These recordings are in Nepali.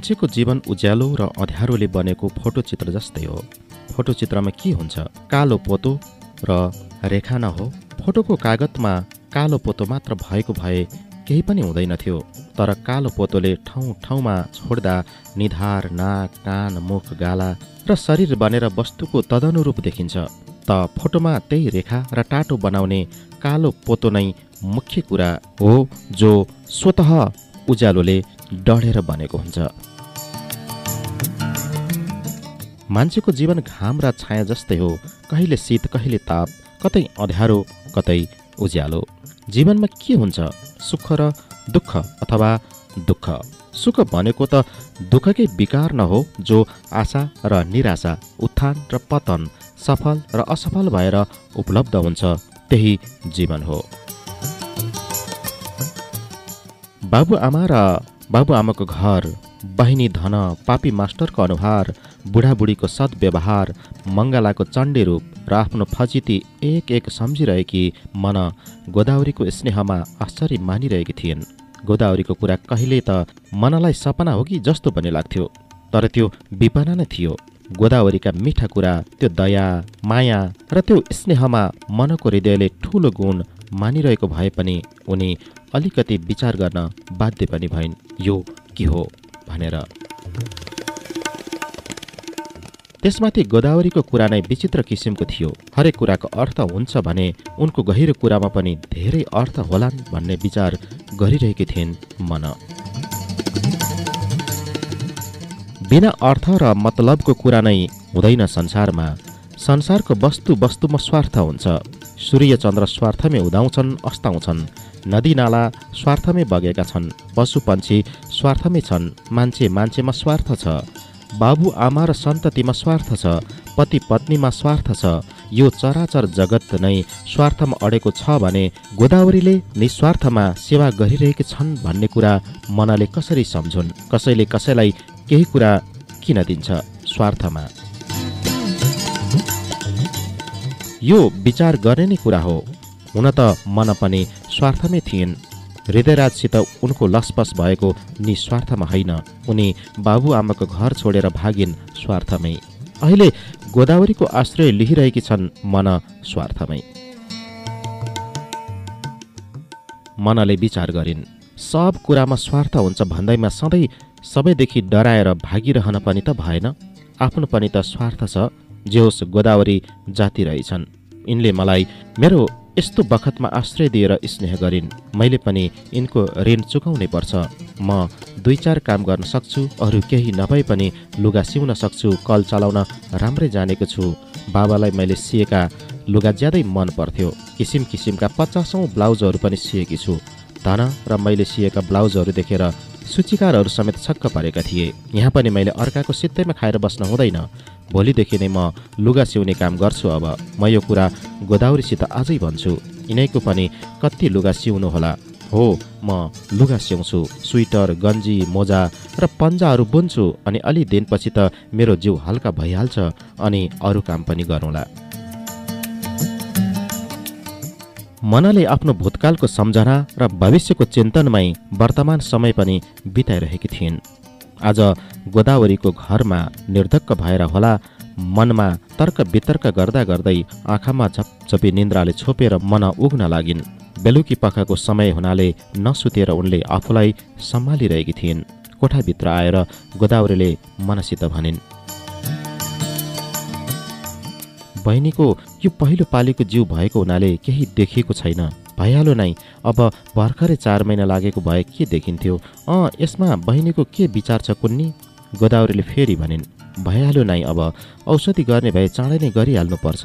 मान्छेको जीवन उज्यालो र अँध्यारोले बनेको फोटोचित्र जस्तै हो। फोटोचित्रमा के हुन्छ? कालो पोतो र रेखा न हो। फोटोको कागतमा कालो पोतो मात्र भएको भए केही पनि हुँदैनथ्यो तर कालो पोतोले ठाउँ ठाउँमा छोड्दा निधार नाक कान मुख गाला र शरीर बनेर वस्तुको तदनुरूप देखिन्छ। त फोटोमा त्यही रेखा र टाटो बनाउने कालो पोतो नै मुख्य कुरा हो जो स्वत उज्यालोले डढेर बनेको हुन्छ। मान्छेको जीवन घाम र छाया जस्तै हो। कहिले शीत कहिले ताप कतै अँध्यारो कतै उज्यालो। जीवनमा के हुन्छ? सुख र दुःख अथवा दुःख? सुख भनेको त दुःखकै विकार न हो जो आशा र निराशा उत्थान र पतन सफल र असफल भएर उपलब्ध हुन्छ। त्यही जीवन हो। बाबुआमा र बाबुआमाको घर बहिनी धन पापी मास्टरको अनुहार बुढाबुढीको सद्व्यवहार मङ्गलाको चण्डे रूप र आफ्नो फजिती एक एक सम्झिरहेकी मन गोदावरीको स्नेहमा आश्चर्य मानिरहेकी थिइन्। गोदावरीको कुरा कहिले त मनलाई सपना हो कि जस्तो पनि लाग्थ्यो तर त्यो विपना नै थियो। गोदावरीका मिठा कुरा त्यो दया माया र त्यो स्नेहमा मनको हृदयले ठुलो गुण मानिरहेको भए पनि उनी अलिकति विचार गर्न बाध्य पनि भइन्। यो के हो? भनेर। त्यसमाथि गोदावरीको कुरा नै विचित्र किसिमको थियो। हरेक कुराको अर्थ हुन्छ भने उनको गहिरो कुरामा पनि धेरै अर्थ होलान् भन्ने विचार गरिरहेकी थिइन् मन। बिना अर्थ र मतलबको कुरा नै हुँदैन संसारमा। संसारको वस्तु वस्तुमा स्वार्थ हुन्छ। सूर्य चन्द्र स्वार्थमै उदाउँछन् अस्ताउँछन्। नदीनाला स्वार्थमै बगेका छन् पशु पन्छी स्वार्थमै छन् मान्छे मान्छेमा स्वार्थ छ। बाबु आमा र सन्ततिमा स्वार्थ छ पति पत्नीमा स्वार्थ छ। यो चराचर जगत नै स्वार्थमा अडेको छ भने गोदावरीले निस्वार्थमा सेवा गरिरहेकी छन् भन्ने कुरा मनले कसरी सम्झुन्? कसैले कसैलाई केही कुरा किन दिन्छ स्वार्थमा? यो विचार गर्ने नै कुरा हो। हुन त मन पनि स्वार्थमै थिइन्। हृदयराजसित उनको लसपस भएको निस्वार्थमा होइन। उनी बाबुआमाको घर छोडेर भागिन् स्वार्थमै। अहिले गोदावरीको आश्रय लिइरहेकी छन् मन स्वार्थमै। मनले विचार गरिन् सब कुरामा स्वार्थ हुन्छ भन्दैमा सधैँ सबैदेखि डराएर भागिरहन पनि त भएन। आफ्नो पनि त स्वार्थ छ जे होस् गोदावरी जाति रहेछन्। यिनले मलाई मेरो यस्तो बखतमा आश्रय दिएर स्नेह गरिन्। मैले पनि यिनको ऋण चुकाउनै पर्छ। म दुई चार काम गर्न सक्छु अरू केही नभए पनि लुगा सिउन सक्छु कल चलाउन राम्रै जानेको छु। बाबालाई मैले सिएका लुगा ज्यादै मन पर्थ्यो। किसिम किसिमका पचासौँ ब्लाउजहरू पनि सिएकी छु। धन र मैले सिएका ब्लाउजहरू देखेर सूचिकारहरू समेत छक्क परेका थिए। यहाँ पनि मैले अर्काको सित्तैमा खाएर बस्न हुँदैन। भोलिदेखि नै म लुगा सिउने काम गर्छु। अब म यो कुरा गोदावरीसित आजै भन्छु। यिनैको पनि कति लुगा सिउनु होला हो म लुगा सिउँछु। स्वेटर गन्जी मोजा र पन्जाहरू बुन्छु अनि अलि दिनपछि त मेरो जिउ हल्का भइहाल्छ अनि अरू काम पनि गरौँला। मनले आफ्नो भूतकालको सम्झना र भविष्यको चिन्तनमै वर्तमान समय पनि बिताइरहेकी थिइन्। आज गोदावरीको घरमा निर्धक्क भएर होला मनमा तर्क वितर्क गर्दा गर्दै आँखामा झपझपी निन्द्राले छोपेर मन उग्न लागिन्। बेलुकी पखको समय हुनाले नसुतेर उनले आफूलाई सम्हालिरहेकी थिइन्। कोठाभित्र आएर गोदावरीले मनसित भनिन् बहिनीको यो पहिलो पालीको जिउ भएको हुनाले केही देखिएको छैन। भइहाल्यो नै अब भर्खरै चार महिना लागेको भए के देखिन्थ्यो? अँ यसमा बहिनीको के विचार छ कुन्नी? गोदावरीले फेरि भनिन् भइहाल्यो नै अब औषधि गर्ने भए चाँडै नै गरिहाल्नुपर्छ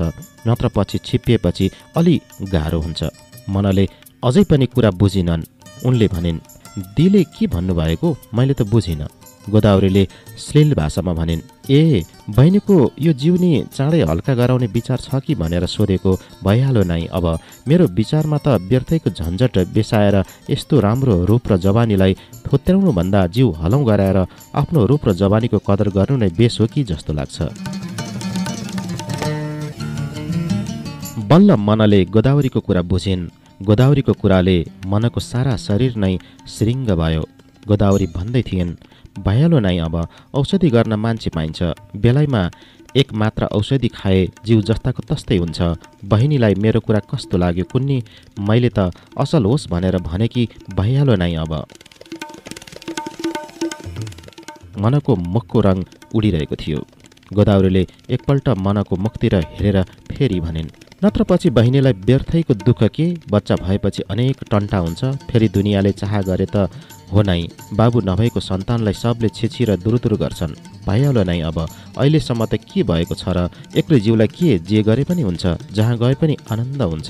नत्र पछि छिप्पिएपछि अलि गाह्रो हुन्छ। मनले अझै पनि कुरा बुझिनन्। उनले भनिन् दिले के भन्नुभएको? मैले त बुझिनँ। गोदावरीले श्लील भाषामा भनिन् ए बहिनीको यो जिउनी चाँडै हल्का गराउने विचार छ कि भनेर सोधेको भइहाल्यो नै अब मेरो विचारमा त व्यर्थैको झन्झट बेसाएर यस्तो राम्रो रूप र जवानीलाई थोत्याउनुभन्दा जिउ हलौँ गराएर आफ्नो रूप र जवानीको कदर गर्नु नै बेस हो कि जस्तो लाग्छ। बल्ल मनले गोदावरीको कुरा बुझिन्। गोदावरीको कुराले मनको सारा शरीर नै श्रृङ्ग भयो। गोदावरी भन्दै थिइन् भइहाल्यो नै अब औषधि गर्न मान्छे पाइन्छ। बेलायमा एक मात्र औषधि खाए जिउ जस्ताको तस्तै हुन्छ। बहिनीलाई मेरो कुरा कस्तो लाग्यो कुन्नी? मैले त असल होस् भनेर भने कि भइहाल्यो नै अब। मनको मुखको रङ उडिरहेको थियो। गोदावरीले एकपल्ट मनको मुखतिर हेरेर फेरि भनिन् नत्र पछि बहिनीलाई व्यर्थैको दुःख के? बच्चा भएपछि अनेक टन्टा हुन्छ। फेरि दुनियाँले चाह गरे त हो नै बाबु नभएको सन्तानलाई सबले छेछि र दुरुदुरु गर्छन्। भइहाल्यो नै अब अहिलेसम्म त के भएको छ र एक्लै जिउलाई के जे गरे पनि हुन्छ जहाँ गए पनि आनन्द हुन्छ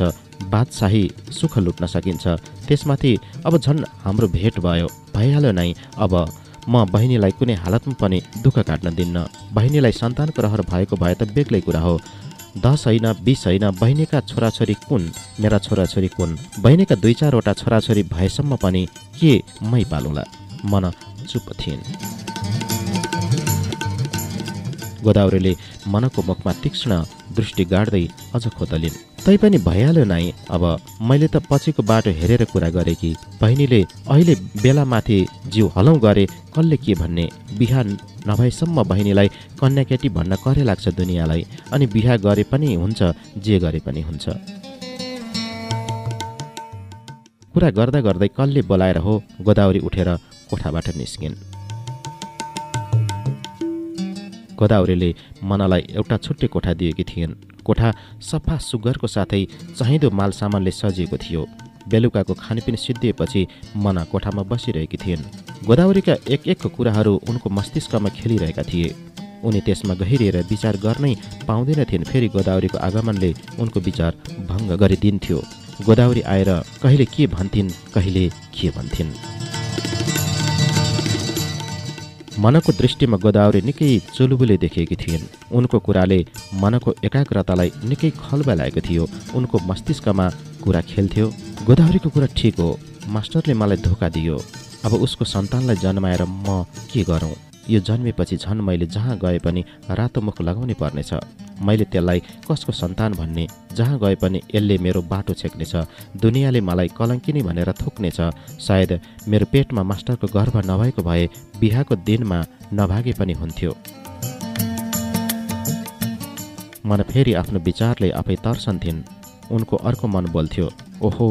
बादशाही सुख लुट्न सकिन्छ। त्यसमाथि अब झन् हाम्रो भेट भयो। भइहाल्यो नै अब म बहिनीलाई कुनै हालतमा पनि दुःख काट्न दिन्न। बहिनीलाई सन्तानको रहर भएको भए त बेग्लै कुरा हो। दस होइन बिस होइन बहिनीका छोराछोरी कुन मेरा छोराछोरी कुन? बहिनीका दुई चारवटा छोराछोरी भएसम्म पनि के मै पालुला? मन चुप थिइन्। गोदावरीले मनको मुखमा तीक्ष्ण दृष्टि गाड्दै अझ खोतलिन्। तैपनि भइहाल्यो नै अब मैले त पछिको बाटो हेरेर कुरा गरेँ कि बहिनीले अहिले बेलामाथि जिउ हलौँ गरे कसले के भन्ने बिहा नभएसम्म बहिनीलाई कन्याकेटी भन्न करे लाग्छ दुनियाँलाई। अनि बिहा गरे पनि हुन्छ जे गरे पनि हुन्छ। कुरा गर्दा गर्दै कसले बोलाएर हो गोदावरी उठेर कोठाबाट निस्किन्। गोदावरीले मनलाई एउटा छुट्टै कोठा दिएकी थिइन्। कोठा सफा सुग्घरको साथै चाहिँदो माल सामानले सजिएको थियो। बेलुकाको खानपिन सिद्धिएपछि मना कोठामा बसिरहेकी थिइन्। गोदावरीका एक एकको कुराहरू उनको मस्तिष्कमा खेलिरहेका थिए। उनी त्यसमा गहिरिएर विचार गर्नै पाउँदैनथिन् फेरि गोदावरीको आगमनले उनको विचार भङ्ग गरिदिन्थ्यो। गोदावरी आएर कहिले के भन्थिन् कहिले के भन्थिन्। मनको दृष्टिमा गोदावरी निकै चुलबुले देखेकी थिइन्। उनको कुराले मनको एकाग्रतालाई निकै खलबलाएको थियो। उनको मस्तिष्कमा कुरा खेल्थ्यो। गोदावरीको कुरा ठिक हो। मास्टरले मलाई धोका दियो। अब उसको सन्तानलाई जन्माएर म के गरौँ? यो जन्मेपछि झन् मैले जहाँ गए पनि रातो मुख लगाउनै पर्नेछ। मैले त्यसलाई कसको सन्तान भन्ने? जहाँ गए पनि यसले मेरो बाटो छेक्नेछ। दुनियाँले मलाई कलङ्किनी भनेर थुक्नेछ। सायद मेरो पेटमा मास्टरको गर्भ नभएको भए बिहाको दिनमा नभागे पनि हुन्थ्यो। मन फेरि आफ्नो विचारले आफै तर्सन्थिन् उनको अर्को मन बोल्थ्यो ओहो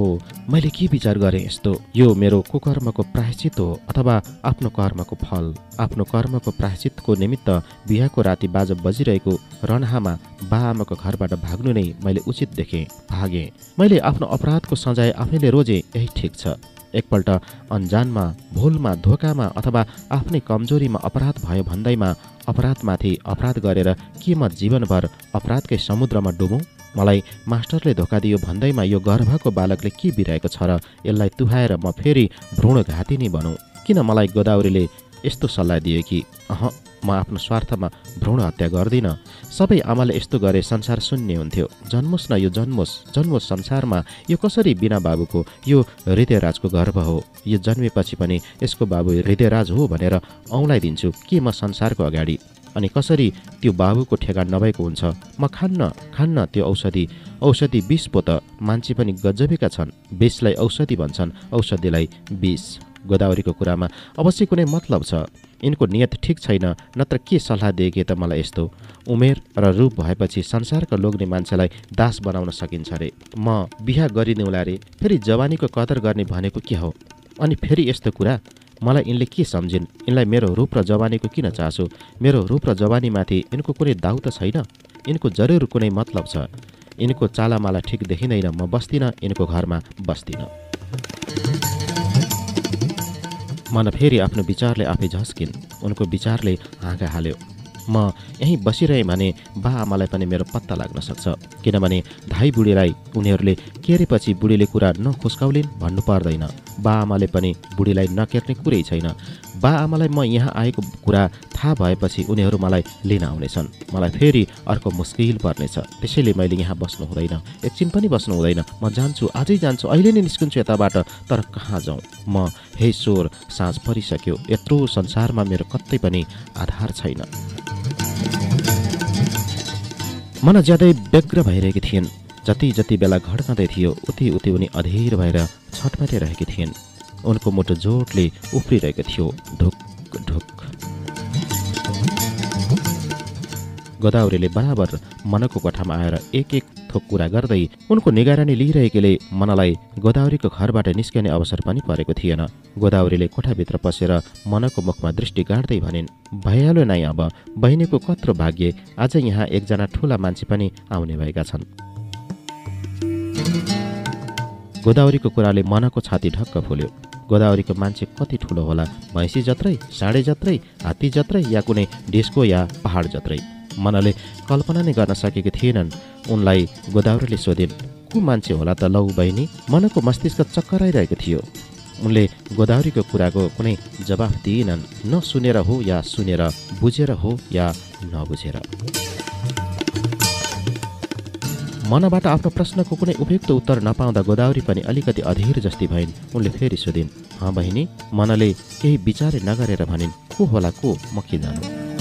मैले के विचार गरेँ यस्तो? यो मेरो कुकर्मको प्रायश्चित हो अथवा आफ्नो कर्मको फल? आफ्नो कर्मको प्रायश्चितको निमित्त बिहाको राति बाजा बजिरहेको रनहामा बा आमाको घरबाट भाग्नु नै मैले उचित देखेँ भागेँ। मैले आफ्नो अपराधको सजाय आफैले रोजेँ यही ठिक छ। एकपल्ट अन्जानमा भुलमा धोकामा अथवा आफ्नै कमजोरीमा अपराध भयो भन्दैमा अपराधमाथि अपराध गरेर के म जीवनभर अपराधकै समुद्रमा डुबौँ? मलाई मास्टरले धोका दियो भन्दैमा यो गर्भको बालकले के बिराएको छ र यसलाई तुहाएर म फेरि भ्रूण घाती नै भनौँ किन मलाई गोदावरीले यस्तो सल्लाह दियो कि? अह म आफ्नो स्वार्थमा भ्रूण हत्या गर्दिनँ। सबै आमाले यस्तो गरे संसार शून्य हुन्थ्यो। जन्मोस् न यो जन्मोस्। जन्मोस् संसारमा। यो कसरी बिना बाबुको यो हृदयराजको गर्भ हो? यो जन्मेपछि पनि यसको बाबु हृदयराज हो भनेर औँलाइदिन्छु। के म संसारको अगाडि? अनि कसरी त्यो बाबुको ठेगान नभएको हुन्छ? म खान्न खान्न त्यो औषधि। औषधि विष पो त मान्छे पनि गजबेका छन्। विषलाई औषधि भन्छन्। औषधिलाई विष गोदावरीको कुरामा अवश्य कुनै मतलब छ। यिनको नियत ठिक छैन नत्र के सल्लाह दिएके त मलाई यस्तो? उमेर र रूप भएपछि संसारका लोग्ने मान्छेलाई दास बनाउन सकिन्छ अरे म बिहा गरिदिउँला रे फेरि जवानीको कदर गर्ने भनेको के हो? अनि फेरि यस्तो कुरा? मलाई यिनले के सम्झिन्? यिनलाई मेरो रूप र जवानीको किन चासो? मेरो रूप र जवानीमाथि यिनको कुनै दाउ त छैन? यिनको जरुर कुनै मतलब छ। यिनको चालामाला ठिक देखिँदैन म बस्दिनँ यिनको घरमा बस्दिनँ। मन फेरि आफ्नो विचारले आफै झस्किन्। उनको विचारले हाँगा हाल्यो। म यहीँ बसिरहेँ भने बा आमालाई पनि मेरो पत्ता लाग्न सक्छ। किनभने धाई बुढीलाई उनीहरूले केरेपछि बुढीले कुरा नखुस्काउलिन् भन्नु पर्दैन। बा आमाले पनि बुढीलाई नकेर्ने कुरै छैन। बा आमालाई म यहाँ आएको कुरा थाहा भएपछि उनीहरू मलाई लिन आउनेछन्। मलाई फेरि अर्को मुस्किल पर्नेछ। त्यसैले मैले यहाँ बस्नु हुँदैन। एकछिन पनि बस्नु हुँदैन। म जान्छु आजै जान्छु अहिले नै निस्किन्छु यताबाट। तर कहाँ जाउँ? म हे स्वर साँझ परिसक्यो। यत्रो संसारमा मेरो कतै पनि आधार छैन। मन ज्यादै व्यग्र भइरहेकी थिइन्। जति जति बेला घड्काँदै थियो उति उति उनी अधीर भएर छटपटिरहेकी थिइन्। उनको मुटु जोडले उफ्रिरहेको थियो। ढुक ढुक गोदावरीले बराबर मनको कोठामा आएर एक एक थोक कुरा गर्दै उनको निगरानी लिइरहेकोले मनलाई गोदावरीको घरबाट निस्कने अवसर पनि परेको थिएन। गोदावरीले कोठाभित्र पसेर मनको मुखमा दृष्टि गाड्दै भनिन् भइहाल्यो नै अब बहिनीको कत्रो भाग्य आज यहाँ एकजना ठुला मान्छे पनि आउने भएका छन् गोदावरीको कुराले मनको छाती ढक्क फुल्यो। गोदावरीको मान्छे कति ठुलो होला भैँसी जत्रै साँडे जत्रै हात्ती जत्रै या कुनै डिस्को या पहाड जत्रै। मनले कल्पना नै गर्न सकेकी थिएनन्। उनलाई गोदावरीले सोधिन् को मान्छे होला त लौ बहिनी? मनको मस्तिष्क चक्कराइरहेको थियो। उनले गोदावरीको कुराको कुनै जवाफ दिएनन् न सुनेर हो या सुनेर बुझेर हो या नबुझेर। मनबाट आफ्नो प्रश्नको कुनै उपयुक्त उत्तर नपाउँदा गोदावरी पनि अलिकति अधीर जस्ती भइन्। उनले फेरि सोधिन् हँ बहिनी मनले केही विचारै नगरेर भनिन् को होला को? म के जानु?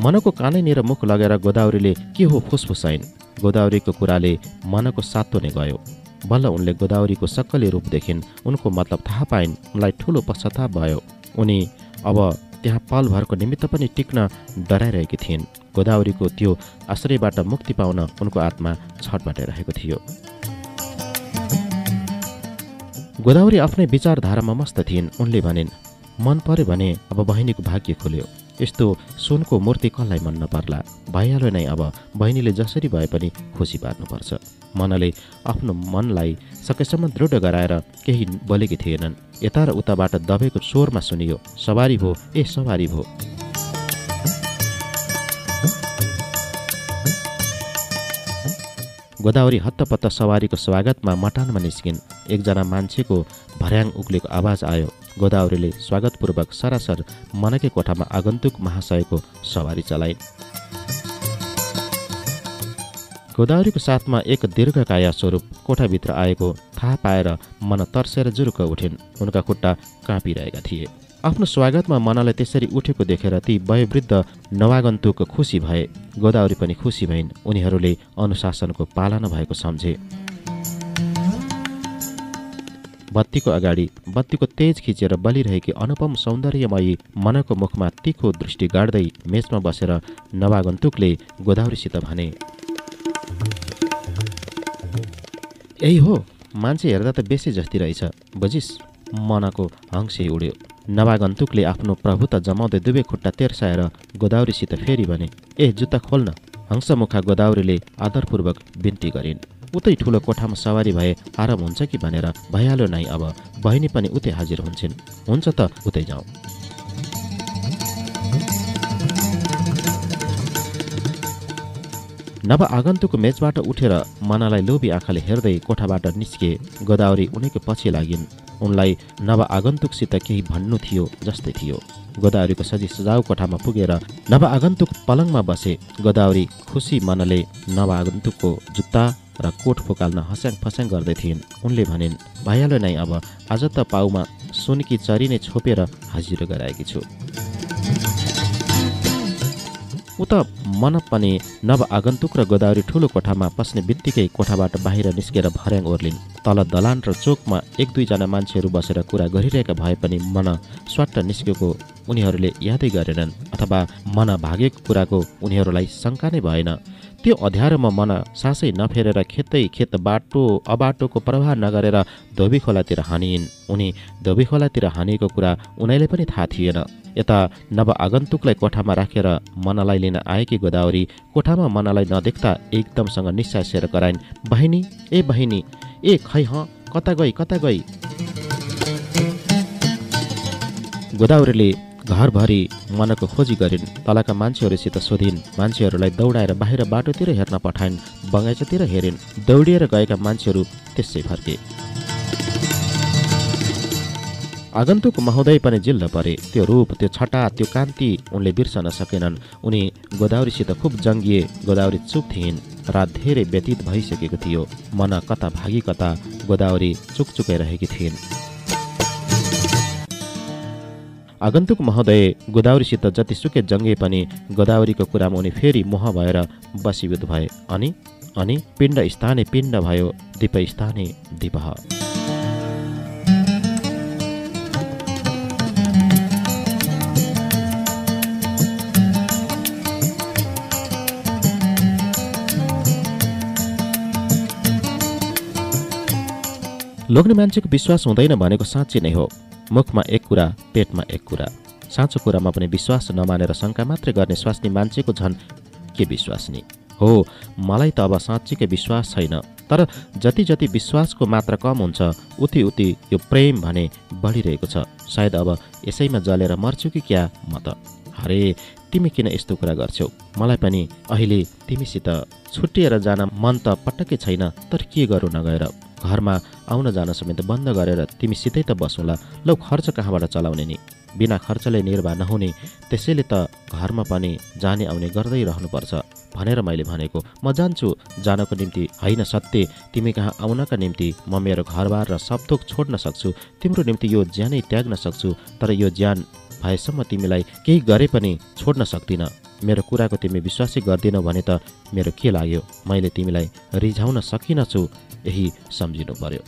मनको कानैनिर मुख लगेर गोदावरीले के हो फुसफुसाइन् गोदावरीको कुराले मनको सातो नै गयो। बल्ल उनले गोदावरीको सक्कली रूप देखिन्। उनको मतलब थाहा पाइन् उनलाई ठुलो पश्चाताप भयो। उनी अब त्यहाँ पलभरको निमित्त पनि टिक्न डराइरहेकी थिइन्। गोदावरीको त्यो आश्रयबाट मुक्ति पाउन उनको आत्मा छटबाटे थियो। गोदावरी आफ्नै विचारधारामा मस्त थिइन्। उनले भनिन् मन पर्यो भने अब बहिनीको भाग्य खुल्यो। यस्तो सुनको मूर्ति कसलाई मन नपर्ला भइहाल्यो नै अब बहिनीले जसरी भए पनि खुसी पार्नुपर्छ। मनले आफ्नो मनलाई सकेसम्म दृढ गराएर केही बोलेकी थिएनन्। यता र उताबाट दबेको स्वरमा सुनियो सवारी भो ए सवारी भो। गोदावरी हत्तपत्त सवारीको स्वागतमा मटानमा निस्किन्। एकजना मान्छेको भर्याङ उक्लेको आवाज आयो। गोदावरीले स्वागतपूर्वक सरासर मनकै कोठामा आगन्तुक महाशयको सवारी चलाइन्। गोदावरीको साथमा एक दीर्घकाया स्वरूप कोठाभित्र आएको थाहा पाएर मन तर्सेर जुरुक उठिन्। उनका खुट्टा काँपिरहेका थिए। आफ्नो स्वागतमा मनलाई त्यसरी उठेको देखेर ती वयोवृद्ध नवागन्तुक खुसी भए। गोदावरी पनि खुसी भइन्। उनीहरूले अनुशासनको पालना भएको सम्झे। बत्तीको अगाडि बत्तीको तेज खिचेर बलिरहेकी अनुपम सौन्दर्यमयी मनको मुखमा तिखो दृष्टि गाड्दै मेचमा बसेर नवागन्तुकले गोदावरीसित भने यही हो मान्छे हेर्दा त बेसी जस्ती रहेछ। बुझिस् मनको हङ्से उड्यो। नवागन्तुकले आफ्नो प्रभुता जमाउँदै दुवै खुट्टा तेर्साएर गोदावरीसित फेरि भने ए जुत्ता खोल्न हंसमुखा गोदावरीले आदरपूर्वक बिन्ती गरिन्। उतै ठुलो कोठामा सवारी भए आराम हुन्छ कि? भनेर भइहाल्यो नै अब बहिनी पनि उतै हाजिर हुन्छन्। हुन्छ त उतै जाउँ नव आगन्तुक मेचबाट उठेर मनालाई लोभी आँखाले हेर्दै कोठाबाट निस्के गोदावरी उनीको पछि लागिन्। उनलाई नव आगन्तुकसित केही भन्नु थियो जस्तै थियो। गोदावरीको सजी सजाउ कोठामा पुगेर नव आगन्तुक पलङमा बसे। गोदावरी खुसी मनले नव आगन्तुकको जुत्ता र कोट फुकाल्न हस्याङ फस्याङ गर्दै थिइन्। उनले भनिन् भइहाल्यो नै अब आज त पाउमा सुनकी चरी नै छोपेर हाजिर गराएकी छु। उता मन पनि नव आगन्तुक र गोदावरी ठुलो कोठामा पस्ने बित्तिकै कोठाबाट बाहिर निस्केर भर्याङ ओर्लिन्। तल दलान र चोकमा एक दुईजना मान्छेहरू बसेर कुरा गरिरहेका भए पनि मन स्वाट्ट निस्केको उनीहरूले यादै गरेनन् अथवा मन भागेको कुराको उनीहरूलाई शङ्का नै भएन। त्यो अध्यारोमा मन सासै नफेरेर खेतै खेत बाटो अबाटोको प्रवाह नगरेर धोबी खोलातिर हानिन्। उनी धोबी खोलातिर हानिएको कुरा उनीहरूले पनि थाहा थिएन। यता नव आगन्तुकलाई कोठामा राखेर मनलाई लिन आएकी गोदावरी कोठामा मनलाई नदेख्दा एकदमसँग निस्सासेर कराइन् बहिनी ए बहिनी ए खै ह कता गई कता गई? गोदावरीले घरभरि मनको खोजी गरिन्। तलका मान्छेहरूसित सोधिन्। मान्छेहरूलाई दौडाएर बाहिर बाटोतिर हेर्न पठाइन्। बगैँचातिर हेरिन्। दौडिएर गएका मान्छेहरू त्यसै फर्के। आगन्तुक महोदय पनि जिल्ल परे। त्यो रूप त्यो छटा त्यो कान्ति उनले बिर्सन सकेनन्। उनी गोदावरीसित खुब जङ्गिए गोदावरी चुप थिइन्। रात धेरै व्यतीत भइसकेको थियो। मन कता भागी कता गोदावरी चुकचुकै रहेकी थिइन्। आगन्तुक महोदय गोदावरीसित जतिसुकै जङ्गे पनि गोदावरीको कुरामा उनी फेरि मोह भएर बसीभूत भए। अनि अनि पिण्ड स्थाने पिण्ड भयो दीप स्थाने दिप। लोग्ने मान्छेको विश्वास हुँदैन भनेको साँच्ची नै हो। मुखमा एक कुरा पेटमा एक कुरा। साँचो कुरामा पनि विश्वास नमानेर शङ्का मात्रै गर्ने स्वास्नी मान्छेको झन् के विश्वास नि हो मलाई त अब साँच्चीकै विश्वास छैन। तर जति जति विश्वासको मात्रा कम हुन्छ उति उति यो प्रेम भने बढिरहेको छ। सायद अब यसैमा जलेर मर्छु कि क्या म त? अरे तिमी किन यस्तो कुरा गर्छौ? मलाई पनि अहिले तिमीसित छुट्टिएर जान मन त पटक्कै छैन तर के गरौँ नगएर? घरमा आउन जान समेत बन्द गरेर तिमीसितै त बसौँला। लौ खर्च कहाँबाट चलाउने नि? बिना खर्चले निर्वाह नहुने त्यसैले त घरमा पनि जाने आउने गर्दै रहनुपर्छ भनेर मैले भनेको। म जान्छु जानको निम्ति होइन सत्य तिमी कहाँ आउनका निम्ति म मेरो घरबार र सबथोक छोड्न सक्छु। तिम्रो निम्ति यो ज्यानै त्याग्न सक्छु तर यो ज्यान भएसम्म तिमीलाई केही गरे पनि छोड्न सक्दिनँ। मेरो कुराको तिमी विश्वासै गर्दिनौ भने त मेरो के लाग्यो? मैले तिमीलाई रिझाउन सकिनछु यही सम्झिनु पर्यो।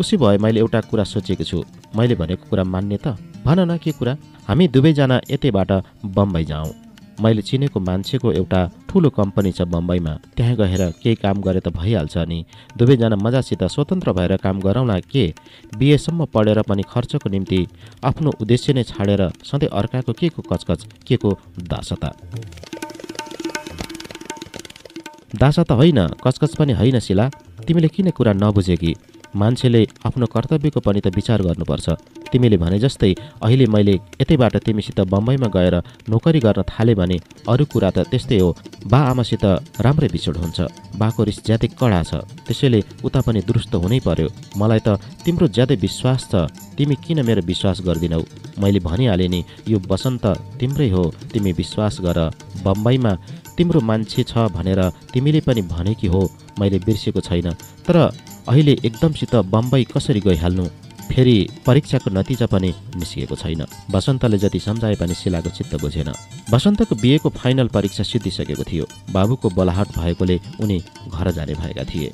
उसी भए मैले एउटा कुरा सोचेको छु। मैले भनेको कुरा मान्ने त? भन न के कुरा? हामी दुवैजना यतैबाट बम्बई जाउँ। मैले चिनेको मान्छेको एउटा ठुलो कम्पनी छ बम्बईमा। त्यहाँ गएर केही काम गरे त भइहाल्छ नि। दुवैजना मजासित स्वतन्त्र भएर काम गरौँला के? बिएसम्म पढेर पनि खर्चको निम्ति आफ्नो उद्देश्य नै छाडेर सधैँ अर्काको के को कचकच के को दासता? दासा त होइन कचकच पनि होइन शिला। तिमीले किन कुरा नबुझे कि मान्छेले आफ्नो कर्तव्यको पनि त विचार गर्नुपर्छ। तिमीले भने जस्तै अहिले मैले यतैबाट तिमीसित बम्बईमा गएर नोकरी गर्न थाले भने अरू कुरा त त्यस्तै हो। बा आमासित राम्रै बिछोड हुन्छ। बाको रिस ज्यादै कडा छ। त्यसैले उता पनि दुरुस्त हुनै पर्यो। मलाई त तिम्रो ज्यादै विश्वास छ। तिमी किन मेरो विश्वास गर्दिनौ? मैले भनिहालेँ नि यो बसन्त तिम्रै हो। तिमी विश्वास गर। बम्बईमा तिम्रो मान्छे छ भनेर तिमीले पनि भनेकी हो मैले बिर्सेको छैन। तर अहिले एकदमसित बम्बई कसरी गइहाल्नु फेरि परीक्षाको नतिजा पनि निस्किएको छैन। बसन्तले जति सम्झाए पनि शिलाको चित्त बुझेन। बसन्तको बिहेको फाइनल परीक्षा सिद्धिसकेको थियो। बाबुको बलाहट भएकोले उनी घर जाने भएका थिए।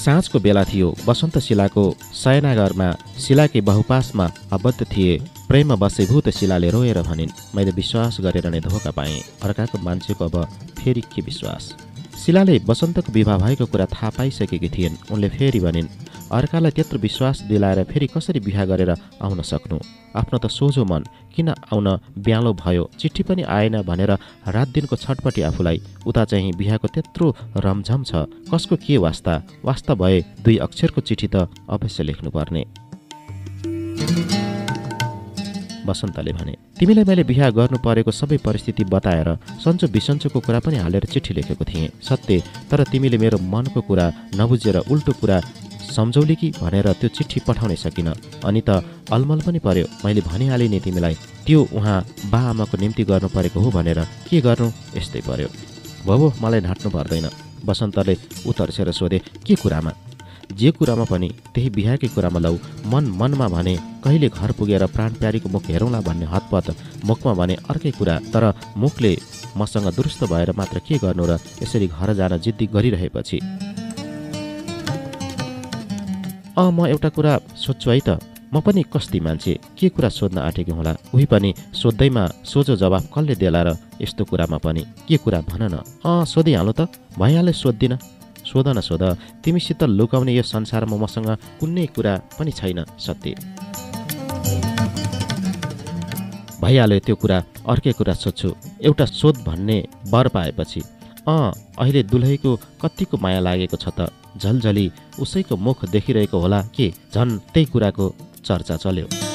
साँझको बेला थियो। बसन्त शिलाको शयनागरमा शिलाकै बहुपासमा आबद्ध थिए। प्रेममा बसेभूत शिलाले रोएर भनिन् मैले विश्वास गरेर नै धोका पाएँ। अर्काको मान्छेको अब फेरि के विश्वास? शिलाले बसन्तको विवाह भएको कुरा थाहा पाइसकेकी थिइन्। उनले फेरि भनिन् अर्कालाई त्यत्रो विश्वास दिलाएर फेरि कसरी बिहा गरेर आउन सक्नु? आफ्नो त सोझो मन। किन आउन ब्यालो भयो? चिठी पनि आएन भनेर रात दिनको छटपटी आफूलाई। उता चाहिँ बिहाको त्यत्रो रमझम छ। कसको के वास्ता? वास्ता भए दुई अक्षरको चिठी त अवश्य लेख्नुपर्ने। बसन्तले भने तिमीलाई मैले बिहा गर्नु परेको सबै परिस्थिति बताएर सन्चो बिसन्चोको कुरा पनि हालेर चिठी लेखेको थिएँ। सत्य तर तिमीले मेरो मनको कुरा नबुझेर उल्टो कुरा सम्झौली कि भनेर त्यो चिठी पठाउनै सकिन। अनि त अलमल पनि पर्यो मैले भनिहालेँ नि तिमीलाई त्यो उहाँ बा आमाको निम्ति गर्नु परेको हो भनेर। के गर्नु? यस्तै पर्यो। भो मलाई ढाँट्नु पर्दैन बसन्तले उतर्सेर सोधे के कुरामा? जे कुरामा पनि त्यही बिहाकै कुरामा लौ मन मनमा भने कहिले घर पुगेर प्राण प्यारीको मुख हेरौँला भन्ने हतपत मुखमा भने अर्कै कुरा तर मुखले मसँग दुरुस्त भएर मात्र के गर्नु र यसरी घर जान जिद्दी गरिरहेपछि? अँ म एउटा कुरा सोध्छु है त। म पनि कस्ती मान्छे के कुरा सोध्न आँटेको होला? उही पनि सोद्धैमा सोझो जवाफ कसले देला र यस्तो कुरामा पनि? के कुरा भन न? अँ सोधिहालौँ त। भइहाले सोद्धिनँ सोध न सोध तिमीसित लुकाउने यो संसारमा मसँग कुनै कुरा पनि छैन सत्य। भइहाल्यो त्यो कुरा अर्कै कुरा सोध्छु। एउटा सोध भन्ने वर पाएपछि अँ अहिले दुलहीको कतिको माया लागेको छ त? झलझली उसैको मुख देखिरहेको होला के? झन् त्यही कुराको चर्चा चल्यो।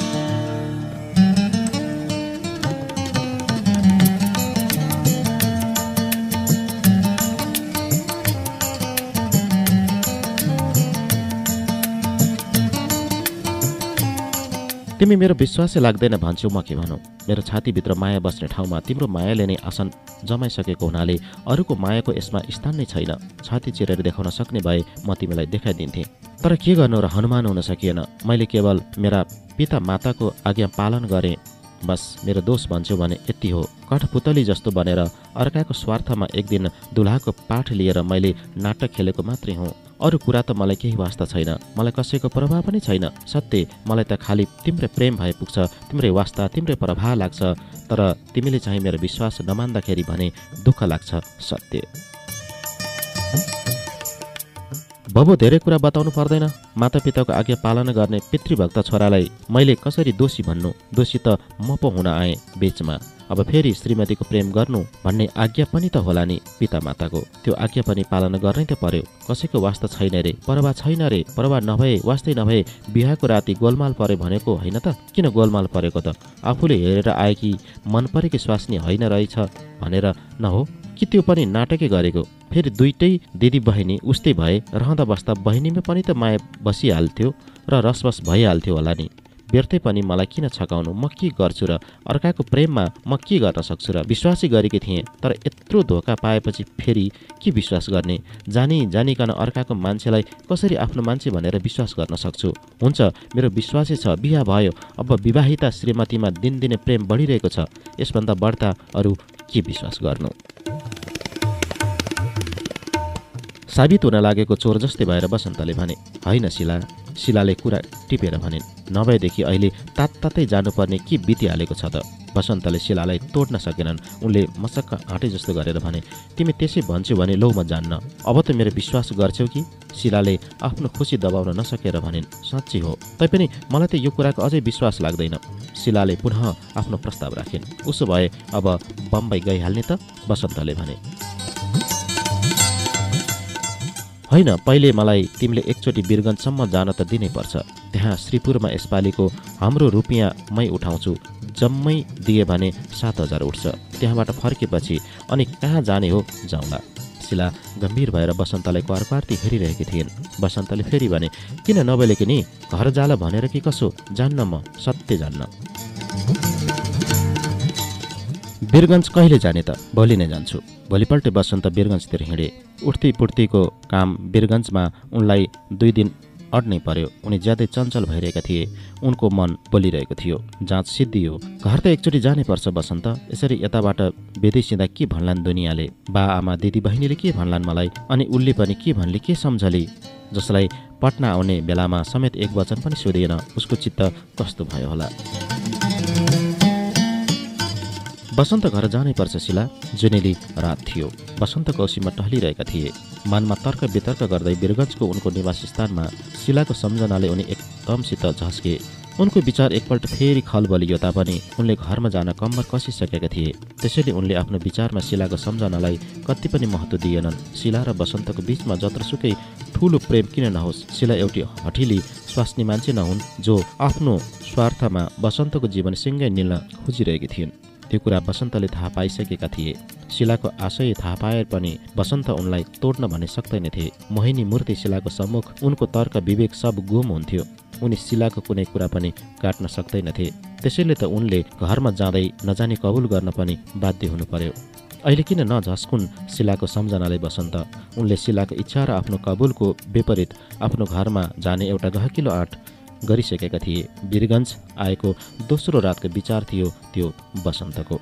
तिमी मेरो विश्वासै लाग्दैन भन्छौ म के भनौँ? मेरो छातीभित्र माया बस्ने ठाउँमा तिम्रो मायाले नै आसन जमाइसकेको हुनाले अरूको मायाको यसमा स्थान नै छैन। छाती चिरेर देखाउन सक्ने भए म तिमीलाई देखाइदिन्थेँ। तर के गर्नु र हनुमान हुन सकिएन? मैले केवल मेरा पिता माताको आज्ञा पालन गरेँ। बस मेरो दोष भन्छौ भने यति हो। कठपुतली जस्तो बनेर अर्काको स्वार्थमा एक दिन दुल्हाको पाठ लिएर मैले नाटक खेलेको मात्रै हुँ। अरू कुरा त मलाई केही वास्ता छैन। मलाई कसैको प्रभाव पनि छैन। सत्य मलाई त खालि तिम्रै प्रेम भए पुग्छ तिम्रै वास्ता तिम्रै प्रभाव लाग्छ। तर तिमीले चाहिँ मेरो विश्वास नमान्दाखेरि भने दुःख लाग्छ सत्य। बबो धेरै कुरा बताउनु पर्दैन। मातापिताको आज्ञा पालना गर्ने पितृभक्त छोरालाई मैले कसरी दोषी भन्नु? दोषी त म पो हुन आएँ बिचमा। अब फेरि श्रीमतीको प्रेम गर्नु भन्ने आज्ञा पनि त होला नि पिता माताको त्यो आज्ञा पनि पालना गर्नै त पर्यो। कसैको वास्ता छैन रे। परवा छैन रे। परवा नभए वास्तै नभए बिहाको राति गोलमाल परे भनेको होइन त? किन गोलमाल परेको त? आफूले हेरेर आए कि मन परेकी स्वास्नी होइन रहेछ भनेर नहो कि त्यो पनि नाटकै गरेको? फेरि दुइटै दिदी बहिनी उस्तै भए रहँदा बस्दा बहिनीमा पनि त माया बसिहाल्थ्यो र रसबस भइहाल्थ्यो होला नि। व्यर्थै पनि मलाई किन छकाउनु म के गर्छु र अर्काको प्रेममा म के गर्न सक्छु र विश्वासै गरेकी थिएँ तर यत्रो धोका पाएपछि फेरि के विश्वास गर्ने? जानी जानिकन अर्काको मान्छेलाई कसरी आफ्नो मान्छे भनेर विश्वास गर्न सक्छु? हुन्छ मेरो विश्वासै छ बिहा भयो अब विवाहिता श्रीमतीमा दिनदिनै प्रेम बढिरहेको छ यसभन्दा बढ्ता अरू के विश्वास गर्नु? साबित हुन लागेको चोर जस्तै भएर बसन्तले भने होइन शिला शिलाले कुरा टिपेर भनिन् नभएदेखि अहिले तात्तातै जानुपर्ने के बितिहालेको छ त? बसन्तले शिलालाई तोड्न सकेनन्। उनले मसक्क आँटे जस्तो गरेर भने तिमी त्यसै भन्छौ भने लौ म जान्न। अब त मेरो विश्वास गर्छौ कि? शिलाले आफ्नो खुसी दबाउन नसकेर भनिन् साँच्ची हो। तैपनि मलाई त यो कुराको अझै विश्वास लाग्दैन शिलाले पुनः आफ्नो प्रस्ताव राखिन्। उसो भए अब बम्बई गइहाल्ने त बसन्तले भने। होइन पहिले मलाई तिमीले एकचोटि बिरगन्जसम्म जान त दिनै पर्छ। त्यहाँ श्रीपुरमा यसपालिको हाम्रो रुपियाँ मै उठाउँछु। जम्मै दिए भने सात हजार उठ्छ। त्यहाँबाट फर्केपछि अनि कहाँ जाने हो जाउँला। शिला गम्भीर भएर बसन्तलाई क्वारक्वार्ती हेरिरहेकी थिइन्। बसन्तले फेरि भने किन नबोलेकी नि? घर जाला भनेर कि कसो? जान्न म सत्य जान्न। बिरगन्ज कहिले जाने त? भोलि नै जान्छु। भोलिपल्ट बसन्त बिरगन्जतिर हिँडे। उठ्ती पुर्तीको काम बिरगन्जमा उनलाई दुई दिन अड्नै पर्यो। उनी ज्यादै चञ्चल भइरहेका थिए। उनको मन बोलिरहेको थियो। जाँच सिद्धियो घर त एकचोटि जानै पर्छ बसन्त। यसरी यताबाट विदेशिँदा के भन्लान् दुनियाँले? बा आमा दिदी बहिनीले के भन्लान् मलाई? अनि उसले पनि के भन्ले के सम्झली? जसलाई पटना आउने बेलामा समेत एक वचन पनि सोधिएन उसको चित्त कस्तो भयो होला? बसन्त घर जानै पर्छ शिला जुनेली रात थियो। बसन्तको औसीमा टहलिरहेका थिए। मनमा तर्क वितर्क गर्दै बिरगन्जको उनको निवास स्थानमा शिलाको सम्झनाले उनी एकदमसित झस्के। उनको विचार एकपल्ट फेरि खल बलियो तापनि उनले घरमा जान कम्मर कसिसकेका थिए। त्यसैले उनले आफ्नो विचारमा शिलाको सम्झनालाई कति पनि महत्त्व दिएनन्। शिला र बसन्तको बिचमा जत्रसुकै ठुलो प्रेम किन नहोस् शिला एउटी हठिली स्वास्नी मान्छे नहुन् जो आफ्नो स्वार्थमा बसन्तको जीवन सिँगै निल्न खोजिरहेकी थिइन्। त्यो कुरा बसन्तले थाहा पाइसकेका थिए। शिलाको आशय थाहा पाए पनि बसन्त उनलाई तोड्न भने सक्दैनथे मोहिनी मूर्ति शिलाको सम्मुख उनको तर्क विवेक सब गुम हुन्थ्यो। उनी शिलाको कुनै कुरा पनि काट्न सक्दैनथे त्यसैले त उनले घरमा जाँदै नजानी कबुल गर्न पनि बाध्य हुनु पर्यो अहिले किन नझस्कुन् शिलाको सम्झनाले बसन्त? उनले शिलाको इच्छा र आफ्नो कबुलको विपरीत आफ्नो घरमा जाने एउटा गहकिलो आँट गरिसकेका थिए। वीरगन्ज आएको दोस्रो रातको विचार थियो त्यो बसन्तको।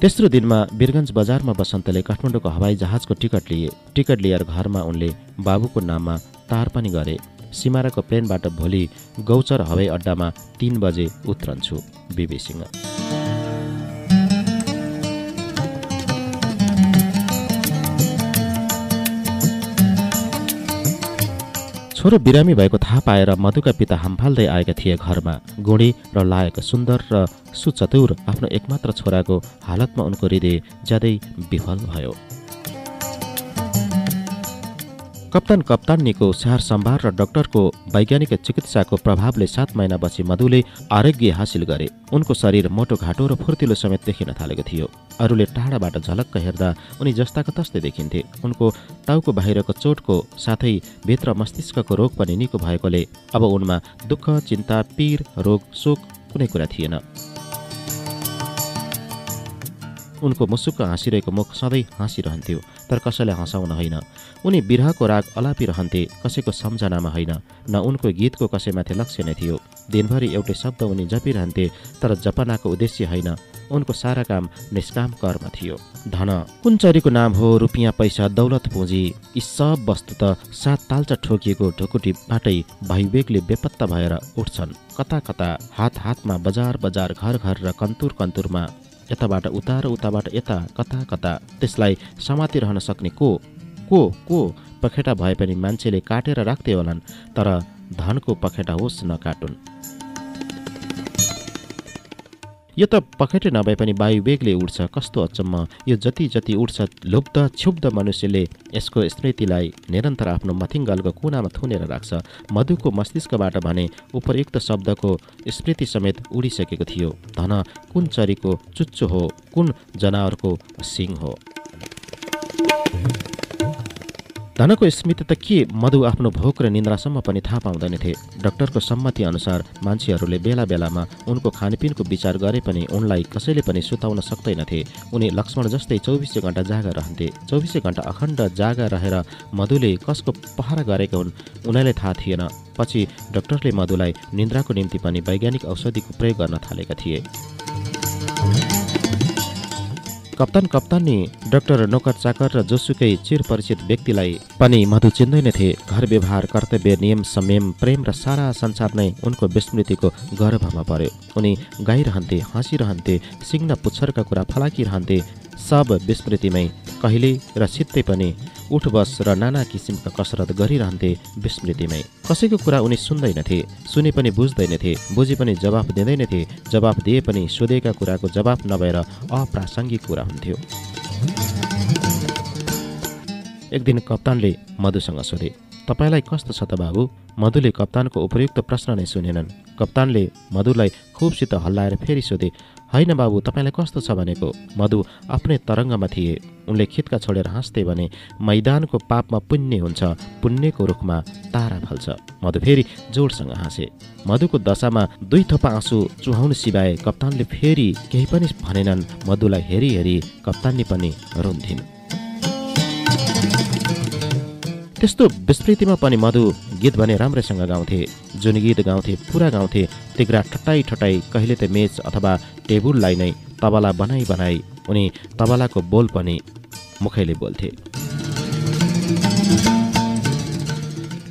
तेस्रो दिनमा वीरगन्ज बजारमा बसन्तले काठमाडौँको हवाई जहाजको टिकट लिए। टिकट लिएर घरमा उनले बाबुको नाममा तार पनि गरे। सिमाराको प्लेनबाट भोलि गौचर हवाई अड्डामा तिन बजे उत्रन्छु बिबी छोरो बिरामी भएको थाहा पाएर मधुका पिता हामफाल्दै आएका थिए घरमा। गुणी र लायक सुन्दर र सुचतुर आफ्नो एकमात्र छोराको हालतमा उनको हृदय ज्यादै विफल भयो। कप्तान कप्तानीको स्याहार सम्भार र डाक्टरको वैज्ञानिक चिकित्साको प्रभावले सात महिनापछि मधुले आरोग्य हासिल गरे। उनको शरीर मोटो घाटो र फुर्तिलो समेत देखिन थालेको थियो। अरूले टाढाबाट झलक्क हेर्दा उनी जस्ताको तस्तै देखिन्थे। उनको टाउको बाहिरको चोटको साथै भित्र मस्तिष्कको रोग पनि निको भएकोले अब उनमा दुःख चिन्ता पीर रोग शोक कुनै कुरा थिएन। उनको मुसुक्क हाँसिरहेको मुख सधैँ हाँसिरहन्थ्यो तर कसैलाई हँसाउन होइन। उनी बिरहको राग अलापिरहन्थे कसैको सम्झनामा होइन न उनको गीतको कसैमाथि लक्ष्य नै थियो। दिनभरि एउटै शब्द उनी जपिरहन्थे तर जपनाको उद्देश्य होइन उनको सारा काम निष्काम कर्म थियो। धन। कुन चरीको नाम हो रुपियाँ पैसा दौलत पुँजी? यी सब वस्तु त सात तालचा ठोकिएको ढुकुटीबाटै भाइवेगले बेपत्ता भएर उठ्छन्। कता कता हात हातमा बजार बजार घर घर र कन्तुर कन्तुरमा। यताबाट उता र उताबाट यता कता कता। त्यसलाई समातिरहन सक्ने को? को को पखेटा भए पनि मान्छेले काटेर राख्थे होलान् तर धनको पखेटा होस् नकाटुन् यो त पखेटे नभए पनि वायु वेगले उड्छ कस्तो अचम्म। यो जति जति उड्छ लुब्ध क्षुब्ध मनुष्यले यसको स्मृतिलाई निरन्तर आफ्नो मथिङ्गलको कुनामा थुनेर राख्छ। मधुको मस्तिष्कबाट भने उपयुक्त शब्दको स्मृति समेत उडिसकेको थियो। धन कुन चरीको चुच्चो हो कुन जनावरको सिङ हो? धनको स्मृति त के मधु आफ्नो भोक र निन्द्रासम्म पनि थाहा पाउँदैनथे डाक्टरको सम्मति अनुसार मान्छेहरूले बेला बेलामा उनको खानपिनको विचार गरे पनि उनलाई कसैले पनि सुताउन सक्दैनथे उनी लक्ष्मण जस्तै चौबिसै घन्टा जागा रहन्थे। चौबिसै घन्टा अखण्ड जागा रहेर मधुले कसको पहरा गरेका हुन् उनीलाई थाहा थिएन। पछि डाक्टरले मधुलाई निन्द्राको निम्ति पनि वैज्ञानिक औषधिको प्रयोग गर्न थालेका थिए। कप्तान कप्तानी डाक्टर नोकर चाकर र जोसुकै चिर परिचित व्यक्तिलाई पनि मधु चिन्दैनथे घर व्यवहार कर्तव्य नियम संयम प्रेम र सारा संसार नै उनको विस्मृतिको गर्भमा पर्यो। उनी गाइरहन्थे हाँसिरहन्थे सिङ्न पुच्छरका कुरा फलाकिरहन्थे सब विस्मृतिमै कहिले र सित्तै पनि उठबस र नाना किसिमका कसरत गरिरहन्थे विस्मृतिमै। कसैको कुरा उनी सुन्दैनथे सुने पनि बुझ्दैनथे बुझे पनि जवाफ दिँदैनथे जवाफ दिए पनि सोधेका कुराको जवाफ नभएर अप्रासङ्गिक कुरा हुन्थ्यो। एक दिन कप्तानले मधुसँग सोधे तपाईँलाई कस्तो छ त बाबु? मधुले कप्तानको उपयुक्त प्रश्न नै सुनेनन्। कप्तानले मधुलाई खुबसित हल्लाएर फेरि सोधे होइन बाबु तपाईँलाई कस्तो छ भनेको? मधु आफ्नै तरङ्गमा थिए। उनले खितका छोडेर हाँस्थे भने मैदानको पापमा पुण्य हुन्छ पुण्यको रुखमा तारा फल्छ। मधु फेरि जोडसँग हाँसे। मधुको दशामा दुई थोपा आँसु चुहाउनु सिवाए कप्तानले फेरि केही पनि भनेनन्। मधुलाई हेरी हेरी कप्तानले पनि रुन्थिन्। त्यस्तो विस्मृतिमा पनि मधु गीत भने राम्रैसँग गाउँथे। जुन गीत गाउँथे पुरा गाउँथे। तिग्रा ठट्टाई ठट्टाई कहिले त मेच अथवा टेबुललाई नै तबला बनाई बनाई उनी तबलाको बोल पनि मुखैले बोल्थे।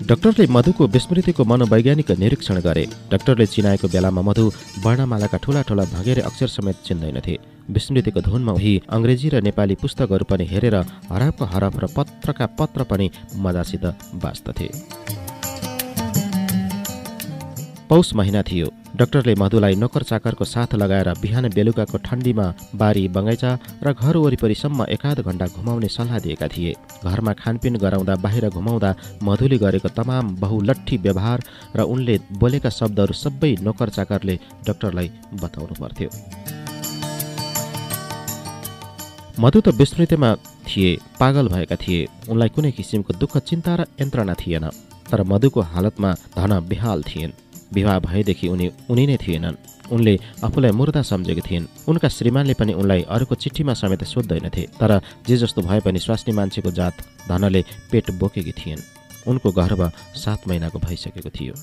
डाक्टरले मधुको विस्मृतिको मनोवैज्ञानिक निरीक्षण गरे। डाक्टरले चिनाएको बेलामा मधु वर्णमालाका ठुला ठुला भगेरे अक्षर समेत चिन्दैनथे। विस्मृतिको धुनमा उही अङ्ग्रेजी र नेपाली पुस्तकहरू पनि हेरेर हरफको हरफ र पत्रका पत्र पनि मजासित बाँच्दथे। पौष महिना थियो। डाक्टरले मधुलाई नोकर चाकरको साथ लगाएर बिहान बेलुकाको ठन्डीमा बारी बगैँचा र घर वरिपरिसम्म एकाध घन्टा घुमाउने सल्लाह दिएका थिए। घरमा खानपिन गराउँदा बाहिर घुमाउँदा मधुले गरेको तमाम बहुलट्ठी व्यवहार र उनले बोलेका शब्दहरू सबै नोकर चाकरले डाक्टरलाई बताउनु पर्थ्यो। मधु त विस्मृतिमा थिए पागल भएका थिए। उनलाई कुनै किसिमको दुःख चिन्ता र यन्त्रणा थिएन। तर मधुको हालतमा धन बेहाल थिएन्। विवाह भएदेखि उनी उनी नै थिएनन्। उनले आफूलाई मुर्दा सम्झेको थिइन्। उनका श्रीमानले पनि उनलाई अरूको चिठीमा समेत सोध्दैनथे तर जे जस्तो भए पनि स्वास्नी मान्छेको जात धनले पेट बोकेकी थिइन्। उनको गर्भ सात महिनाको भइसकेको थियो।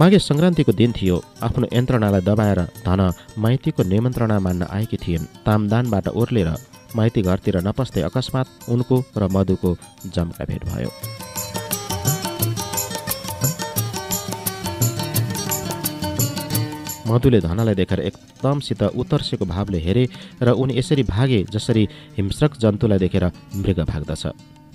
माघे सङ्क्रान्तिको दिन थियो। आफ्नो यन्त्रणालाई दबाएर धन माइतीको निमन्त्रणा मान्न आएकी थिइन्। तामदानबाट ओर्लेर माइती घरतिर नपस्दै अकस्मात उनको र मधुको जम्का भेट भयो। मधुले धनलाई देखेर एकदमसित उत्तर्सेको भावले हेरे र उनी यसरी भागे जसरी हिंस्रक जन्तुलाई देखेर मृग भाग्दछ।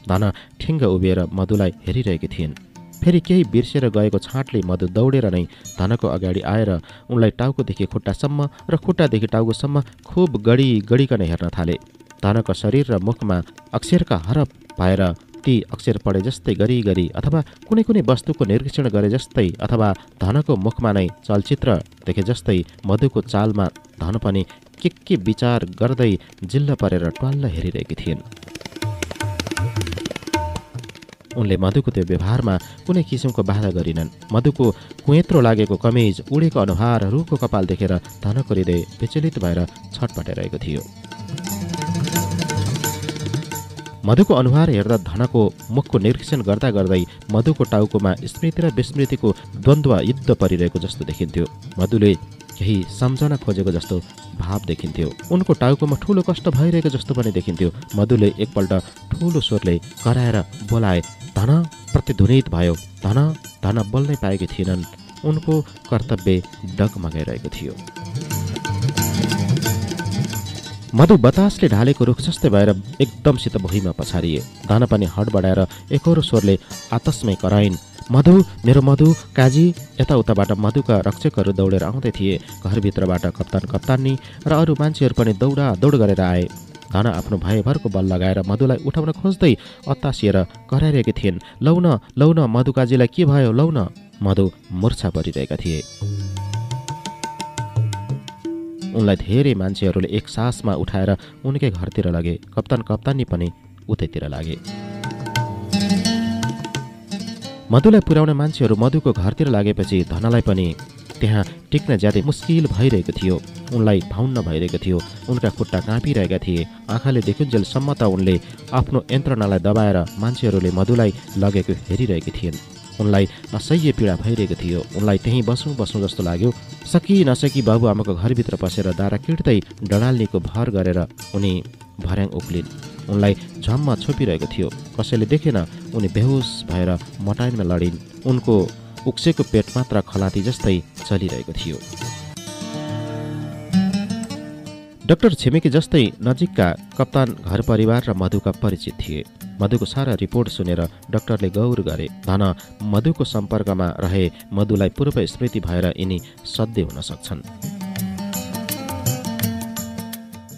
धन ठिङ्ग उभिएर मधुलाई हेरिरहेकी थिइन्। फेरि केही बिर्सेर गएको छाँटले मधु दौडेर नै धनको अगाडि आएर उनलाई टाउकोदेखि खुट्टासम्म र खुट्टादेखि टाउकोसम्म खुब गडी गढिकन हेर्न थाले। धनको शरीर र मुखमा अक्षरका हरप भएर ती अक्षर पढे जस्तै गरी गरी अथवा कुनै कुनै वस्तुको निरीक्षण गरे जस्तै अथवा धनको मुखमा नै चलचित्र देखे जस्तै मधुको चालमा धन पनि के के विचार गर्दै जिल्ल परेर ट्वाल्ल हेरिरहेकी थिइन्। उनले मधुको त्यो व्यवहारमा कुनै किसिमको बाधा गरिनन्। मधुको कुएत्रो लागेको कमिज उडेको अनुहार रुखको कपाल देखेर धनको हृदय विचलित भएर छटपटाइरहेको थियो। मधुको अनुहार हेर्दा धनको मुखको निरीक्षण गर्दा गर्दै मधुको टाउकोमा स्मृति र विस्मृतिको द्वन्द्व युद्ध परिरहेको जस्तो देखिन्थ्यो। मधुले केही सम्झन खोजेको जस्तो भाव देखिन्थ्यो। उनको टाउकोमा ठुलो कष्ट भइरहेको जस्तो पनि देखिन्थ्यो। मधुले एकपल्ट ठुलो स्वरले कराएर बोलाए धन प्रतिध्वनित भयो। धन धन बोल्नै पाएकी थिएनन्। उनको कर्तव्य डगमगाइरहेको थियो। मधु बतासले ढालेको रुख जस्तै भएर एकदमसित भुइँमा पछारिए। दानापानी हड बढाएर एकहोरो स्वरले आतसमै कराइन् मधु मेरो मधु काजी यताउताबाट मधुका रक्षकहरू दौडेर आउँदै थिए घरभित्रबाट कप्तान कप्तानी र अरू मान्छेहरू पनि दौडा दौड गरेर आए। धन आफ्नो भयभरको बल लगाएर मधुलाई उठाउन खोज्दै अत्तासिएर कराइरहेकी थिइन् लौ न लौ न मधुकाजीलाई के भयो लौ न? मधु मुर्छा परिरहेका थिए। उनलाई धेरै मान्छेहरूले एक सासमा उठाएर उनकै घरतिर लगे। कप्तान कप्तानी पनि उतैतिर लागे। मधुलाई पुर्याउने मान्छेहरू मधुको घरतिर लागेपछि धनलाई पनि त्यहाँ टिक्न ज्यादै मुस्किल भइरहेको थियो। उनलाई भाउन्न भइरहेको थियो। उनका खुट्टा काँपिरहेका थिए। आँखाले देखुन्जेलसम्म त उनले आफ्नो यन्त्रणालाई दबाएर मान्छेहरूले मधुलाई लगेको हेरिरहेकी थिइन्। उनलाई असह्य पीडा भइरहेको थियो। उनलाई त्यहीँ बसौँ बसौँ जस्तो लाग्यो। सकि नसकी बाबुआमाको घरभित्र पसेर दारा किट्दै डडाल्नीको भर गरेर उनी भर्याङ उक्लिन्। उनलाई झम्म छोपिरहेको थियो। कसैले देखेन उनी बेहोस भएर मटाइनमा लडिन्। उनको उक्सेको पेट मात्र खलाती जस्तै चलिरहेको थियो। डाक्टर छिमेकी जस्तै नजिकका कप्तान घर परिवार र मधुका परिचित थिए। मधुको सारा रिपोर्ट सुनेर डाक्टरले गौर गरे धन मधुको सम्पर्कमा रहे मधुलाई पूर्व स्मृति भएर यिनी सध्य हुन सक्छन्।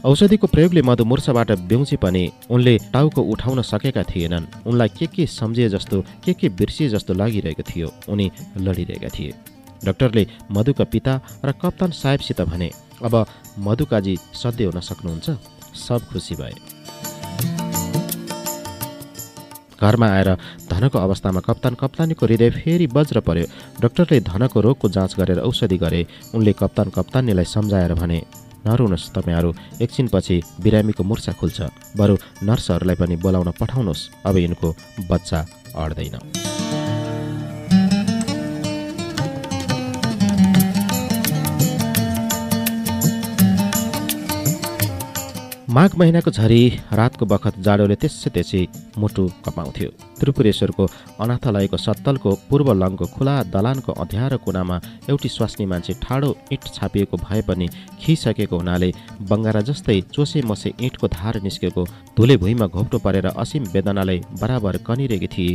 औषधिको प्रयोगले मधु मूर्छाबाट ब्याउँची पनि उनले टाउको उठाउन सकेका थिएनन्। उनलाई के के सम्झिए जस्तो के के बिर्सिए जस्तो लागिरहेको थियो उनी लडिरहेका थिए। डाक्टरले मधुका पिता र कप्तान साहेबसित भने अब मधुकाजी सध्य हुन सक्नुहुन्छ। सब खुसी भए। घरमा आएर धनको अवस्थामा कप्तान कप्तानीको हृदय फेरि बज्र पर्यो। डाक्टरले धनको रोगको जाँच गरेर औषधि गरे। उनले कप्तान कप्तानीलाई सम्झाएर भने नरुनुहोस् तपाईँहरू एकछिनपछि बिरामीको मुर्छा खुल्छ। बरु नर्सहरूलाई पनि बोलाउन पठाउनुहोस्। अब यिनको बच्चा अड्दैन। माघ महिनाको झरी रातको बखत जाडोले त्यसै त्यसै मुटु कपाउँथ्यो। त्रिपुरेश्वरको अनाथालयको सत्तलको पूर्व लङको खुला दलानको अँध्यारो कुनामा एउटी स्वास्नी मान्छे ठाडो इँट छापिएको भए पनि खिसकेको हुनाले बङ्गारा जस्तै चोसे मसे इँटको धार निस्केको धुले भुइँमा घोप्टो परेर असीम वेदनालाई बराबर कनिरहेकी थिए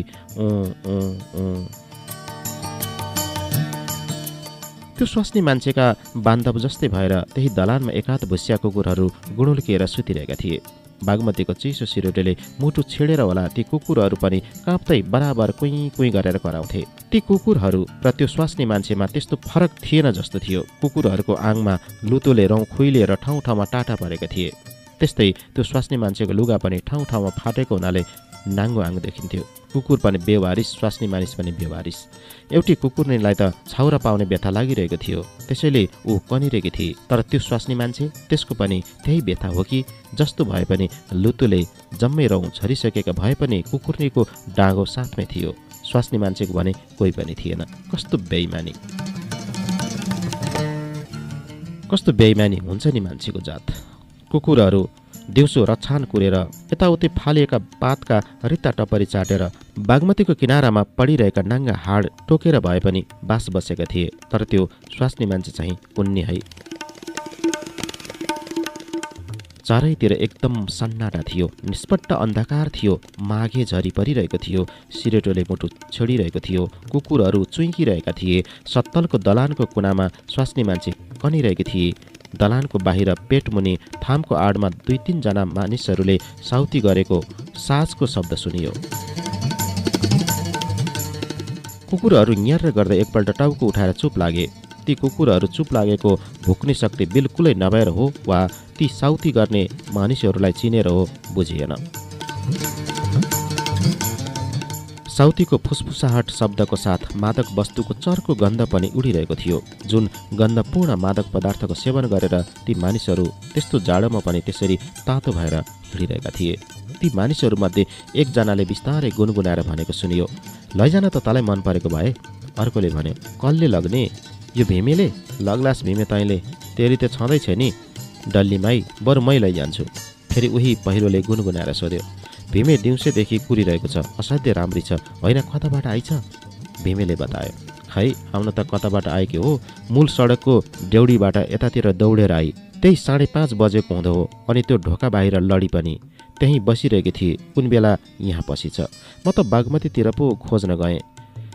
त्यो स्वास्नी मान्छेका बान्धव जस्तै भएर त्यही दलानमा एकात भुस्या कुकुरहरू गुणुल्किएर सुतिरहेका थिए। बागमतीको चिसो सिरोटेले मुटु छेडेर होला ती कुकुरहरू पनि काँप्दै बराबर कुइँ कुइँ गरेर कराउँथे। ती कुकुरहरू र त्यो स्वास्नी मान्छेमा त्यस्तो फरक थिएन जस्तो थियो। कुकुरहरूको आङमा लुतोले रौँ खुइलिएर ठाउँ ठाउँमा टाटा परेका थिए। त्यस्तै त्यो स्वास्नी मान्छेको लुगा पनि ठाउँ ठाउँमा फाटेको हुनाले नाङ्गो आङ देखिन्थ्यो। कुकुर पनि बेवारिस स्वास्नी मानिस पनि बेवारिस। एउटी कुकुरनीलाई त छाउरा पाउने व्यथा लागिरहेको थियो। त्यसैले ऊ कनिरहेकी थिए। तर त्यो स्वास्नी मान्छे त्यसको पनि त्यही व्यथा हो कि जस्तो भए पनि लुतुले जम्मै रौँ छरिसकेका भए पनि कुकुर्नीको डाँगो साथमै थियो। स्वास्नी मान्छेको भने कोही पनि थिएन। कस्तो बेइमानी। कस्तो बेइमानी हुन्छ नि मान्छेको जात। कुकुरहरू दिउँसो रछान कुरेर यताउति फालिएका पातका रित्ता टपरी चाटेर बागमतीको किनारामा पडिरहेका नाङ्गा हाड टोकेर भए पनि बास बसेका थिए तर त्यो स्वास्नी मान्छे चाहिँ पुण्य है। चारैतिर एकदम सन्नाटा थियो निष्पट्ट अन्धकार थियो माघे झरी परिरहेको थियो सिरेटोले मुटु छेडिरहेको थियो कुकुरहरू चुइकिरहेका थिए सत्तलको दलानको कुनामा स्वास्नी मान्छे कनिरहेकी थिए। दलानको बाहिर पेटमुनि थामको आडमा दुई तिनजना मानिसहरूले साउती गरेको साजको शब्द सुनियो। कुकुरहरू न्यार गर्दा एकपल्ट टाउको उठाएर चुप लागे। ती कुकुरहरू चुप लागेको भुक्ने शक्ति बिल्कुलै नभएर हो वा ती साउती गर्ने मानिसहरूलाई चिनेर हो बुझिएन। साउतीको फुसफुसाहट शब्दको साथ मादक वस्तुको चर्को गन्ध पनि उडिरहेको थियो। जुन गन्धपूर्ण मादक पदार्थको सेवन गरेर ती मानिसहरू त्यस्तो जाडोमा पनि त्यसरी तातो भएर हिँडिरहेका थिए। ती मानिसहरूमध्ये एकजनाले बिस्तारै गुनगुनाएर भनेको सुनियो लैजान त तँलाई मन परेको भए। अर्कोले भन्यो कसले लग्ने? यो भीमेले? लग्लास भीमे तैँले? तेरि त छँदैछ नि। डल्लीमाई बरु मै लैजान्छु। फेरि उही पहिरोले गुनगुनाएर सोध्यो भीमे दिउँसेदेखि कुरिरहेको छ। असाध्य राम्री छ। होइन कताबाट आइछ? भीमेले बतायो। खै आउन त कताबाट आएकी हो? मूल सडकको डेउडीबाट यतातिर दौडेर आई। त्यही साढे पाँच बजेको हुँदो हो अनि त्यो ढोका बाहिर लडी पनि। त्यहीँ बसिरहेकी थिए। कुन बेला यहाँ पछि छ म त बागमतीतिर पो खोज्न गएँ।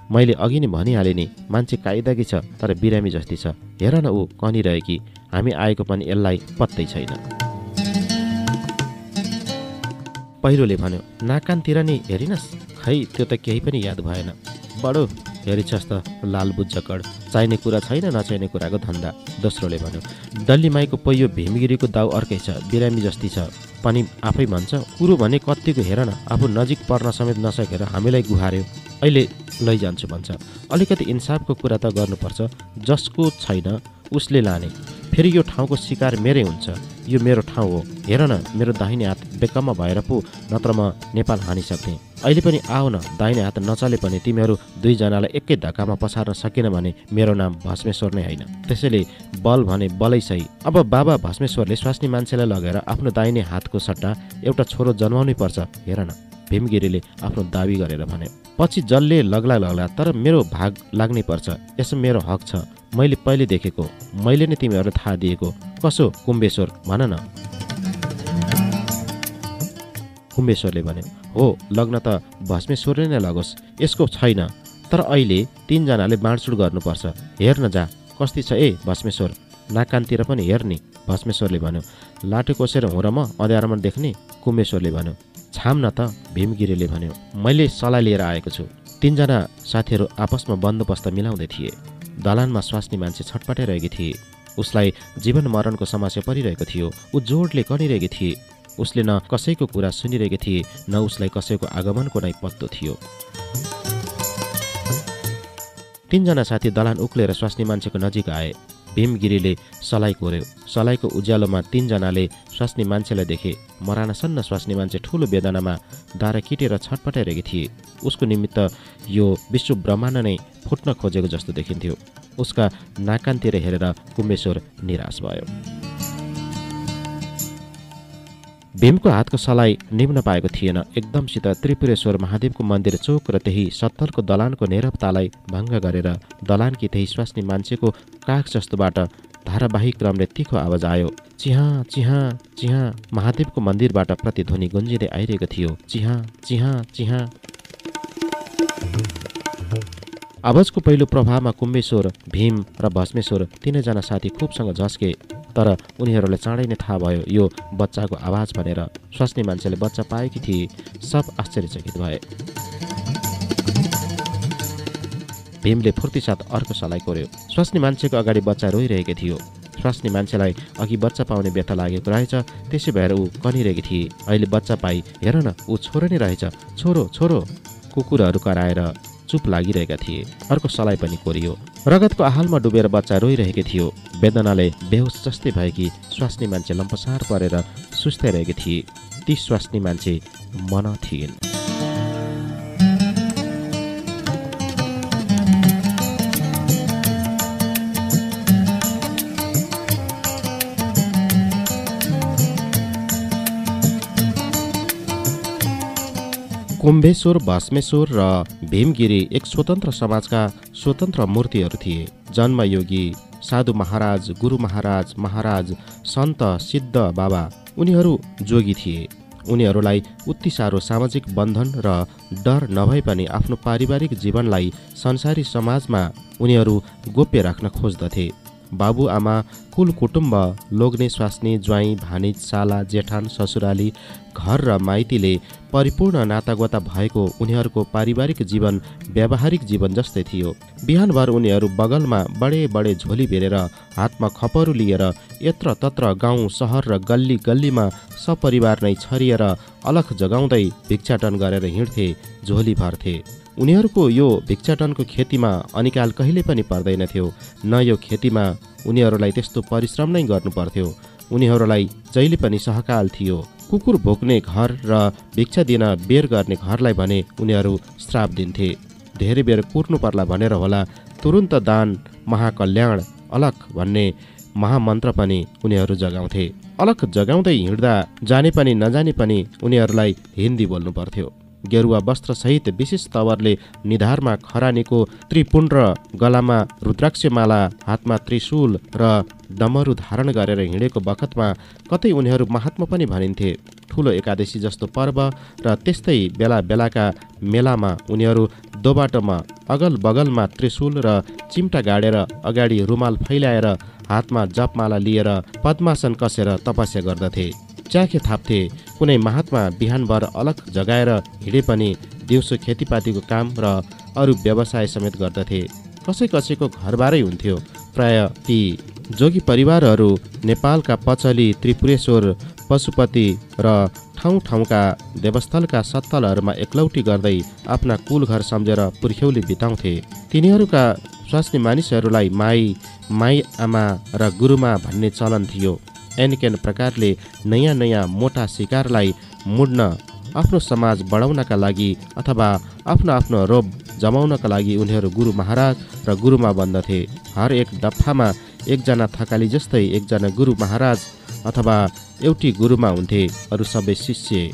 मैले अघि नै भनिहालेँ नि मान्छे काइदागी छ तर बिरामी जस्तै छ। हेर न ऊ कनिरहेकी। हामी आएको पनि यसलाई पत्तै छैन। पहिरोले भन्यो नाकानतिर नि हेरिनस्। खै त्यो त केही पनि याद भएन। बडो हेरिछस् त लाल बुज्जकड। चाहिने कुरा छैन नचाहिने कुराको धन्दा। दोस्रोले भन्यो डल्ली माईको पैयो भीमगिरीको दाउ अर्कै छ बिरामी जस्ती छ। पनि आफै भन्छ कुरो भने कत्तिको हेर न आफू नजिक पर्न समेत नसकेर हामीलाई गुहार्यो। अहिले लैजान्छु भन्छ। अलिकति इन्साफको कुरा त गर्नुपर्छ जसको छैन उसले लाने। फेरि यो ठाउँको शिकार मेरै हुन्छ। यो मेरो ठाउँ हो। हेर न मेरो दाहिने हात बेकम्म भएर पो नत्र म नेपाल हानिसक्ने अहिले पनि आऊ न दाहिने हात नचले पनि तिमीहरू दुईजनालाई एकै धक्कामा पछार्न सकेन भने मेरो नाम भस्मेश्वर नै होइन। त्यसैले बल भने बलै सही। अब बाबा भस्मेश्वरले स्वास्नी मान्छेलाई लगेर आफ्नो दाहिने हातको सट्टा एउटा छोरो जन्माउनै पर्छ। हेर न भीमगिरीले आफ्नो दावी गरेर भने पछि जसले लग्ला लग्ला तर मेरो भाग लाग्नै पर्छ यसो मेरो हक छ। मैले पहिले देखेको मैले नै तिमीहरूलाई थाहा दिएको। कसो कुम्बेश्वर भन न। कुम्बेश्वरले भने हो लग्न त भस्मेश्वरले नै लगोस्। यसको छैन। तर अहिले तिनजनाले बाँडचुड गर्नुपर्छ। हेर्न जा। कस्ती छ ए भस्मेश्वर? नाकानतिर पनि हेर्ने। भस्मेश्वरले भन्यो लाठो कोसेर हुँ र म अँध्यारोमा देख्ने? कुम्बेश्वरले भन्यो छाम न त। भीमगिरीले भन्यो मैले सल्लाह लिएर आएको छु। तिनजना साथीहरू आपसमा बन्दोबस्त मिलाउँदै थिए। दलानमा स्वास्नी मान्छे छटपटाइरहेकी थिए। उसलाई जीवन मरणको समस्या परिरहेको थियो। ऊ जोडले कनिरहेकी थिए। उसले न कसैको कुरा सुनिरहेकी थिए न उसलाई कसैको आगमनको नै पत्तो थियो। तिनजना साथी दलान उक्लेर स्वास्नी मान्छेको नजिक आए। भीमगिरीले सलाई कोर्यो सलाईको उज्यालोमा तिनजनाले स्वास्नी मान्छेलाई देखे। मरानासन्न स्वास्नी मान्छे ठुलो वेदनामा दारा किटेर छटपटाइरहेकी थिए। उसको निमित्त यो विश्व ब्रह्माण्ड नै फुट्न खोजेको जस्तो देखिन्थ्यो। उसका नाकानतिर हेरेर कुम्बेश्वर निराश भयो। भीमको हातको सलाई निम्न पाएको थिएन। एकदमसित त्रिपुरेश्वर महादेवको मन्दिर चोक र त्यही सत्तलको दलानको निरपतालाई भङ्ग गरेर दलानकी त्यही स्वास्नी मान्छेको काख जस्तोबाट धारावाहिक क्रमले तिखो आवाज आयो चिहा चिहा चिहा महादेवको मन्दिरबाट प्रतिध्वनि गुन्जिँदै आइरहेको थियो। चिहा चिहा चिहा। आवाजको पहिलो प्रभावमा कुम्बेश्वर भीम र भस्मेश्वर तिनैजना साथी खुबसँग झस्के तर उनीहरूलाई चाँडै नै थाहा भयो यो बच्चाको आवाज भनेर। स्वास्नी मान्छेले बच्चा पाएकी थिए सब आश्चर्यचकित भए। भीमले फुर्तीसाथ अर्को सलाई कोर्यो स्वास्नी मान्छेको अगाडि बच्चा रोइरहेको थियो। स्वास्नी मान्छेलाई अघि बच्चा पाउने व्यथा लागेको रहेछ त्यसै भएर ऊ कनिरहेकी थिए। अहिले बच्चा पाइ हेर न ऊ छोरो नै रहेछ। छोरो छोरो। कुकुरहरू कराएर चुप लागिरहेका थिए। अर्को सलाई पनि कोरियो। रगतको आहालमा डुबेर बच्चा रोइरहेको थियो। वेदनाले बेहोस जस्तै भएकी स्वास्नी मान्छे लम्पसार परेर सुस्तै रहेकी थिए। ती स्वास्नी मान्छे मन थिइन् कुम्भेश्वर भस्मेश्वर र भीमगिरी एक स्वतन्त्र समाजका स्वतन्त्र मूर्तिहरू थिए। जन्मयोगी साधु महाराज गुरु महाराज महाराज सन्त सिद्ध बाबा उनीहरू जोगी थिए। उनीहरूलाई उति साह्रो सामाजिक बन्धन र डर नभए पनि आफ्नो पारिवारिक जीवनलाई संसारी समाजमा उनीहरू गोप्य राख्न खोज्दथे। बाबुआमा कुल कुटुम्ब लोग्ने स्वास्नी ज्वाइँ भानिज साला जेठान ससुराली घर र माइतीले परिपूर्ण नातागोता भएको उनीहरूको पारिवारिक जीवन व्यावहारिक जीवन जस्तै थियो। बिहानभर उनीहरू बगलमा बडे बडे झोली भेरेर हातमा खपहरू लिएर यत्र तत्र गाउँ सहर र गल्ली गल्लीमा सपरिवार नै छरिएर अलख जगाउँदै भिक्षाटन गरेर हिँड्थे झोली भर्थे उनीहरूको यो भिक्षाटनको खेतीमा अनिकाल कहिले पनि पर्दैनथ्यो। न यो खेतीमा उनीहरूलाई त्यस्तो परिश्रम नै गर्नु पर्थ्यो उनीहरूलाई जहिले पनि सहकाल थियो। कुकुर भोक्ने घर र भिक्षा दिन बेर गर्ने घरलाई भने उनीहरू श्राप दिन्थे। धेरै बेर कुर्नु पर्ला भनेर होला तुरुन्त दान महाकल्याण अलख भन्ने महामन्त्र पनि उनीहरू जगाउँथे। अलख जगाउँदै हिँड्दा जाने पनि नजाने पनि उनीहरूलाई हिन्दी बोल्नु पर्थ्यो गेरुवा वस्त्रसहित विशेष तवरले निधारमा खरानीको त्रिपुण्ड र गलामा रुद्राक्षमाला हातमा त्रिशूल र डमरू धारण गरेर हिँडेको बखतमा कतै उनीहरू महात्मा पनि भनिन्थे। ठुलो एकादशी जस्तो पर्व र त्यस्तै बेला बेलाका मेलामा उनीहरू दोबाटोमा अगल बगलमा त्रिशूल र चिम्टा गाडेर अगाडि रुमाल फैलाएर हातमा जपमाला लिएर पद्मासन कसेर तपस्या गर्दथे। च्याखे थाप्थे कुनै महात्मा बिहानभर अलग जगाएर हिँडे पनि दिउँसो खेतीपातीको काम र अरू व्यवसाय समेत गर्दथे। कसै कसैको घरबारै हुन्थ्यो। प्राय ती जोगी परिवारहरू नेपालका पचली त्रिपुरेश्वर पशुपति र ठाउँ ठाउँका देवस्थलका सत्तलहरूमा एकलौटी गर्दै आफ्ना कुल घर सम्झेर पुर्ख्यौली बिताउँथे। तिनीहरूका स्वास्नी मानिसहरूलाई माई माई आमा र गुरुमा भन्ने चलन थियो। एनकेन प्रकारले नयाँ नयाँ मोटा शिकारलाई मुड्न आफ्नो समाज बढाउनका लागि अथवा आफ्नो आफ्नो रोब जमाउनका लागि उनीहरू गुरु महाराज र गुरुमा बन्दथे। हर एक डफामा एकजना थकाली जस्तै एकजना गुरु महाराज अथवा एउटी गुरुमा हुन्थे अरू सबै शिष्य।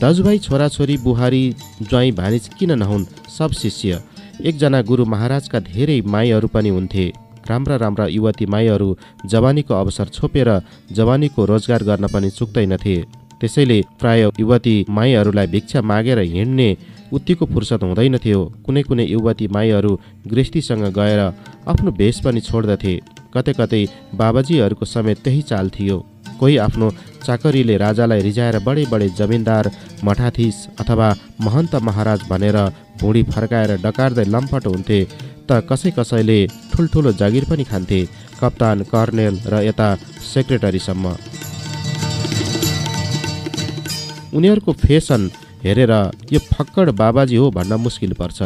दाजुभाइ छोराछोरी बुहारी ज्वाइँ भानिज किन नहुन्? सब शिष्य। एकजना गुरु महाराजका धेरै माईहरू पनि हुन्थे। राम्रा राम्रा युवती माईहरू जवानीको अवसर छोपेर जवानीको रोजगार गर्न पनि चुक्दैनथे। त्यसैले प्राय युवती माईहरूलाई भिक्षा मागेर हिँड्ने उत्तिको फुर्सद हुँदैनथ्यो। कुनै कुनै युवती माईहरू गृहस्थीसँग गएर आफ्नो भेष पनि छोड्दथे। कतै कतै बाबाजीहरूको समेत त्यही चाल थियो। कोही आफ्नो चाकरीले राजालाई रिझाएर बडे बडे जमिनदार मठाधीश अथवा महन्त महाराज भनेर भुँडी फर्काएर डकार्दै लम्पट हुन्थे। त कसै कसैले ठुल्ठुलो जागिर पनि खान्थे। कप्तान कर्नेल र यता सेक्रेटरीसम्म। उनीहरूको फेसन हेरेर यो फक्कड बाबाजी हो भन्न मुस्किल पर्छ।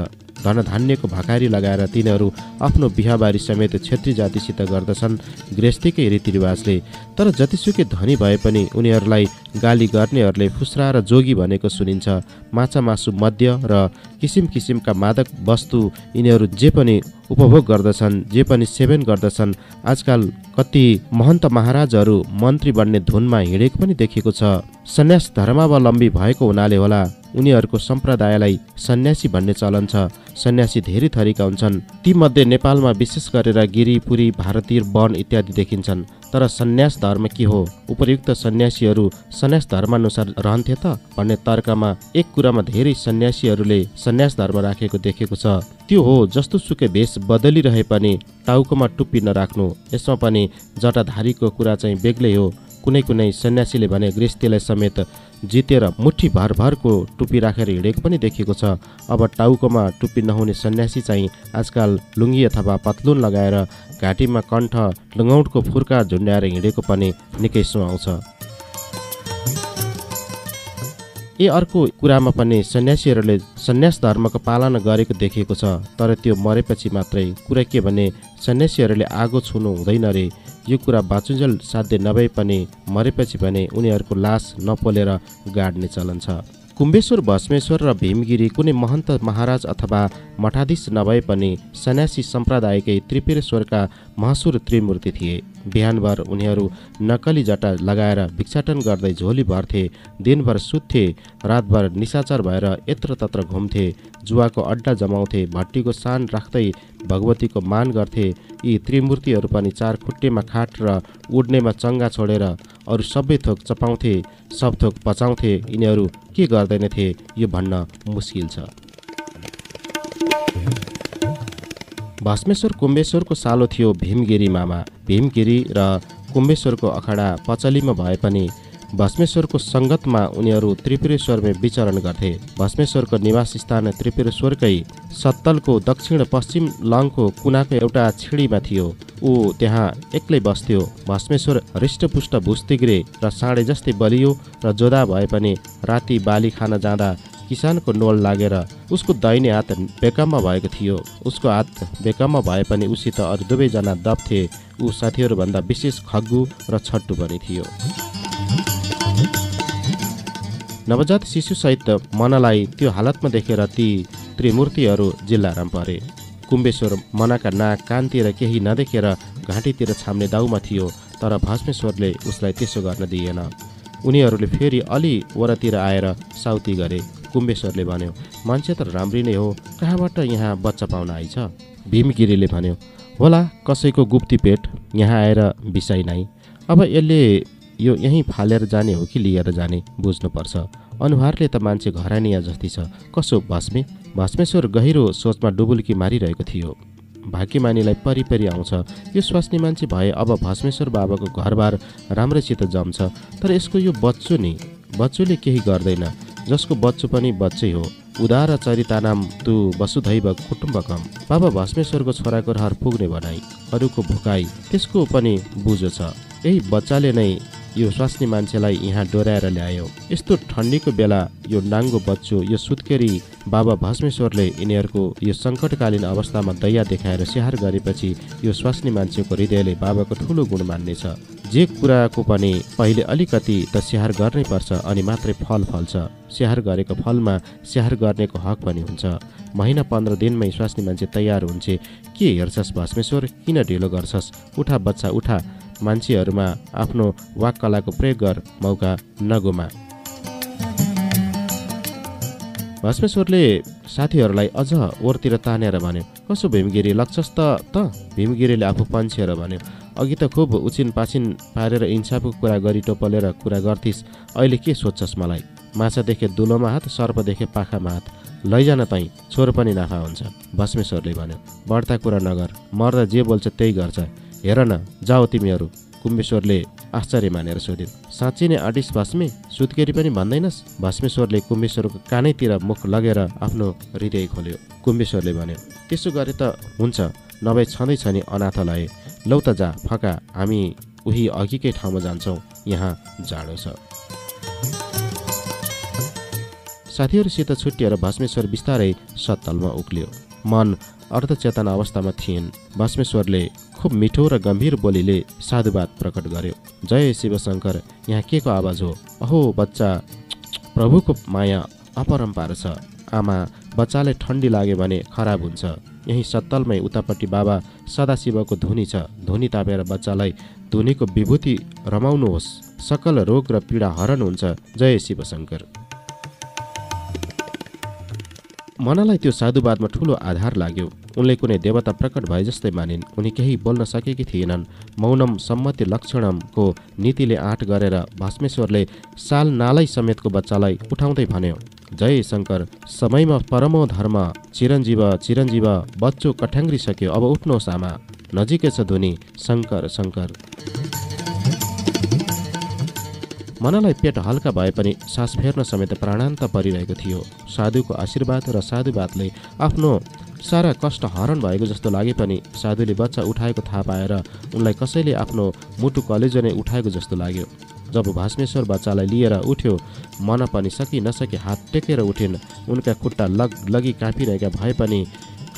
धनधान्यको भकारी लगाएर तिनीहरू आफ्नो बिहाबारी समेत छेत्री जातिसित गर्दछन् गृहस्थीकै रीतिरिवाजले। तर जतिसुकै धनी भए पनि उनीहरूलाई गाली गर्नेहरूले फुस्रा र जोगी भनेको सुनिन्छ। माछा मासु मध्य र किसिम किसिमका मादक वस्तु यिनीहरू जे पनि उपभोग गर्दछन् जे पनि सेवन गर्दछन् आजकल कति महन्त महाराजहरू मन्त्री बन्ने धुनमा हिँडेको पनि देखेको छ। सन्यास धर्मावलम्बी भएको हुनाले होला। उनीहरूको सम्प्रदायलाई सन्यासी भन्ने चलन छ। सन्यासी धेरै थरीका हुन्छन्। तीमध्ये नेपालमा विशेष गरेर गिरिपुरी भारतीय वन इत्यादि देखिन्छन्। तर सन्यास धर्म के हो? उपयुक्त सन्यासीहरू सन्यास धर्मानुसार रहन्थे त? भन्ने तर्कमा एक कुरामा धेरै सन्यासीहरूले सन्यास धर्म राखेको देखेको छ। त्यो हो जस्तो सुकै भेष बदलिरहे पनि टाउकोमा टुप्पी नराख्नु यसमा पनि जटाधारीको कुरा चाहिँ बेग्लै हो। कुनै कुनै सन्यासीले भने गृहस्थीलाई समेत जितेर मुठी भरभरको टुप्पी राखेर हिँडेको पनि देखिएको छ। अब टाउकोमा टुप्पी नहुने सन्यासी चाहिँ आजकल लुङ्गी अथवा पतलुन लगाएर घाँटीमा कण्ठ लुङ्गौटको फुर्का झुन्ड्याएर हिँडेको पनि निकै सुहाउँछ। ए अर्को कुरामा पनि सन्यासीहरूले सन्यास धर्मको पालना गरेको देखिएको छ तर त्यो मरेपछि मात्रै। कुरा के भने सन्यासीहरूले आगो छुनु हुँदैन रे। यो कुरा बाँचुन्जेल साध्य नभए पनि मरेपछि भने उनीहरूको लास नपोलेर गाड्ने चलन छ। कुम्बेश्वर भस्मेश्वर र भीमगिरी कुनै महन्त महाराज अथवा मठाधीश नभए पनि सन्यासी सम्प्रदायकै त्रिपुरेश्वरका महसुर त्रिमूर्ति थिए। बिहानभर उनीहरू नक्कली जटा लगाएर भिक्षाटन गर्दै झोली भर्थे दिनभर सुत्थे रातभर निशाचर भएर यत्र तत्र घुम्थे जुवाको अड्डा जमाउँथे भट्टीको सान राख्दै भगवतीको मान गर्थे यी त्रिमूर्तिहरू पनि चार खुट्टेमा खाट र उड्नेमा चङ्गा छोडेर अरू सबै थोक चपाउँथे सब थोक पचाउँथे। यिनीहरू के गर्दैनथे यो भन्न मुस्किल छ। भस्मेश्वर कुम्बेश्वरको सालो थियो भीमगिरी मामा। भीमगिरी र कुम्बेश्वरको अखाडा पचलीमा भए पनि भस्मेश्वरको सङ्गतमा उनीहरू त्रिपुरेश्वरमै विचरण गर्थे। भस्मेश्वरको निवास स्थान त्रिपुरेश्वरकै सत्तलको दक्षिण पश्चिम लङको कुनाको एउटा छिडीमा थियो। ऊ त्यहाँ एक्लै बस्थ्यो। भस्मेश्वर हृष्टपुष्ट भुस्तिग्रे र साँडे जस्तै बलियो र जोदा भए पनि राति बाली खान जाँदा किसानको नोल लागेर उसको दाहिने हात बेकाममा भएको थियो। उसको हात बेकाममा भए पनि उसित अरू दुवैजना दब थिए ऊ साथीहरूभन्दा विशेष खग्गु र छट्टु पनि थियो। नवजात शिशुसहित मनालाई त्यो हालतमा देखेर ती त्रिमूर्तिहरू जिल्लाराम परे। कुम्बेश्वर मनाका नाक कानतिर केही नदेखेर घाँटीतिर छाम्ने दाउमा थियो तर भस्मेश्वरले उसलाई त्यसो गर्न दिएन। उनीहरूले फेरि अलि वरतिर आएर साउती गरे। कुम्बेश्वरले भन्यो मान्छे त राम्री नै हो कहाँबाट यहाँ बच्चा पाउन आइछ? भीमगिरीले भन्यो होला कसैको गुप्ती पेट यहाँ आएर बिसाइ नै। अब यसले यो यहीँ फालेर जाने हो कि लिएर जाने बुझ्नुपर्छ। अनुहारले त मान्छे घरानिया जस्तै छ। कसो भस्मे? भस्मेश्वर गहिरो सोचमा डुबुल्की मारिरहेको थियो। भाग्यमानीलाई परिपरि आउँछ। यो स्वास्नी मान्छे भए अब भस्मेश्वर बाबाको घरबार राम्रैसित जम्छ। तर यसको यो बच्चो नि? बच्चोले केही गर्दैन। जसको बच्चो पनि बच्चै हो। उदार चरितानाम तु वसुधैव कुटुम्बकम। बाबा भस्मेश्वरको छोराको रहर पुग्ने भनाइ अरूको भुकाई त्यसको पनि बुझो छ। यही बच्चाले नै यो स्वास्नी मान्छेलाई यहाँ डोर्याएर ल्यायो। यस्तो ठन्डीको बेला यो नाङ्गो बच्चो यो सुत्केरी बाबा भस्मेश्वरले यिनीहरूको यो सङ्कटकालीन अवस्थामा दया देखाएर स्याहार गरेपछि यो स्वास्नी मान्छेको हृदयले बाबाको ठुलो गुण मान्नेछ। जे कुराको पनि पहिले अलिकति त स्याहार गर्नै पर्छ अनि मात्रै फल फल्छ। स्याहार गरेको फलमा स्याहार गर्नेको हक पनि हुन्छ। महिना पन्ध्र दिनमै स्वास्नी मान्छे तयार हुन्छ। के हेर्छस् भस्मेश्वर? किन ढिलो गर्छस्? उठा बच्चा उठा। मान्छेहरूमा आफ्नो वाक्कलाको प्रयोग गर मौका नगुमा। भस्मेश्वरले साथीहरूलाई अझ ओरतिर तानेर भन्यो कसो भीमगिरी लग्छस् त? त भीमगिरीले आफू पन्छेर भन्यो अघि त खुब उचिन पाछिन पारेर इन्साफको कुरा गरी टोपलेर कुरा गर्थिस् अहिले के सोध्छस् मलाई? माछा देखे दुलोमा हात सर्प देखे पाखामा हात लैजान तै छोरो पनि नाफा हुन्छ। भस्मेश्वरले भन्यो बढ्ता कुरा नगर मर्दा जे बोल्छ त्यही गर्छ। हेर न जाओ तिमीहरू। कुम्बेश्वरले आश्चर्य मानेर सोध्यो साँच्ची नै आर्टिस भस्मे? सुत्केरी पनि भन्दैनस्? भस्मेश्वरले कुम्बेश्वरको कानैतिर मुख लगेर आफ्नो हृदय खोल्यो। कुम्बेश्वरले भन्यो त्यसो गरे त हुन्छ नभए छँदैछ नि अनाथालय। लौ त जा फका हामी उही अघिकै ठाउँमा जान्छौँ यहाँ जाडो छ। साथीहरूसित छुट्टिएर भस्मेश्वर बिस्तारै सत्तलमा उक्लियो। मन अर्धचेतन अवस्थामा थिइन्। भस्मेश्वरले खुब मिठो र गम्भीर बोलीले साधुवाद प्रकट गर्यो। जय शिवशङ्कर यहाँ के को आवाज हो? अहो बच्चा प्रभुको माया अपरम्पार छ। आमा बच्चाले ठन्डी लाग्यो भने खराब हुन्छ। यही सत्तलमै उतापट्टि बाबा सदाशिवको धुनी छ। धुनी तापेर बच्चालाई धुनीको विभूति रमाउनुहोस्। सकल रोग र पीडा हरण हुन्छ। जय शिवशङ्कर मनलाई त्यो साधुवादमा ठुलो आधार लाग्यो। उनले कुनै देवता प्रकट भए जस्तै मानिन्। उनी केही बोल्न सकेकी थिएनन्। मौनम सम्मति लक्षणमको नीतिले आँट गरेर भस्मेश्वरले साल नालै समेतको बच्चालाई उठाउँदै भन्यो जय शङ्कर समयमा परमो धर्म चिरञ्जीव चिरञ्जीव बच्चो कठ्याङ्ग्रिसक्यो। अब उठ्नुहोस् आमा। नजिकै छ ध्वनि शङ्कर शङ्कर मनलाई पेट हल्का भए पनि सास फेर्न समेत प्राणान्त परिरहेको थियो। साधुको आशीर्वाद र साधुवादले आफ्नो सारा कष्ट हरण भएको जस्तो लागे पनि साधुले बच्चा उठाएको थाहा पाएर उनलाई कसैले आफ्नो मुटु कलेजो नै उठाएको जस्तो लाग्यो। जब भाष्मेश्वर बच्चालाई लिएर उठ्यो मन पनि सकि नसके हात टेकेर उठिन्। उनका खुट्टा लग लगि काँपिरहेका भए पनि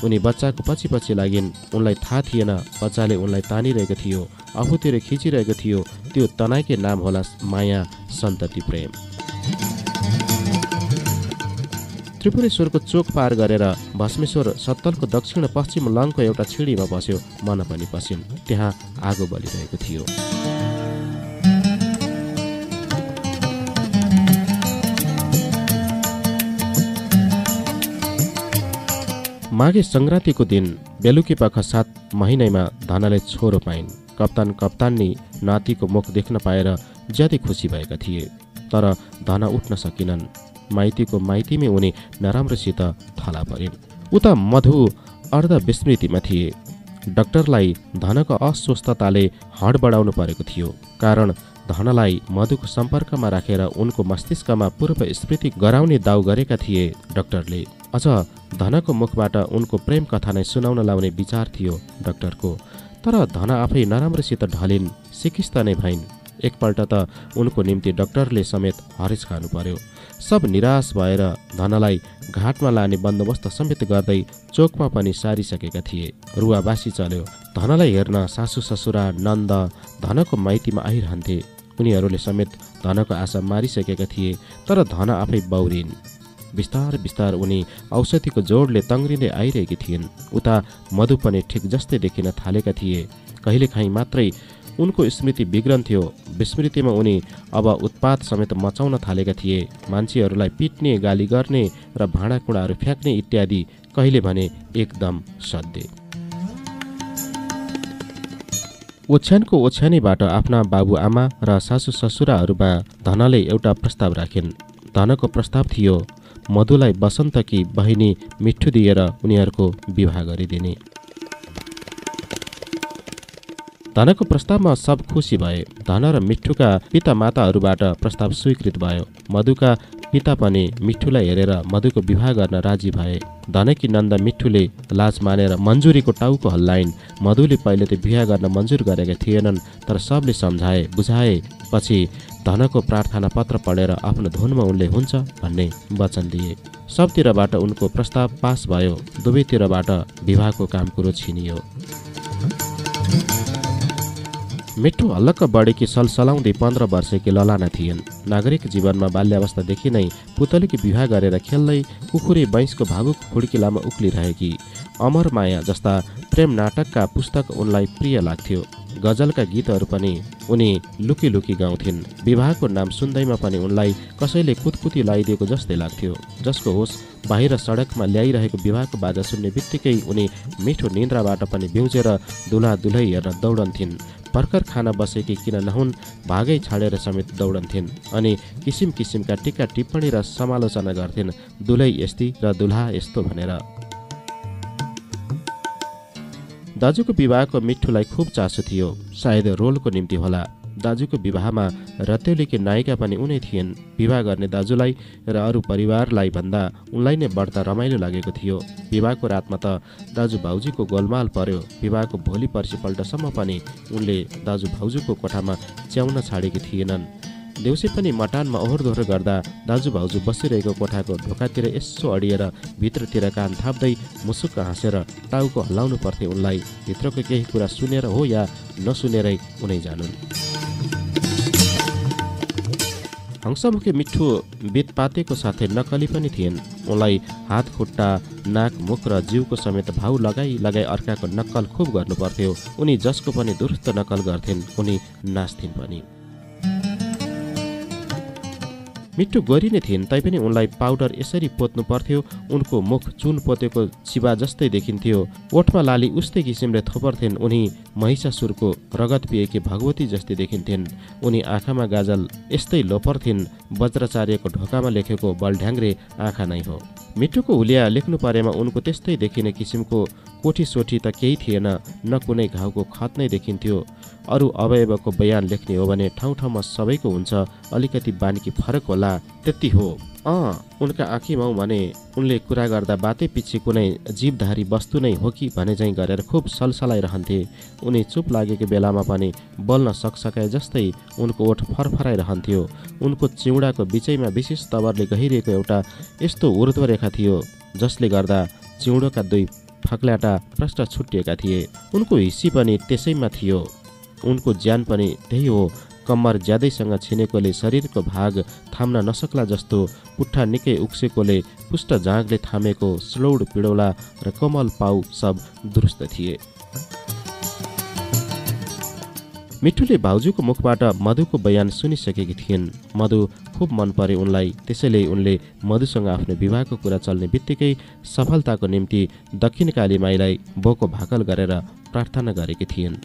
उनी बच्चाको पछि पछि लागिन्। उनलाई थाहा थिएन बच्चाले उनलाई तानिरहेको थियो आफूतिर खिचिरहेको थियो। त्यो तनाइकै नाम होला माया सन्तति प्रेम। त्रिपुरेश्वरको चोक पार गरेर भस्मेश्वर सत्तलको दक्षिण पश्चिम लङको एउटा छिडीमा बस्यो मन पनि पसिन् त्यहाँ आगो बलिरहेको थियो। माघे सङ्क्रान्तिको दिन बेलुकी पख सात महिनैमा धनले छोरो पाइन्। कप्तान कप्तानी नातिको मुख देख्न पाएर ज्यादै खुसी भएका थिए तर धन उठ्न सकिनन्। माइतीको माइतीमै उनी नराम्रोसित थला परिन्। उता मधु अर्ध विस्मृतिमा थिए। डाक्टरलाई धनको अस्वस्थताले हड बढाउनु परेको थियो कारण धनलाई मधुको सम्पर्कमा राखेर उनको मस्तिष्कमा पूर्व स्मृति गराउने दाउ गरेका थिए डाक्टरले। अझ धनको मुखबाट उनको प्रेम कथा नै सुनाउन लाउने विचार थियो डाक्टरको तर धन आफै नराम्रोसित ढलिन् सिकिस्त नै भइन्। एकपल्ट त उनको निम्ति डाक्टरले समेत हरेस खानु पर्यो। सब निराश भएर धनलाई घाटमा लाने बन्दोबस्त समेत गर्दै चोकमा पनि सारिसकेका थिए। रुवाबासी चल्यो। धनलाई हेर्न सासु ससुरा नन्द धनको माइतीमा आइरहन्थे। उनीहरूले समेत धनको आशा मारिसकेका थिए तर धन आफै बौरिन्। बिस्तार बिस्तार उनी औषधिको जोडले तङ्ग्रिँदै आइरहेकी थिइन्। उता मधु पनि ठिक जस्तै देखिन थालेका थिए। कहिलेकाहीँ मात्रै उनको स्मृति बिग्रन्थ्यो विस्मृतिमा उनी अब उत्पात समेत मचाउन थालेका थिए। मान्छेहरूलाई पिट्ने गाली गर्ने र भाँडाकुँडाहरू फ्याँक्ने इत्यादि कहिले भने एकदम सध्य ओछ्यानको ओछ्यानीबाट आफ्ना बाबुआमा र सासु ससुराहरूमा धनले एउटा प्रस्ताव राखिन्। धनको प्रस्ताव थियो मधुलाई बसन्तकी बहिनी मिठो दिएर उनीहरूको विवाह गरिदिने। धनको प्रस्तावमा सब खुसी भए। धन र मिठुका पिता माताहरूबाट प्रस्ताव स्वीकृत भयो। मधुका पिता पनि मिठुलाई हेरेर मधुको विवाह गर्न राजी भए। धनकी नन्द मिठुले लाज मानेर मन्जुरीको टाउको हल्लाइन्। मधुले पहिले त बिहा गर्न मन्जुर गरेका थिएनन् तर सबले सम्झाए बुझाए पछि धनको प्रार्थना पत्र पढेर आफ्नो धुनमा उनले हुन्छ भन्ने वचन दिए। सबतिरबाट उनको प्रस्ताव पास भयो। दुवैतिरबाट विवाहको काम कुरो छिनियो। मिठो हल्लक्क बढेकी सलसलाउँदै पन्ध्र वर्षकी ललाना थिइन्। नागरिक जीवनमा बाल्यावस्थादेखि नै पुतलीकी विवाह गरेर खेल्दै कुखुरे बैंसको भावुक खुड्किलामा उक्लिरहेकी अमर माया जस्ता प्रेम नाटकका पुस्तक उनलाई प्रिय लाग्थ्यो। गजलका गीतहरू पनि उनी लुकी लुकी गाउँथिन्। विवाहको नाम सुन्दैमा पनि उनलाई कसैले कुतकुती लगाइदिएको जस्तै लाग्थ्यो। जसको होस् बाहिर सडकमा ल्याइरहेको विवाहको बाजा सुन्ने बित्तिकै उनी मिठो निन्द्राबाट पनि बिउजेर दुला दुलै हेर्न दौडन्थिन्। भर्खर खाना बसेकी किन नहुन् भागै छाडेर समेत दौडन्थिन् अनि किसिम किसिमका टिका टिप्पणी र समालोचना गर्थिन् दुलै यस्ती र दुल्हा यस्तो भनेर। दाजुको विवाहको मिठुलाई खुब चासो थियो सायद रोलको निम्ति होला। दाजुको विवाहमा रतेलीकी नायिका पनि उनै थिइन्। विवाह गर्ने दाजुलाई र अरू परिवारलाई भन्दा उनलाई नै बढ्ता रमाइलो लागेको थियो। विवाहको रातमा त दाजु भाउजूको गोलमाल पर्यो। विवाहको भोलि पर्सिपल्टसम्म पनि उनले दाजु भाउजूको कोठामा च्याउन छाडेकी थिएनन्। देउसे पनि मटानमा ओहोर दोहोर गर्दा दाजु भाउजू बसिरहेको कोठाको ढोकातिर यसो अडिएर भित्रतिर कान थाप्दै मुसुक्क हाँसेर टाउको हल्लाउनु पर्थे उनलाई। भित्रको केही कुरा सुनेर हो या नसुनेरै उनै जानुन्। हंसमुखी मिठो बेतपातेको साथै नकली पनि थिइन्। उनलाई हात खुट्टा नाक मुख र जिउको समेत भाउ लगाई लगाई अर्काको नक्कल खुब गर्नुपर्थ्यो उनी जसको पनि दुरुस्त नक्कल गर्थिन् उनी नाच्थिन् पनि। मिठो गोरी नै थिइन् तैपनि उनलाई पाउडर यसरी पोत्नु पर्थ्यो। उनको मुख चुन पोतेको चिबा जस्तै देखिन्थ्यो। ओठमा लाली उस्तै किसिमले थोपर्थिन् उनी महिषासुरको रगत पिएकी भगवती जस्तै देखिन्थिन् उनी आँखामा गाजल यस्तै लोपर्थिन् वज्राचार्यको ढोकामा लेखेको बलढ्याङ्ग्रे आँखा नै हो। मिठोको हुलिया लेख्नु परेमा उनको त्यस्तै देखिने किसिमको कोठी सोठी त केही थिएन न कुनै घाउको खत नै देखिन्थ्यो। अरू अवयवको बयान लेख्ने हो भने ठाउँ ठाउँमा सबैको हुन्छ अलिकति बानीकी फरक होला त्यति हो। अँ उनका आँखीमा भने उनले कुरा गर्दा बातै पछि कुनै जीवधारी वस्तु नै हो कि भने चाहिँ गरेर खुब सलसलाइरहन्थे। उनी चुप लागेको बेलामा पनि बोल्न सकसकाए जस्तै उनको ओठ फरफराइरहन्थ्यो। उनको चिउडाको बिचैमा विशेष तवरले गहिरिएको एउटा यस्तो ऊर्ध्वरेखा थियो जसले गर्दा चिउडोका दुई फक्ल्याटा प्रष्ट छुट्टिएका थिए। उनको हिस्सी पनि त्यसैमा थियो। उनको ज्यान पनि त्यही हो। कम्मर ज्यादैसँग छिनेकोले शरीरको भाग थाम्न नसक्ला जस्तो पुट्ठा निकै उक्सेकोले पुष्ट जाँगले थामेको स्लौड पिडौला र कोमल पाउ सब दुरुस्त थिए। मिठुले भाउजूको मुखबाट मधुको बयान सुनिसकेकी थिइन्। मधु खुब मन परे उनलाई त्यसैले उनले मधुसँग आफ्नो विवाहको कुरा चल्ने बित्तिकै सफलताको निम्ति दक्षिणकाली माईलाई बोको भाकल गरेर प्रार्थना गरेकी थिइन्।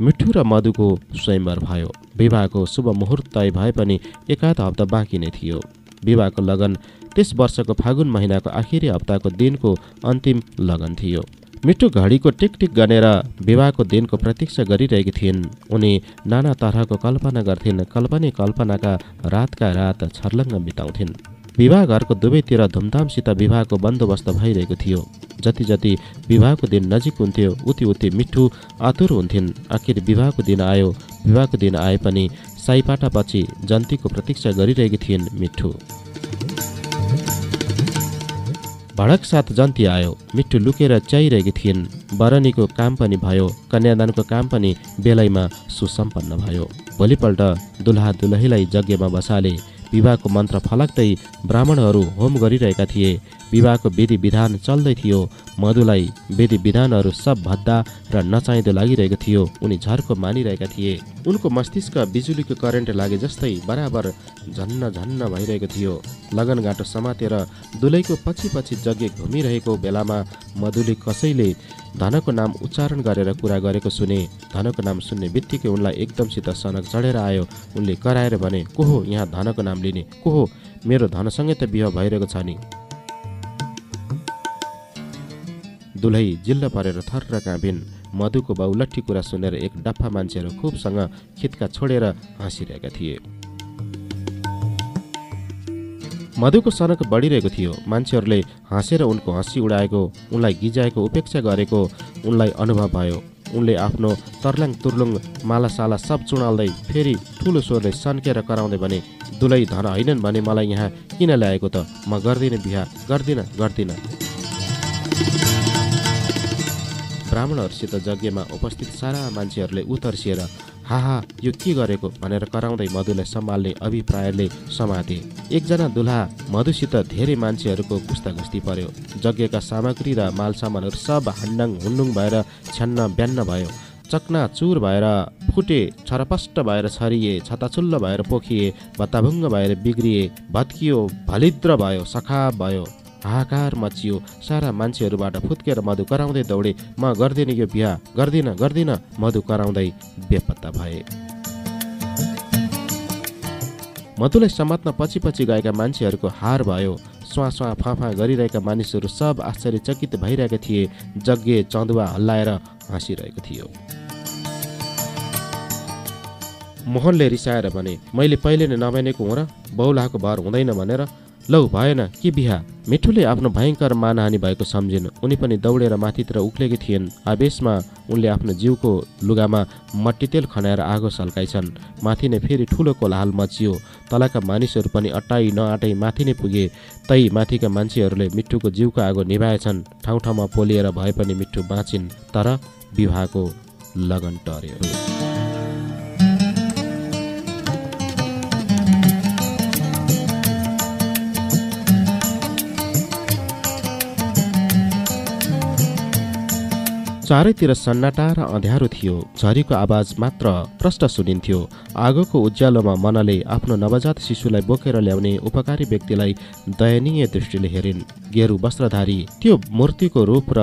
मिठु र मधुको स्वयंवर भयो। विवाहको शुभ मुहुर्त तय भए पनि एकाध हप्ता बाँकी नै थियो। विवाहको लगन त्यस वर्षको फागुन महिनाको आखिरी हप्ताको दिनको अन्तिम लगन थियो। मिठो घडीको टिकटिक गनेर विवाहको दिनको प्रतीक्षा गरिरहेकी थिइन्। उनी नाना तरहको कल्पना गर्थिन् कल्पने कल्पनाका रातका रात छर्लङ्ग बिताउँथिन्। विवाह घरको दुवैतिर धुमधामसित विवाहको बन्दोबस्त भइरहेको थियो। जति जति विवाहको दिन नजिक हुन्थ्यो उति उति मिठो आतुर हुन्थिन्। आखिर विवाहको दिन आयो। विवाहको दिन आए पनि साईपाटापछि जन्तीको प्रतीक्षा गरिरहेकी थिइन् मिठो। भडक साथ जन्ती आयो। मिठो लुकेर च्याइरहेकी थिइन्। बरनीको काम पनि भयो। कन्यादानको काम पनि बेलैमा सुसम्पन्न भयो। भोलिपल्ट दुल्हा दुलहीलाई यज्ञमा बसाले। विवाहको मन्त्र फलाक्दै ब्राह्मणहरू होम गरिरहेका थिए। विवाहको विधि विधान चल्दै थियो। मधुलाई विधि विधानहरू सब भद्दा र नचाहिँदो लागिरहेको थियो। उनी झर्को मानिरहेका थिए। उनको मस्तिष्क बिजुलीको करेन्ट लागे जस्तै बराबर झन्न झन्न भइरहेको थियो। लगन गाँटो समातेर दुलैको पछि पछि जग्गे घुमिरहेको बेलामा मधुले कसैले धनको नाम उच्चारण गरेर कुरा गरेको सुने। धनको नाम सुन्ने बित्तिकै उनलाई एकदमसित सनक चढेर आयो। उनले कराएर भने को हो यहाँ धनको नाम लिने। को हो मेरो धनसँगै त बिह भइरहेको छ नि। दुलै जिल्ल परेर थर्र काँभिन्। मधुको बाउलट्ठी कुरा सुनेर एक डफ्फा मान्छेहरू खुबसँग खितका छोडेर हाँसिरहेका थिए। मधुको सनक बढिरहेको थियो। मान्छेहरूले हाँसेर उनको हँसी उडाएको उनलाई गिजाएको उपेक्षा गरेको उनलाई अनुभव भयो। उनले आफ्नो तर्लाङ तुर्लुङ मालासाला सब चुडाल्दै फेरि ठुलो स्वरले सन्केर कराउँदै भने दुलै धन होइनन् भने मलाई यहाँ किन ल्याएको त? म गर्दिनँ बिहा गर्दिनँ गर्दिनँ। ब्राह्मणहरूसित यज्ञमा उपस्थित सारा मान्छेहरूले उतर्सिएर हाहा यो के गरेको? भनेर कराउँदै मधुलाई सम्हाल्ने अभिप्रायले समाते। एकजना दुल्हा मधुसित धेरै मान्छेहरूको गुस्तागुस्ती पर्यो। यज्ञका सामग्री र मालसामानहरू सब हान्डाङ हुन्डुङ भएर छ्यान्न ब्यान्न भयो। चक्ना चुर भएर फुटे छरपष्ट भएर छरिए छताचुल्ल भएर पोखिए भत्ताभुङ्ग भएर बिग्रिए भत्कियो भलिद्र भयो सखाब भयो। हाहाकार मचियो सारा मान्छेहरूबाट फुत्केर मधु कराउँदै दौडे। म गर्दिनँ यो बिहा। गर्दिनँ गर्दिनँ। मधु कराउँदै बेपत्ता भए। मधुलाई समात्न पछि पछि गएका मान्छेहरूको हार भयो। स्वा स्वा फाँफा गरिरहेका मानिसहरू सब आश्चर्यचकित भइरहेका थिए। जग्गे चन्दुवा हल्लाएर हाँसिरहेको थियो। मोहनले रिसाएर भने मैले पहिले नै नभनेको हुँ र? बहुलाको भर हुँदैन भनेर? लौ भएन के बिहा? मिठुले आफ्नो भयङ्कर मानहानी भएको सम्झिन्। उनी पनि दौडेर माथितिर उक्लेकी थिइन्। आवेशमा उनले आफ्नो जिउको लुगामा मट्टीतेल खनाएर आगो सल्काइछन्। माथि नै फेरि ठुलो कोलाहाल मचियो। तलका मानिसहरू पनि अट्टाइ नआटाइ माथि नै पुगे। तै माथिका मान्छेहरूले मिठुको जिउको आगो निभाएछन्। ठाउँ ठाउँमा पोलिएर भए पनि मिठु बाँचिन्। तर विवाहको लगन टर्यो। चारैतिर सन्नाटा र अँध्यारो थियो। झरीको आवाज मात्र प्रष्ट सुनिन्थ्यो। आगोको उज्यालोमा मनले आफ्नो नवजात शिशुलाई बोकेर ल्याउने उपकारी व्यक्तिलाई दयनीय दृष्टिले हेरिन्। गेरु वस्त्रधारी त्यो मूर्तिको रूप र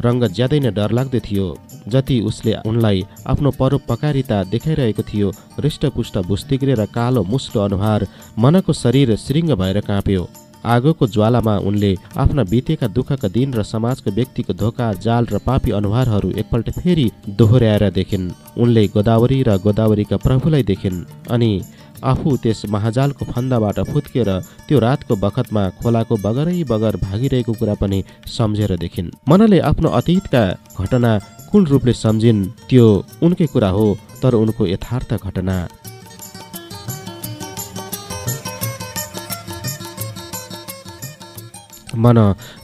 रङ्ग ज्यादै नै डरलाग्दो थियो जति उसले उनलाई आफ्नो परोपकारिता देखाइरहेको थियो। हृष्टपुष्ट भुस्तिग्रे र कालो मुस्लो अनुहार मनको शरीर श्रृङ्ग भएर काँप्यो। आगोको ज्वालामा उनले आफ्ना बितेका दुःखका दिन र समाजको व्यक्तिको धोका जाल र पापी अनुहारहरू एकपल्ट फेरि दोहोऱ्याएर देखिन्। उनले गोदावरी र गोदावरीका प्रभुलाई देखिन् अनि आफू त्यस महाजालको फन्दाबाट फुत्केर त्यो रातको बखतमा खोलाको बगरै बगर भागिरहेको कुरा पनि सम्झेर देखिन्। मनले आफ्नो अतीतका घटना कुन रूपले सम्झिन् त्यो उनकै कुरा हो तर उनको यथार्थ घटना। मन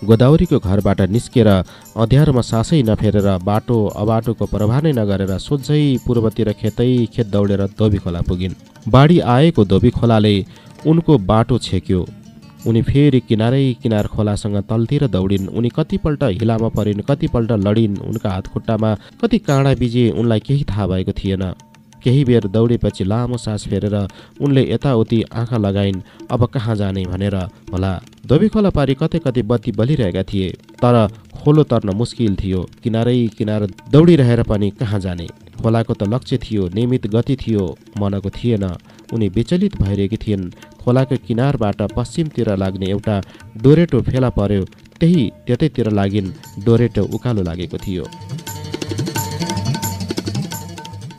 गोदावरीको घरबाट निस्केर अँध्यारोमा सासै नफेरेर बाटो अबाटोको प्रभाव नै नगरेर सोझै पूर्वतिर खेतै खेत दौडेर धोबी खोला पुगिन्। बाढी आएको धोबी खोलाले उनको बाटो छेक्यो। उनी फेरि किनारै किनार खोलासँग तलतिर दौडिन्। उनी कतिपल्ट हिलामा परिन् कतिपल्ट लडिन्। उनका हात खुट्टामा कति काँडा बिजे उनलाई केही थाहा भएको थिएन। केही बेर दौडेपछि लामो सास फेरेर उनले यताउति आँखा लगाइन् अब कहाँ जाने? भनेर होला। धोबी खोला पारी कतै कतै बत्ती बलिरहेका थिए तर खोलो तर्न मुस्किल थियो। किनारै किनार दौडिरहेर पनि कहाँ जाने? खोलाको त लक्ष्य थियो नियमित गति थियो मनको थिएन। उनी विचलित भइरहेकी थिइन्। खोलाको किनारबाट पश्चिमतिर लाग्ने एउटा डोरेटो फेला पर्यो त्यही त्यतैतिर लागिन्। डोरेटो उकालो लागेको थियो।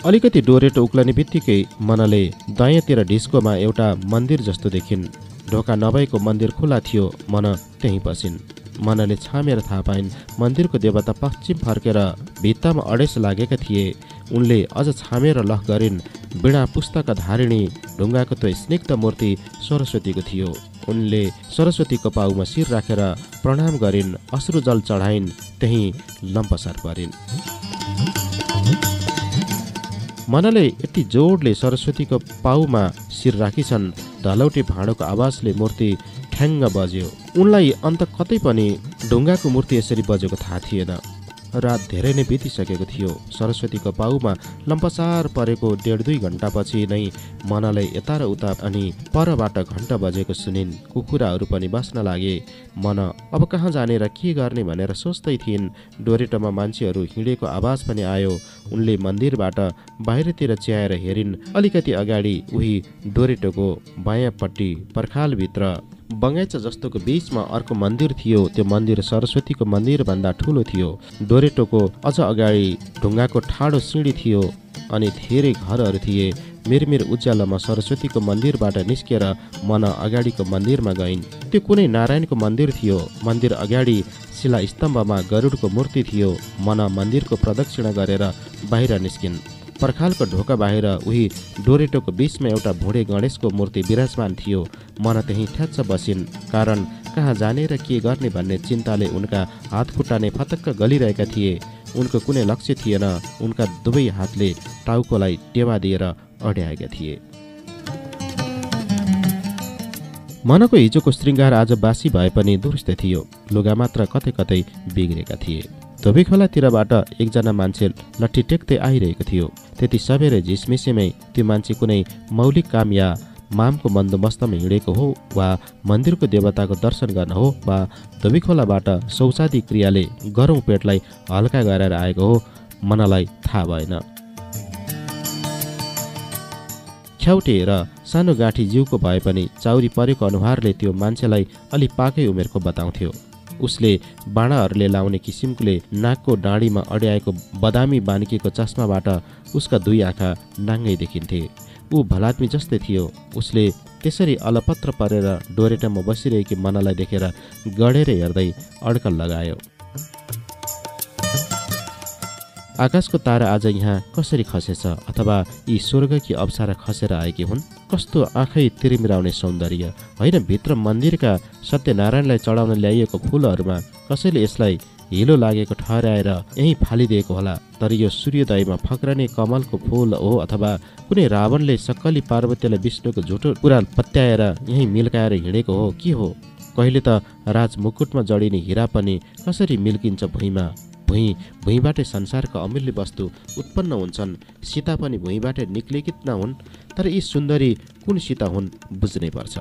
अलिकति डोरेटो उक्लने बित्तिकै मनले दायाँतिर ढिस्कोमा एउटा मन्दिर जस्तो देखिन्। ढोका नभएको मन्दिर खुला थियो मन त्यहीँ पसिन्। मनले छामेर थाहा पाइन् मन्दिरको देवता पश्चिम फर्केर भित्तामा अडेस लागेका थिए। उनले अझ छामेर लख गरिन् बिणा पुस्तक धारिणी ढुङ्गाको त्यो स्निग्ध मूर्ति सरस्वतीको थियो। उनले सरस्वतीको पाउमा शिर राखेर प्रणाम गरिन् अश्रु जल चढाइन् त्यहीँ लम्पसार परिन्। मनले यति जोडले सरस्वतीको पाउमा शिर राखिछन्। धलौटे भाँडोको आवाजले मूर्ति ठ्याङ्ग बज्यो। उनलाई अन्त कतै पनि ढुङ्गाको मूर्ति यसरी बजेको थाहा थिएन। रात धेरै नै बितिसकेको थियो। सरस्वतीको पाउमा लम्पसार परेको डेढ दुई घन्टापछि नै मनलाई यता र उता अनि परबाट घन्टा बजेको सुनिन्। कुखुराहरू पनि बस्न लागे। मन अब कहाँ जाने र के गर्ने भनेर सोच्दै थिइन्। डोरेटोमा मान्छेहरू हिँडेको आवाज पनि आयो। उनले मन्दिरबाट बाहिरतिर च्याएर हेरिन्। अलिकति अगाडि उही डोरेटोको बायाँपट्टि पर्खालभित्र बगैँचा जस्तोको बिचमा अर्को मन्दिर थियो। त्यो मन्दिर सरस्वतीको मन्दिरभन्दा ठुलो थियो। डोरेटोको अझ अगाडि ढुङ्गाको ठाडो सिँढी थियो अनि धेरै घरहरू थिए। मिरमिर उज्यालोमा सरस्वतीको मन्दिरबाट निस्केर मन अगाडिको मन्दिरमा गइन्। त्यो कुनै नारायणको मन्दिर थियो। मन्दिर अगाडि शिला स्तम्भमा गरुडको मूर्ति थियो। मन मन्दिरको प्रदक्षिणा गरेर बाहिर निस्किन्। पर्खालको ढोका बाहिर उही डोरेटोको बिचमा एउटा भुँडे गणेशको मूर्ति विराजमान थियो। मन त्यहीँ ठ्याच्च बसिन्। कारण कहाँ जाने र के गर्ने भन्ने चिन्ताले उनका हात खुट्टा नै फतक्क गलिरहेका थिए। उनको कुनै लक्ष्य थिएन। उनका दुवै हातले टाउकोलाई टेवा दिएर अड्याएका थिए। मनको हिजोको श्रृङ्गार आज बासी भए पनि दुरुस्त थियो। लुगा मात्र कतै कतै बिग्रेका थिए। धोबी खोलातिरबाट एकजना मान्छे लट्ठी टेक्दै आइरहेको थियो। त्यति सबेरै झिसमिसेमै त्यो मान्छे कुनै मौलिक काम या मामको बन्दोबस्तमा हिँडेको हो वा मन्दिरको देवताको दर्शन गर्न हो वा धोबी खोलाबाट शौचादी क्रियाले गरौँ पेटलाई हल्का गरेर आएको हो मनलाई थाहा भएन। ख्याउटे र सानो गाँठी जिउको भए पनि चाउरी परेको अनुहारले त्यो मान्छेलाई अलि पाकै उमेरको बताउँथ्यो। उसले बाँडाहरूले लाउने किसिमले नाकको डाँडीमा अड्याएको बदामी बानिकेको चस्माबाट उसका दुई आँखा नाङ्गै देखिन्थे। ऊ भलात्मी जस्तै थियो। उसले त्यसरी अलपत्र परेर डोरेटामा बसिरहेकी मनलाई देखेर गढेर हेर्दै अड्कल लगायो। आकाशको तारा आज यहाँ कसरी खसेछ अथवा यी स्वर्गकी अप्सरा खसेर आएकी हुन्? कस्तो आँखै तिरिमिराउने सौन्दर्य? होइन भित्र मन्दिरका सत्यनारायणलाई चढाउन ल्याइएको फुलहरूमा कसैले यसलाई हिलो लागेको ठहराएर यहीँ फालिदिएको होला? तर यो सूर्योदयमा फक्रने कमलको फुल हो अथवा कुनै रावणले सक्कली पार्वतीलाई विष्णुको झुटो कुरा पत्याएर यहीँ मिल्काएर हिँडेको हो के हो? कहिले त राजमुकुटमा जडिने हिरा पनि कसरी मिल्किन्छ भुइँमा? भुइँ भुइँबाटै संसारका अमूल्य वस्तु उत्पन्न हुन्छन्। सीता पनि भुइँबाटै निक्लेकी नहुन् तर यी सुन्दरी कुन सीता हुन् बुझ्नै पर्छ।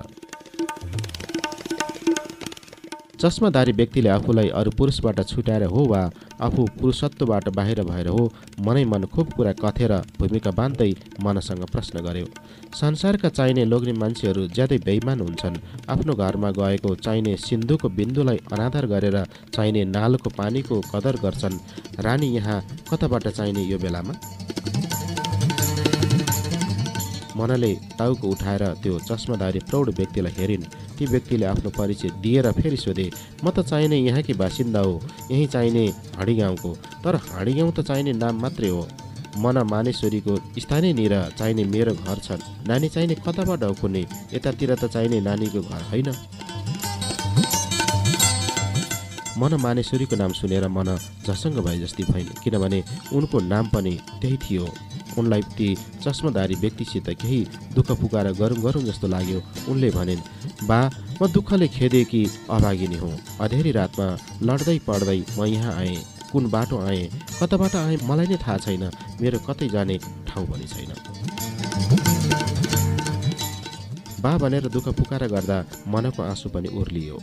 चस्माधारी व्यक्तिले आफूलाई अरू पुरुषबाट छुट्याएर हो वा आफू पुरुषत्वबाट बाहिर भएर हो मनै मन खुब कुरा कथेर भूमिका बाँध्दै मनसँग प्रश्न गर्यो। संसारका चाहिने लोग्ने मान्छेहरू ज्यादै बेइमान हुन्छन्। आफ्नो घरमा गएको चाहिने सिन्धुको बिन्दुलाई अनादर गरेर चाहिने नालको पानीको कदर गर्छन्। रानी यहाँ कताबाट चाहिने यो बेलामा? मनले टाउको उठाएर त्यो चस्माधारी प्रौढ व्यक्तिलाई हेरिन्। ती व्यक्तिले आफ्नो परिचय दिएर फेरि सोधे म त चाहिने यहाँकी बासिन्दा हो यहीँ चाहिने हाँडी गाउँको तर हाँडी गाउँ त चाहिने नाम मात्रै हो। मना मानेश्वरीको स्थानीयनिर चाहिने मेरो घर छन्। नानी चाहिने कताबाट हो कुनै? यतातिर त चाहिने नानीको घर होइन मन मानेश्वरीको नाम सुनेर मन झसङ्ग भए जस्तै भइन्। किनभने उनको नाम पनि त्यही थियो। उनलाई ती चस्माधारी व्यक्तिसित केही दुःख पुकार गरौँ गरौँ जस्तो लाग्यो। उनले भनिन् बा म दुःखले खेदे कि अभागिनी हुँ। अधेरी रातमा लड्दै पढ्दै म यहाँ आएँ कुन बाटो आएँ कताबाट आएँ मलाई नै थाहा छैन। मेरो कतै जाने ठाउँ पनि छैन बा भनेर दुःख पुकार गर्दा मनको आँसु पनि उर्लियो।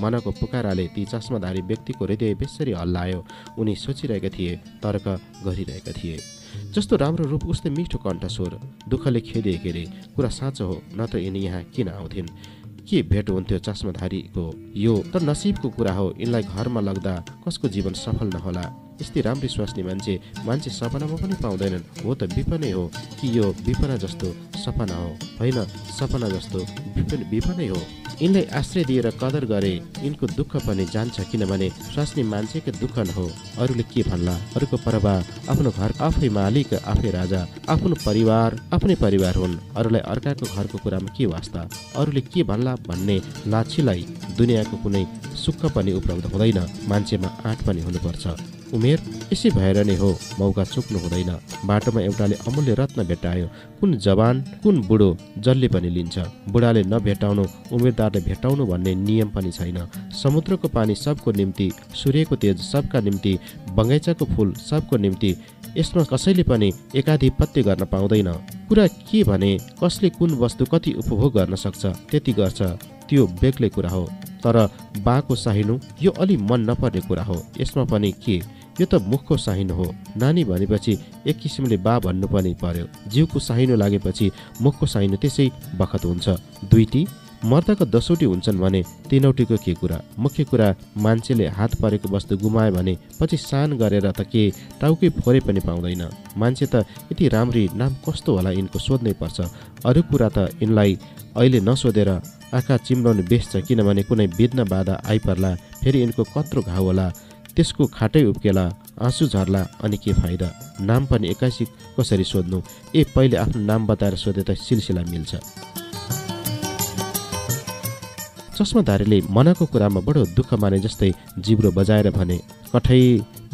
मनको पुकाराले ती चस्माधारी व्यक्तिको हृदय बेसरी हल्लायो। उनी सोचिरहेका थिए तर्क गरिरहेका थिए। जस्तो राम्रो रूप उस्तै मिठो कण्ठस्वर दुःखले खेदे के अरे कुरा साँचो हो नत्र यिनी यहाँ किन आउँथिन्? के भेट हुन्थ्यो चस्माधारीको? यो त नसिबको कुरा हो यिनलाई घरमा लग्दा कसको जीवन सफल नहोला? यस्तै राम्री स्वास्नी मान्छे मान्छे सपनामा पनि पाउँदैनन्। हो त विपनै हो कि यो विपना जस्तो सपना हो? होइन सपना जस्तो विपनै हो। यिनलाई आश्रय दिएर कदर गरे यिनको दुःख पनि जान्छ किनभने स्वास्नी मान्छेको दुःख हो। अरूले के भन्ला? अरूको प्रभाव आफ्नो घर आफै मालिक आफै राजा आफ्नो परिवार आफ्नै परिवार हुन्। अरूलाई अर्काको घरको कुरामा के वास्ता? अरूले के भन्ला भन्ने लाछीलाई दुनियाँको कुनै सुख पनि उपलब्ध हुँदैन। मान्छेमा आँट पनि हुनुपर्छ। उमेर यसै भएर नै हो। मौका चुक्नु हुँदैन। बाटोमा एउटाले अमूल्य रत्न भेटायो कुन जवान कुन बुढो जसले पनि लिन्छ। बुढाले नभेटाउनु उमेरदारले भेटाउनु भन्ने नियम पनि छैन। समुद्रको पानी सबको निम्ति सूर्यको तेज सबका निम्ति बगैँचाको फुल सबको निम्ति यसमा कसैले पनि एकाधिपत्य गर्न पाउँदैन। कुरा के भने कसले कुन वस्तु कति उपभोग गर्न सक्छ त्यति गर्छ। त्यो बेग्लै कुरा हो। तर बाको साहिनु यो अलि मन नपर्ने कुरा हो। यसमा पनि के यो त मुखको साहिनो हो। नानी भनेपछि एक किसिमले बा भन्नु पनि पर्यो। जिउको साहिनो लागेपछि मुखको साहिनो त्यसै बखत हुन्छ। दुईटी मर्दाका दसौटी हुन्छन् भने तिनौटीको के कुरा? मुख्य कुरा मान्छेले हात परेको वस्तु गुमायो भने पछि सान गरेर त के टाउकै फोरे पनि पाउँदैन। मान्छे त यति राम्री नाम कस्तो होला यिनको सोध्नै पर्छ। अरू कुरा त यिनलाई अहिले नसोधेर आँखा चिम्लाउने बेस छ किनभने कुनै बित्न बाधा आइपर्ला फेरि यिनको कत्रो घाउ होला। त्यसको खाटै उब्केला आँसु झर्ला अनि के फाइदा? नाम पनि एक्कासी कसरी सोध्नु? ए पहिले आफ्नो नाम बताएर सोधे त सिलसिला मिल्छ। चस्माधारीले मनको कुरामा बडो दुःख माने जस्तै जिब्रो बजाएर भने कठै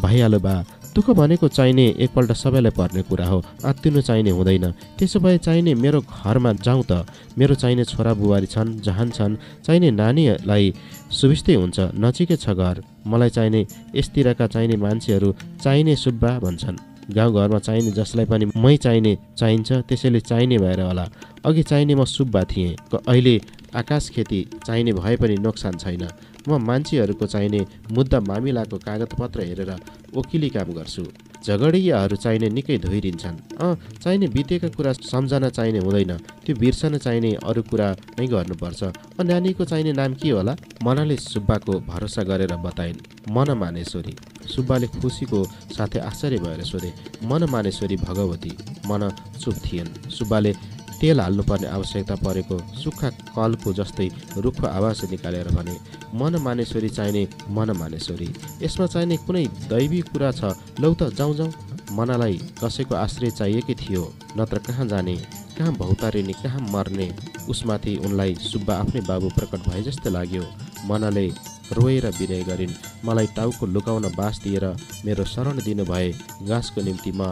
भइहाल्यो बा दुःख भनेको चाहिने एकपल्ट सबैलाई पर्ने कुरा हो। आत्तिनु चाहिने हुँदैन। त्यसो भए चाहिने मेरो घरमा जाउँ त। मेरो चाहिने छोरा बुहारी छन् जहान छन्। चाहिने नानीलाई सुविस्तै हुन्छ। नजिकै छ घर। मलाई चाहिने यसतिरका चाहिने मान्छेहरू चाहिने सुब्बा भन्छन्। गाउँघरमा चाहिने जसलाई पनि मै चाहिने चाहिन्छ त्यसैले चाहिने भएर होला। अघि चाहिने म सुब्बा थिएँ। अहिले आकाश खेती चाहिने भए पनि नोक्सान छैन। म मान्छेहरूको चाहिने मुद्दा मामिलाको कागजपत्र हेरेर वकिली काम गर्छु। झगडियाहरू चाहिने निकै धोइरिन्छन् अँ चाहिने बितेका कुरा सम्झना चाहिने हुँदैन। त्यो बिर्सन चाहिने अरू कुरा नै गर्नुपर्छ। अँ नानीको चाहिने नाम के होला? मनाले सुब्बाको भरोसा गरेर बताइन्। मन मानेश्वरी सुब्बाले खुसीको साथै आश्चर्य भएर सोधे मन मानेश्वरी भगवती। मन चुप थिएन। सुब्बाले तेल हाल्नुपर्ने आवश्यकता परेको सुक्खा कलको जस्तै रुखको आवाज निकालेर भने मन मानेश्वरी चाहिने मन मानेश्वरी। यसमा चाहिने कुनै दैवी कुरा छ। लौ त जाउँ जाउँ। मनालाई कसैको आश्रय चाहिएकै थियो नत्र कहाँ जाने कहाँ भौतारिने कहाँ मर्ने। उसमाथि उनलाई सुब्बा आफ्नै बाबु प्रकट भए जस्तो लाग्यो। मनाले रोएर विनय गरिन्। मलाई टाउको लुकाउन बास दिएर मेरो शरण दिनुभए घाँसको निम्ति म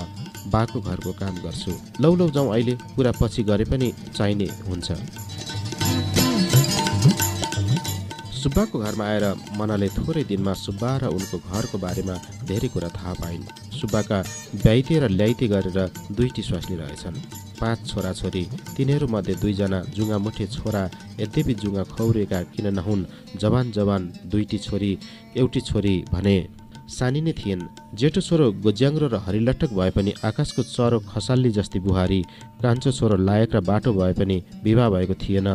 बाको घरको काम गर्छु। लौ लौ जाउँ अहिले। कुरा पछि गरे पनि चाहिने हुन्छ। सुब्बाको घरमा आएर मनाले थोरै दिनमा सुब्बा र उनको घरको बारेमा धेरै कुरा थाहा पाइन्। सुब्बाका ब्याइते र ल्याइते गरेर दुईटी स्वास्नी रहेछन्। पाँच छोराछोरी। तिनीहरूमध्ये दुईजना जुङ्गा मुठे छोरा यद्यपि जुङ्गा खौरेका किन नहुन् जवान जवान दुईटी छोरी एउटी छोरी भने सानी नै थिएन जेठो छोरो गोज्याङ्रो र हरिलट्टक भए पनि आकाशको चरो खसाल्ली जस्ती बुहारी कान्छो छोरो लायक र बाटो भए पनि विवाह भएको थिएन।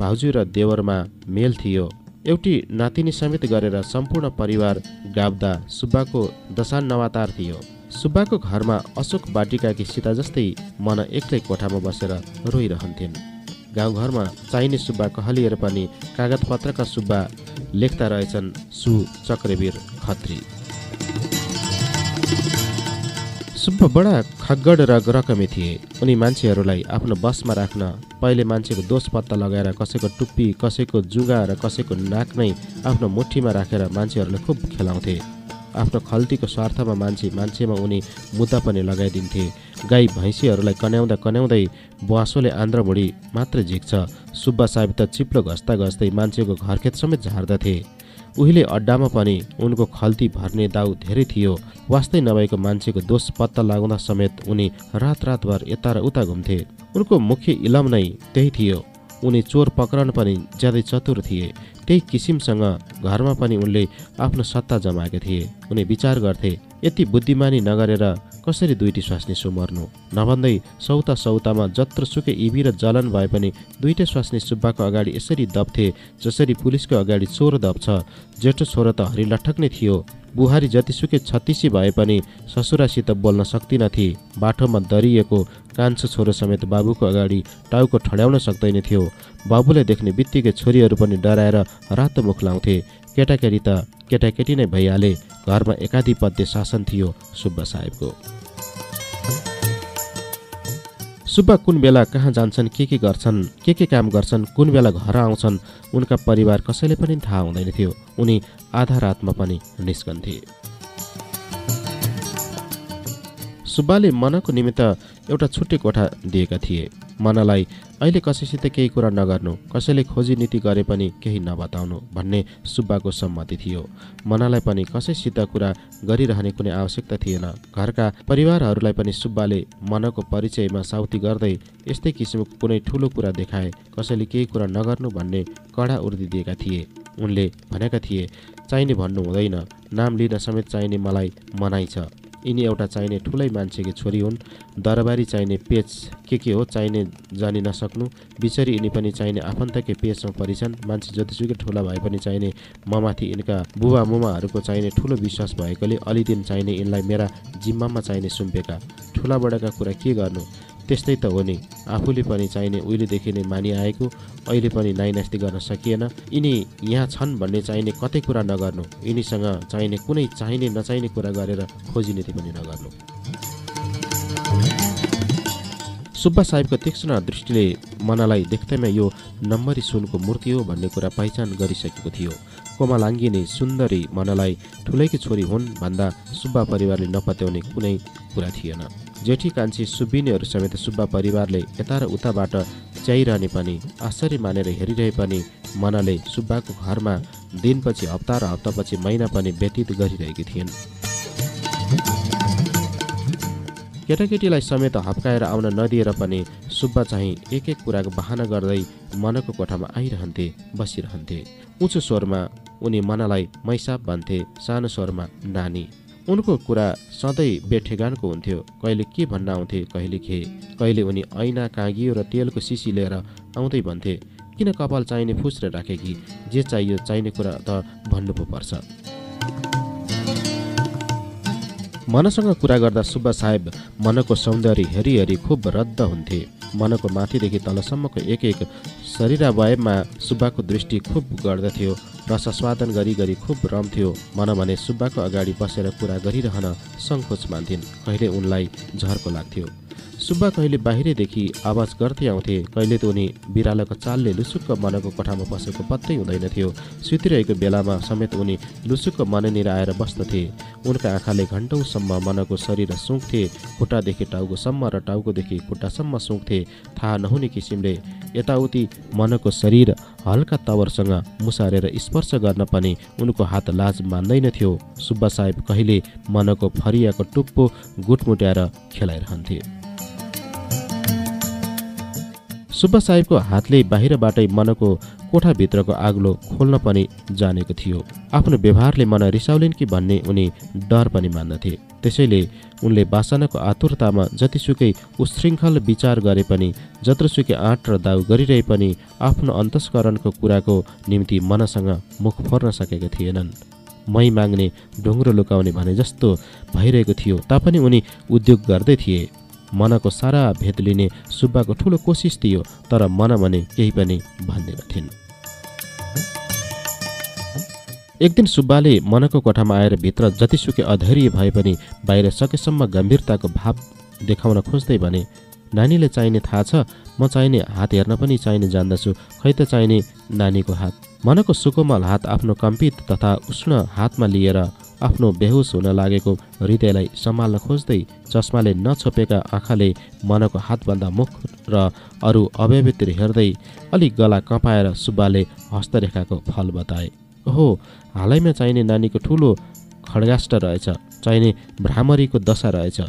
भाउजू र देवरमा मेल थियो। एउटी नातिनी समेत गरेर सम्पूर्ण परिवार गाब्दा सुब्बाको दशान नवातार थियो। सुब्बाको घरमा अशोक बाटिकाकी सीता जस्तै मन एक्लै कोठामा बसेर रोइरहन्थिन्। गाउँघरमा चाहिने सुब्बा कहलिएर पनि कागजपत्रका सुब्बा लेख्दा रहेछन् सु चक्रवीर खत्री। सुब्बा बडा खग्गड र रकमी थिए। उनी मान्छेहरूलाई आफ्नो बसमा राख्न पहिले मान्छेको दोष पत्ता लगाएर कसैको टुप्पी कसैको जुगा र कसैको नाक नै आफ्नो मुठीमा राखेर मान्छेहरूलाई खुब खेलाउँथे। आफ्नो खल्तीको स्वार्थमा मान्छे मान्छेमा उनी मुद्दा पनि लगाइदिन्थे। गाई भैँसीहरूलाई कन्याउँदा कन्याउँदै बुवासोले आन्द्रभुडी मात्र झिक्छ। सुब्बा साहेब त चिप्लो घस्दा घस्दै मान्छेको घरखेत समेत झार्दथे। उहिले अड्डामा पनि उनको खल्ती भर्ने दाउ धेरै थियो। वास्तै नभएको मान्छेको दोष पत्ता लगाउँदा समेत उनी रात रातभर यता र उता घुम्थे। उनको मुख्य इलम नै त्यही थियो। उनी चोर पक्रन पनि ज्यादै चतुर थिए। त्यही किसिमसँग घरमा पनि उनले आफ्नो सत्ता जमाएका थिए। उनी विचार गर्थे यति बुद्धिमानी नगरेर कसरी दुईटी स्वास्नी सुमर्नु? नभन्दै सौता सौतामा जत्रो सुकै इबी र जलन भए पनि दुईटै स्वास्नी सुब्बाको अगाडि यसरी दब्थे जसरी पुलिसको अगाडि चोर दब्छ। जेठो छोरो त हरिलठक नै थियो। बुहारी जतिसुकै छत्तिसी भए पनि ससुरासित बोल्न सक्दिनथे बाटोमा दरिएको कान्छो छोरो समेत बाबुको अगाडि टाउको ठड्याउन सक्दैन थियो। बाबुलाई देख्ने बित्तिकै छोरीहरू पनि डराएर रातो मुख लाउँथे। केटाकेटी त केटाकेटी नै भइहाले। घरमा एकाधिपत्य शासन थियो सुब्बा साहेबको। सुब्बा कुन बेला कहाँ जान्छन् के के गर्छन् के के काम गर्छन् कुन बेला घर आउँछन् उनका परिवार कसैले पनि थाहा हुँदैन थियो। उनी आधा रातमा पनि निस्कन्थे। सुब्बाले मनको निमित्त एउटा छुट्टै कोठा दिएका थिए। मनलाई अहिले कसैसित केही कुरा नगर्नु कसैले खोजी नीति गरे पनि केही नबताउनु भन्ने सुब्बाको सम्मति थियो। मनलाई पनि कसैसित कुरा गरिरहने कुनै आवश्यकता थिएन। घरका परिवारहरूलाई पनि सुब्बाले मनको परिचयमा साउती गर्दै यस्तै किसिमको कुनै ठुलो कुरा देखाए कसैले केही कुरा नगर्नु भन्ने कडा उर्दी दिएका थिए। उनले भनेका थिए चाहिने भन्नु हुँदैन। नाम लिन समेत चाहिने मलाई मनाइ छ। यिनी एउटा चाहिने ठुलै मान्छेकी छोरी हुन्। दरबारी चाहिने पेच के के हो चाहिने जानि नसक्नु। बिचरी यिनी पनि चाहिने आफन्तकै पेचमा परिछन्। मान्छे जतिसुकै ठुला भए पनि चाहिने ममाथि यिनका बुबा मुमाहरूको चाहिने ठुलो विश्वास भएकोले अलिदिन चाहिने यिनलाई मेरा जिम्मामा चाहिने सुम्पेका ठुला बडाका कुरा के गर्नु? त्यस्तै त हो नि। आफूले पनि चाहिने उहिलेदेखि नै मानिआएको अहिले पनि नाइनास्ती गर्न सकिएन। यिनी यहाँ छन् भन्ने चाहिने कतै कुरा नगर्नु। यिनीसँग चाहिने कुनै चाहिने नचाहिने कुरा गरेर खोजिनेति पनि नगर्नु। सुब्बा साहेबको तीक्ष्ण दृष्टिले मनालाई देख्दैमा यो नम्बरी सुनको मूर्ति हो भन्ने कुरा पहिचान गरिसकेको थियो। कोमलाङ्गिनी सुन्दरी मनलाई ठुलैकी छोरी हुन् भन्दा सुब्बा परिवारले नपत्याउने कुनै कुरा थिएन। जेठी कान्छी सुब्बिनीहरू समेत सुब्बा परिवारले यता र उताबाट च्याइरहने पनि आश्चर्य मानेर हेरिरहे पनि मनले सुब्बाको घरमा दिनपछि हप्ता र हप्तापछि महिना पनि व्यतीत गरिरहेकी थिइन्। केटाकेटीलाई समेत हप्काएर आउन नदिएर पनि सुब्बा चाहिँ एक एक कुराको बहाना गर्दै मनको कोठामा आइरहन्थे बसिरहन्थे। उच्च स्वरमा उनी मनलाई मैसाप भन्थे सानो स्वरमा नानी। उनको कुरा सधैँ बेठेगानको हुन्थ्यो। कहिले के भन्न आउँथे कहिले खे कहिले उनी ऐना काँगियो र तेलको सिसी लिएर आउँदै भन्थे किन कपाल चाहिने फुस्रे राखे कि? जे चाहियो चाहिने कुरा त भन्नु पो पर्छ। मनसँग कुरा गर्दा सुब्बा साहेब मनको सौन्दर्य हेरी हेरी खुब रद्द हुन्थे। मनको माथिदेखि तलसम्मको एक एक शरीरावयवमा सुब्बाको दृष्टि खुब गर्दथ्यो रसास्वादन गरी गरी खुब रम्थ्यो। मन भने सुब्बाको अगाडि बसेर कुरा गरिरहन सङ्कोच मान्थिन्। कहिले उनलाई झर्को लाग्थ्यो। सुब्बा कहिले बाहिरैदेखि आवाज गर्दै आउँथे। कहिले त उनी बिरालोको चालले लुसुक्क मनको कोठामा बसेको पत्तै हुँदैन थियो। सुतिरहेको बेलामा समेत उनी लुसुक्क मननिर आएर बस्दथे। उनका आँखाले घन्टौँसम्म मनको शरीर सुँघ्थे। खुट्टादेखि टाउकोसम्म र टाउकोदेखि खुट्टासम्म सुँघ्थे। थाहा नहुने किसिमले यताउति मनको शरीर हल्का तवरसँग मुसारेर स्पर्श गर्न पनि उनको हात लाज मान्दैनथ्यो सुब्बा साहेब कहिले मनको फरियाको टुप्पो गुटमुट्याएर खेलाइरहन्थे। सुब्बा साहेबको हातले बाहिरबाटै मनको कोठाभित्रको आग्लो खोल्न पनि जानेको थियो। आफ्नो व्यवहारले मन रिसाउलिन् कि भन्ने उनी डर पनि मान्दथे। त्यसैले उनले बासनाको आतुरतामा जतिसुकै उशृङ्खल विचार गरे पनि जत्रसुकै आँट र दाउ गरिरहे पनि आफ्नो अन्तस्करणको कुराको निम्ति मनसँग मुख फोर्न सकेका थिएनन्। मै माग्ने ढुङ्ग्रो लुकाउने भने जस्तो भइरहेको थियो तापनि उनी उद्योग गर्दै थिए। मनको सारा भेद लिने सुब्बाको ठुलो कोसिस थियो तर मन भने केही पनि भन्दैनथिन् एक दिन सुब्बाले मनको कोठामा आएर भित्र जतिसुकै अधैर्य भए पनि बाहिर सकेसम्म गम्भीरताको भाव देखाउन खोज्दै भने नानीले चाहिने थाहा छ म चाहिने हात हेर्न पनि चाहिने जान्दछु खै त चाहिने नानीको हात। मनको सुकोमल हात आफ्नो कम्पित तथा उष्ण हातमा लिएर आफ्नो बेहुस हुन लागेको हृदयलाई सम्हाल्न खोज्दै चस्माले नछोपेका आँखाले मनको हातभन्दा मुख र अरू अवयवतिर हेर्दै अलिक गला कपाएर सुब्बाले हस्तरेखाको फल बताए ओहो हालैमा चाहिने नानीको ठुलो खड्गाष्ट रहेछ चाहिने भ्रामरीको दशा रहेछ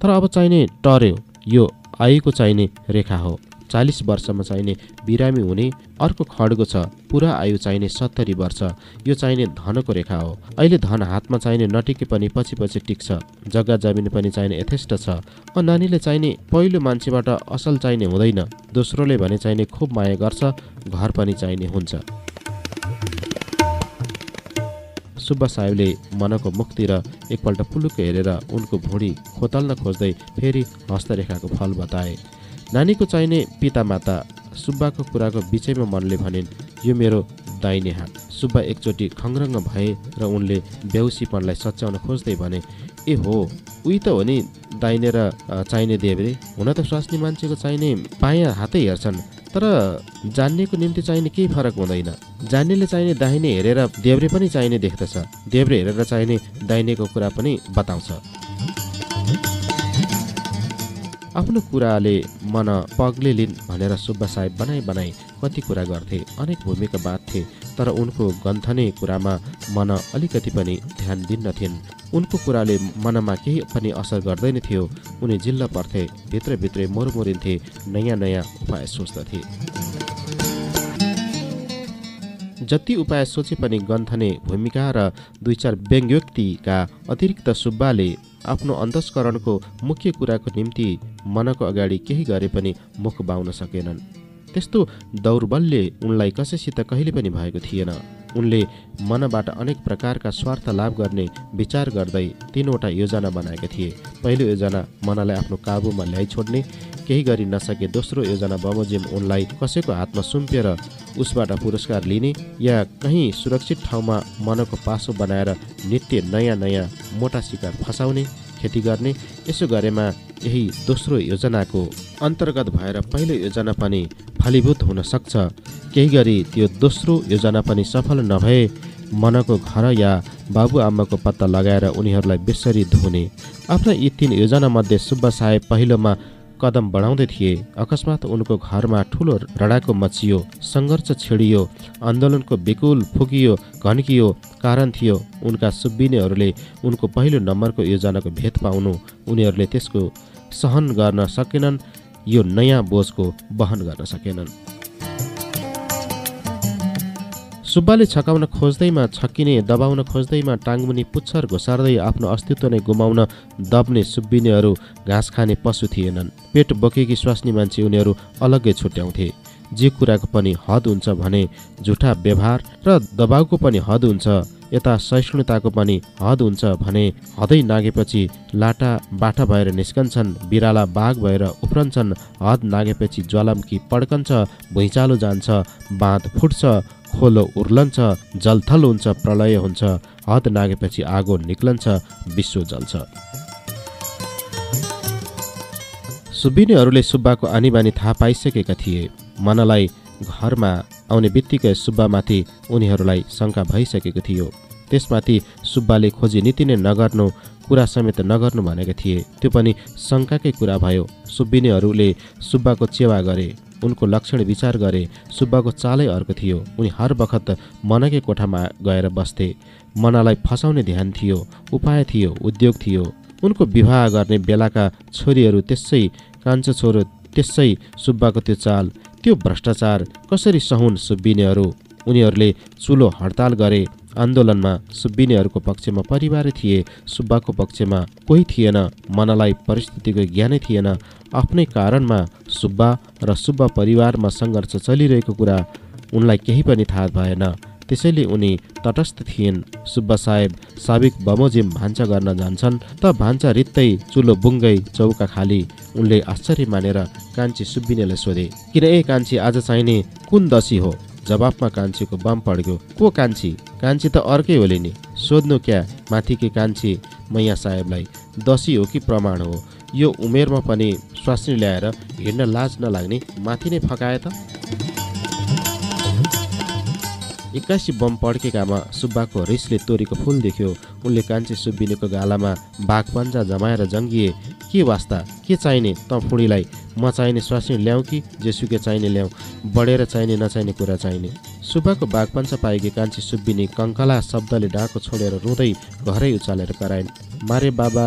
तर अब चाहिने टर्यो यो आएको चाहिने रेखा हो। चालिस वर्षमा चाहिने बिरामी हुने अर्को खड्गो छ। पुरा आयु चाहिने सत्तरी वर्ष। यो चाहिने धनको रेखा हो। अहिले धन हातमा चाहिने नटिके पनि पछि पछि टिक्छ। जग्गा जमिन पनि चाहिने यथेष्ट छ। अ नानीले चाहिने पहिलो मान्छेबाट असल चाहिने हुँदैन। दोस्रोले भने चाहिने खुब माया गर्छ। घर पनि चाहिने हुन्छ। सुब्बा साहेबले मनको मुखतिर एकपल्ट पुलुक्क हेरेर उनको भुँडी खोतल्न खोज्दै फेरि हस्तरेखाको फल बताए। नानीको चाहिने पितामाता सुब्बाको कुराको बिचैमा मनले भनिन् यो मेरो दाहिने हात। सुब्बा एकचोटि खङ्ग्रङ्ग भए र उनले बेउसीपनलाई सच्याउन खोज्दै भने ए हो उही त हो नि दाहिने र चाहिने देब्रे। हुन त स्वास्नी मान्छेको चाहिने पायाँ हातै हेर्छन् तर जान्नेको निम्ति चाहिने केही फरक हुँदैन। जान्नेले चाहिने दाहिने हेरेर देब्रे पनि चाहिने देख्दछ। देब्रे हेरेर चाहिने दाहिनेको कुरा पनि बताउँछ। आफ्नो कुराले मन पग्लिलिन् भनेर सुब्बा साहेब बनाई बनाई कति कुरा गर्थे। अनेक भूमिका बाँध्थे तर उनको गन्थने कुरामा मन अलिकति पनि ध्यान दिन्नथिन् उनको कुराले मनमा केही पनि असर गर्दैन थियो। उनी जिल्ला पर्थे भित्रभित्रै मोरमोरिन्थे नयाँ नयाँ उपाय सोच्दथे। जति उपाय सोचे पनि गन्थने भूमिका र दुई चार व्यङ्ग्योक्तिका अतिरिक्त सुब्बाले आफ्नो अन्तस्करणको मुख्य कुराको निम्ति मनको अगाडि केही गरे पनि मुख बाउन सकेनन्। त्यस्तो दौर्बल्य उनलाई कसैसित कहिले पनि भएको थिएन। उनले मनबाट अनेक प्रकारका स्वार्थ लाभ गर्ने विचार गर्दै तिनवटा योजना बनाएका थिए। पहिलो योजना मनलाई आफ्नो काबुमा ल्याइ छोड्ने केही गरी नसके दोस्रो योजना बमोजिम उनलाई कसैको हातमा सुम्पिएर उसबाट पुरस्कार लिने या कहीँ सुरक्षित ठाउँमा मनको पासो बनाएर नित्य नयाँ नयाँ मोटा शिकार फसाउने खेती गर्ने यसो गरेमा यही दोस्रो योजनाको अन्तर्गत भएर पहिलो योजना पनि फलीभूत हुन सक्छ। केही गरी त्यो दोस्रो योजना पनि सफल नभए मनको घर या बाबुआमाको पत्ता लगाएर उनीहरूलाई बेसरी धुने। आफ्ना यी तिन योजनामध्ये सुब्बा साहेब पहिलोमा कदम बढाउँदै थिए। अकस्मात उनको घरमा ठुलो रडाको मचियो सङ्घर्ष छेडियो आन्दोलनको बेकुल फुकियो घन्कियो कारण थियो उनका सुब्बिनेहरूले उनको पहिलो नम्बरको योजनाको भेद पाउनु। उनीहरूले त्यसको सहन गर्न सकेनन् यो नयाँ बोझको वहन गर्न सकेनन्। सुब्बाले छकाउन खोज्दैमा छक्किने दबाउन खोज्दैमा टाङमुनि पुच्छर घोसार्दै आफ्नो अस्तित्व नै गुमाउन दब्ने सुब्बिनेहरू घाँस खाने पशु थिएनन्। पेट बोकेकी स्वास्नी मान्छे उनीहरू अलग्गै छुट्याउँथे। जे कुराको पनि हद हुन्छ भने झुठा व्यवहार र दबाउको पनि हद हुन्छ यता सहिष्णुताको पनि हद हुन्छ भने हदै नागेपछि लाटा बाटा भएर निस्कन्छन् बिराला बाघ भएर उफ्रन्छन् हद नागेपछि ज्वालामुखी पड्कन्छ भुइँचालो जान्छ बाँध फुट्छ खोलो उर्लन्छ जलथल हुन्छ प्रलय हुन्छ हद नागेपछि आगो निक्लन्छ विश्व जल्छ। सुब्बिनेहरूले सुब्बाको आनीबानी थाहा पाइसकेका थिए। मनलाई घरमा आउने बित्तिकै सुब्बामाथि उनीहरूलाई शङ्का भइसकेको थियो। त्यसमाथि सुब्बाले खोजी नीति नै नगर्नु कुरा समेत नगर्नु भनेका थिए। त्यो पनि शङ्काकै कुरा भयो। सुब्बिनेहरूले सुब्बाको चेवा गरे उनको लक्षण विचार गरे। सुब्बाको चालै अर्को थियो। उनी हर बखत मनकै कोठामा गएर बस्थे। मनालाई फसाउने ध्यान थियो उपाय थियो उद्योग थियो। उनको विवाह गर्ने बेलाका छोरीहरू त्यसै कान्छो छोरो त्यसै सुब्बाको त्यो चाल त्यो भ्रष्टाचार कसरी सहुन् सुब्बिनेहरू? उनीहरूले चुलो हडताल गरे आन्दोलनमा सुब्बिनेहरूको पक्षमा परिवारै थिए सुब्बाको पक्षमा कोही थिएन मनलाई परिस्थितिको ज्ञानै थिएन। आफ्नै कारणमा सुब्बा र सुब्बा परिवारमा सङ्घर्ष चलिरहेको कुरा उनलाई केही पनि थाहा भएन। त्यसैले उनी तटस्थ थिइन्। सुब्बा साहेब साबिक बमोजिम भान्सा गर्न जान्छन् त भान्सा रित्तै चुलो बुङ्गै चौका खाली। उनले आश्चर्य मानेर कान्छी सुब्बिनेलाई सोधे किन ए कान्छी आज चाहिने कुन दसी हो? जवाफमा कान्छीको बम पड्क्यो को कान्छी? कान्छी त अर्कै होले नि सोध्नु क्या माथिकी कान्छी मैया साहेबलाई? दसी हो कि प्रमाण हो? यो उमेरमा पनि स्वास्नी ल्याएर हिँड्न लाज नलाग्ने माथि नै फकाए त? एक्कासी बम पड्केकामा सुब्बाको रिसले तोरीको फुल देख्यो। उनले कान्छी सुब्बिनेको गालामा बाघ पन्जा जमाएर जङ्गिए। के वास्ता? के चाहिने? त फुडीलाई? म चाहिने स्वास्नी ल्याउँ कि? जेसुकै चाहिने ल्याउँ। बढेर चाहिने नचाहिने कुरा चाहिने सुब्बाको बाघपन्चा पाएकी कान्छी सुब्बिनी कङ्कला शब्दले डाँको छोडेर रुँदै घरै उचालेर कराइन् मारे बाबा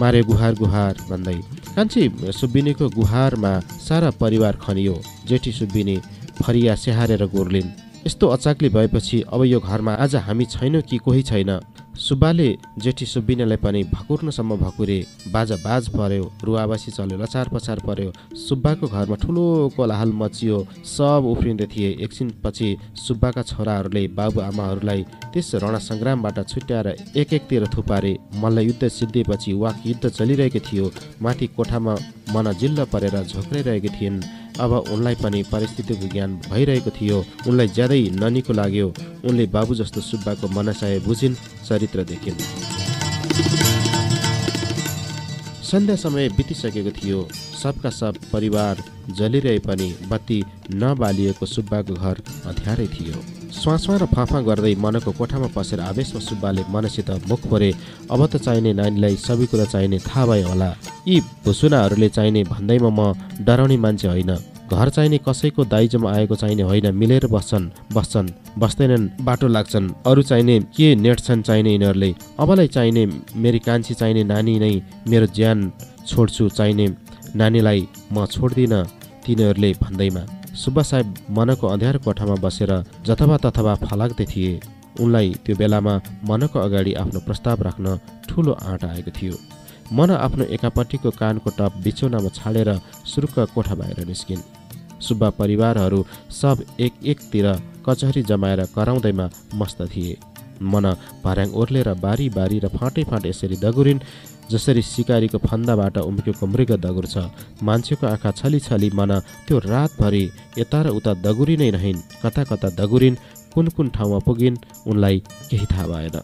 मारे गुहार गुहार भन्दै। कान्छी सुब्बिनीको गुहारमा सारा परिवार खनियो। जेठी सुब्बिनी फरिया स्याहारेर गोर्लिन्। यस्तो अचाक्ली भएपछि अब यो घरमा आज हामी छैनौँ कि कोही छैन। सुब्बाले जेठी सुब्बिनेलाई पनि भकुर्नसम्म भकुरे बाजा बाज पर्यो रुवाबासी चल्यो लचार पचार पर्यो। सुब्बाको घरमा ठुलो कोलाहल मचियो। सब उफ्रिँदै थिए। एकछिनपछि सुब्बाका छोराहरूले बाबुआमाहरूलाई त्यस रण सङ्ग्रामबाट छुट्याएर एक एकतिर थुपारे। मल्ल युद्ध सिद्धिएपछि वाक युद्ध चलिरहेको थियो। माथि कोठामा मन जिल्ल परेर झोक्राइरहेकी थिइन्। अब उनलाई पनि परिस्थितिको ज्ञान भइरहेको थियो। उनलाई ज्यादै ननिको लाग्यो। उनले बाबु जस्तो सुब्बाको मनसाय बुझिन् चरित्र देखिन्। सन्ध्या समय बितिसकेको थियो। सबका सब परिवार जलिरहे पनि बत्ती नबालिएको सुब्बाको घर अँध्यारै थियो। स्वास्वा र फाँफा गर्दै मनको कोठामा पसेर आवेशमा सुब्बाले मनसित मुख फोरे अब त चाहिने नानीलाई सबै कुरा चाहिने थाहा भयो होला। यी भुसुनाहरूले चाहिने भन्दैमा म डराउने मान्छे होइन। घर चाहिने कसैको दाइजोमा आएको चाहिने होइन। मिलेर बस्छन् बस्छन् बस्दैनन् बाटो लाग्छन्। अरू चाहिने के नेट्छन् चाहिने यिनीहरूले? अबलाई चाहिने मेरी कान्छी चाहिने नानी नै मेरो ज्यान छोड्छु। चाहिने नानीलाई म छोड्दिनँ तिनीहरूले भन्दैमा। सुब्बा साहेब मनको अँध्यारो कोठामा बसेर जथवा तथवा फलाग्दै थिए। उनलाई त्यो बेलामा मनको अगाडि आफ्नो प्रस्ताव राख्न ठुलो आँट आएको थियो। मन आफ्नो एकापट्टिको कानको टप बिचौनामा छाडेर सुरुक्क कोठा बाहिर निस्किन्। सुब्बा परिवारहरू सब एक एकतिर कचहरी जमाएर कराउँदैमा मस्त थिए। मन भर्याङ ओर्लेर बारी बारी र फाँटे फाँटे यसरी दगुरिन्। जसरी सिकारीको फन्दाबाट उम्केको मृग दगुर छ मान्छेको आँखा छली छली मन त्यो रातभरि यता र उता दगुरी नै रहिन्। कता कता दगुरिन् कुन कुन ठाउँमा पुगिन् उनलाई केही थाहा भएन।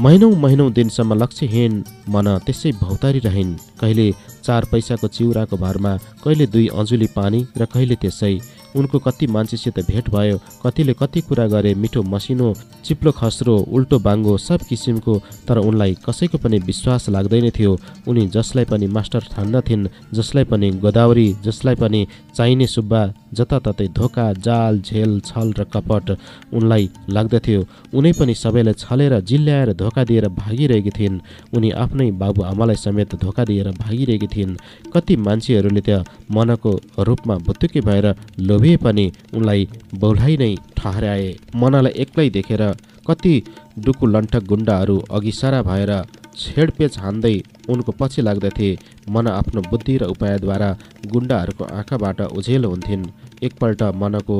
महिनौ महिनौ दिनसम्म लक्ष्यहीन मन त्यसै भौतारी रहिन्। कहिले चार पैसाको चिउराको भरमा कहिले दुई अँजुली पानी र कहिले त्यसै उनको कति मान्छेसित भेट भयो कतिले कति कुरा गरे मिठो मसिनो चिप्लो खस्रो उल्टो बाङ्गो सब किसिमको तर उनलाई कसैको पनि विश्वास लाग्दैन थियो। उनी जसलाई पनि मास्टर ठान्दथिन् जसलाई पनि गोदावरी जसलाई पनि चाहिने सुब्बा जताततै धोका जाल झेल छल र कपट उनलाई लाग्दथ्यो। उनी पनि सबैलाई छलेर जिल्ल्याएर धोका दिएर भागिरहेकी थिइन्। उनी आफ्नै बाबुआमालाई समेत धोका दिएर भागिरहेकी थिइन्। कति मान्छेहरूले त्यहाँ मनको रूपमा भुत्तुकी भएर लोभिए पनि उनलाई बौलाइ नै ठहराए। मनलाई एक्लै देखेर कति डुकु लन्ठक गुन्डाहरू अघि सारा भएर छेडपेच हान्दै उनको पछि लाग्दथे। मन आफ्नो बुद्धि र उपायद्वारा गुन्डाहरूको आँखाबाट उझेलो हुन्थिन्। एकपल्ट मनको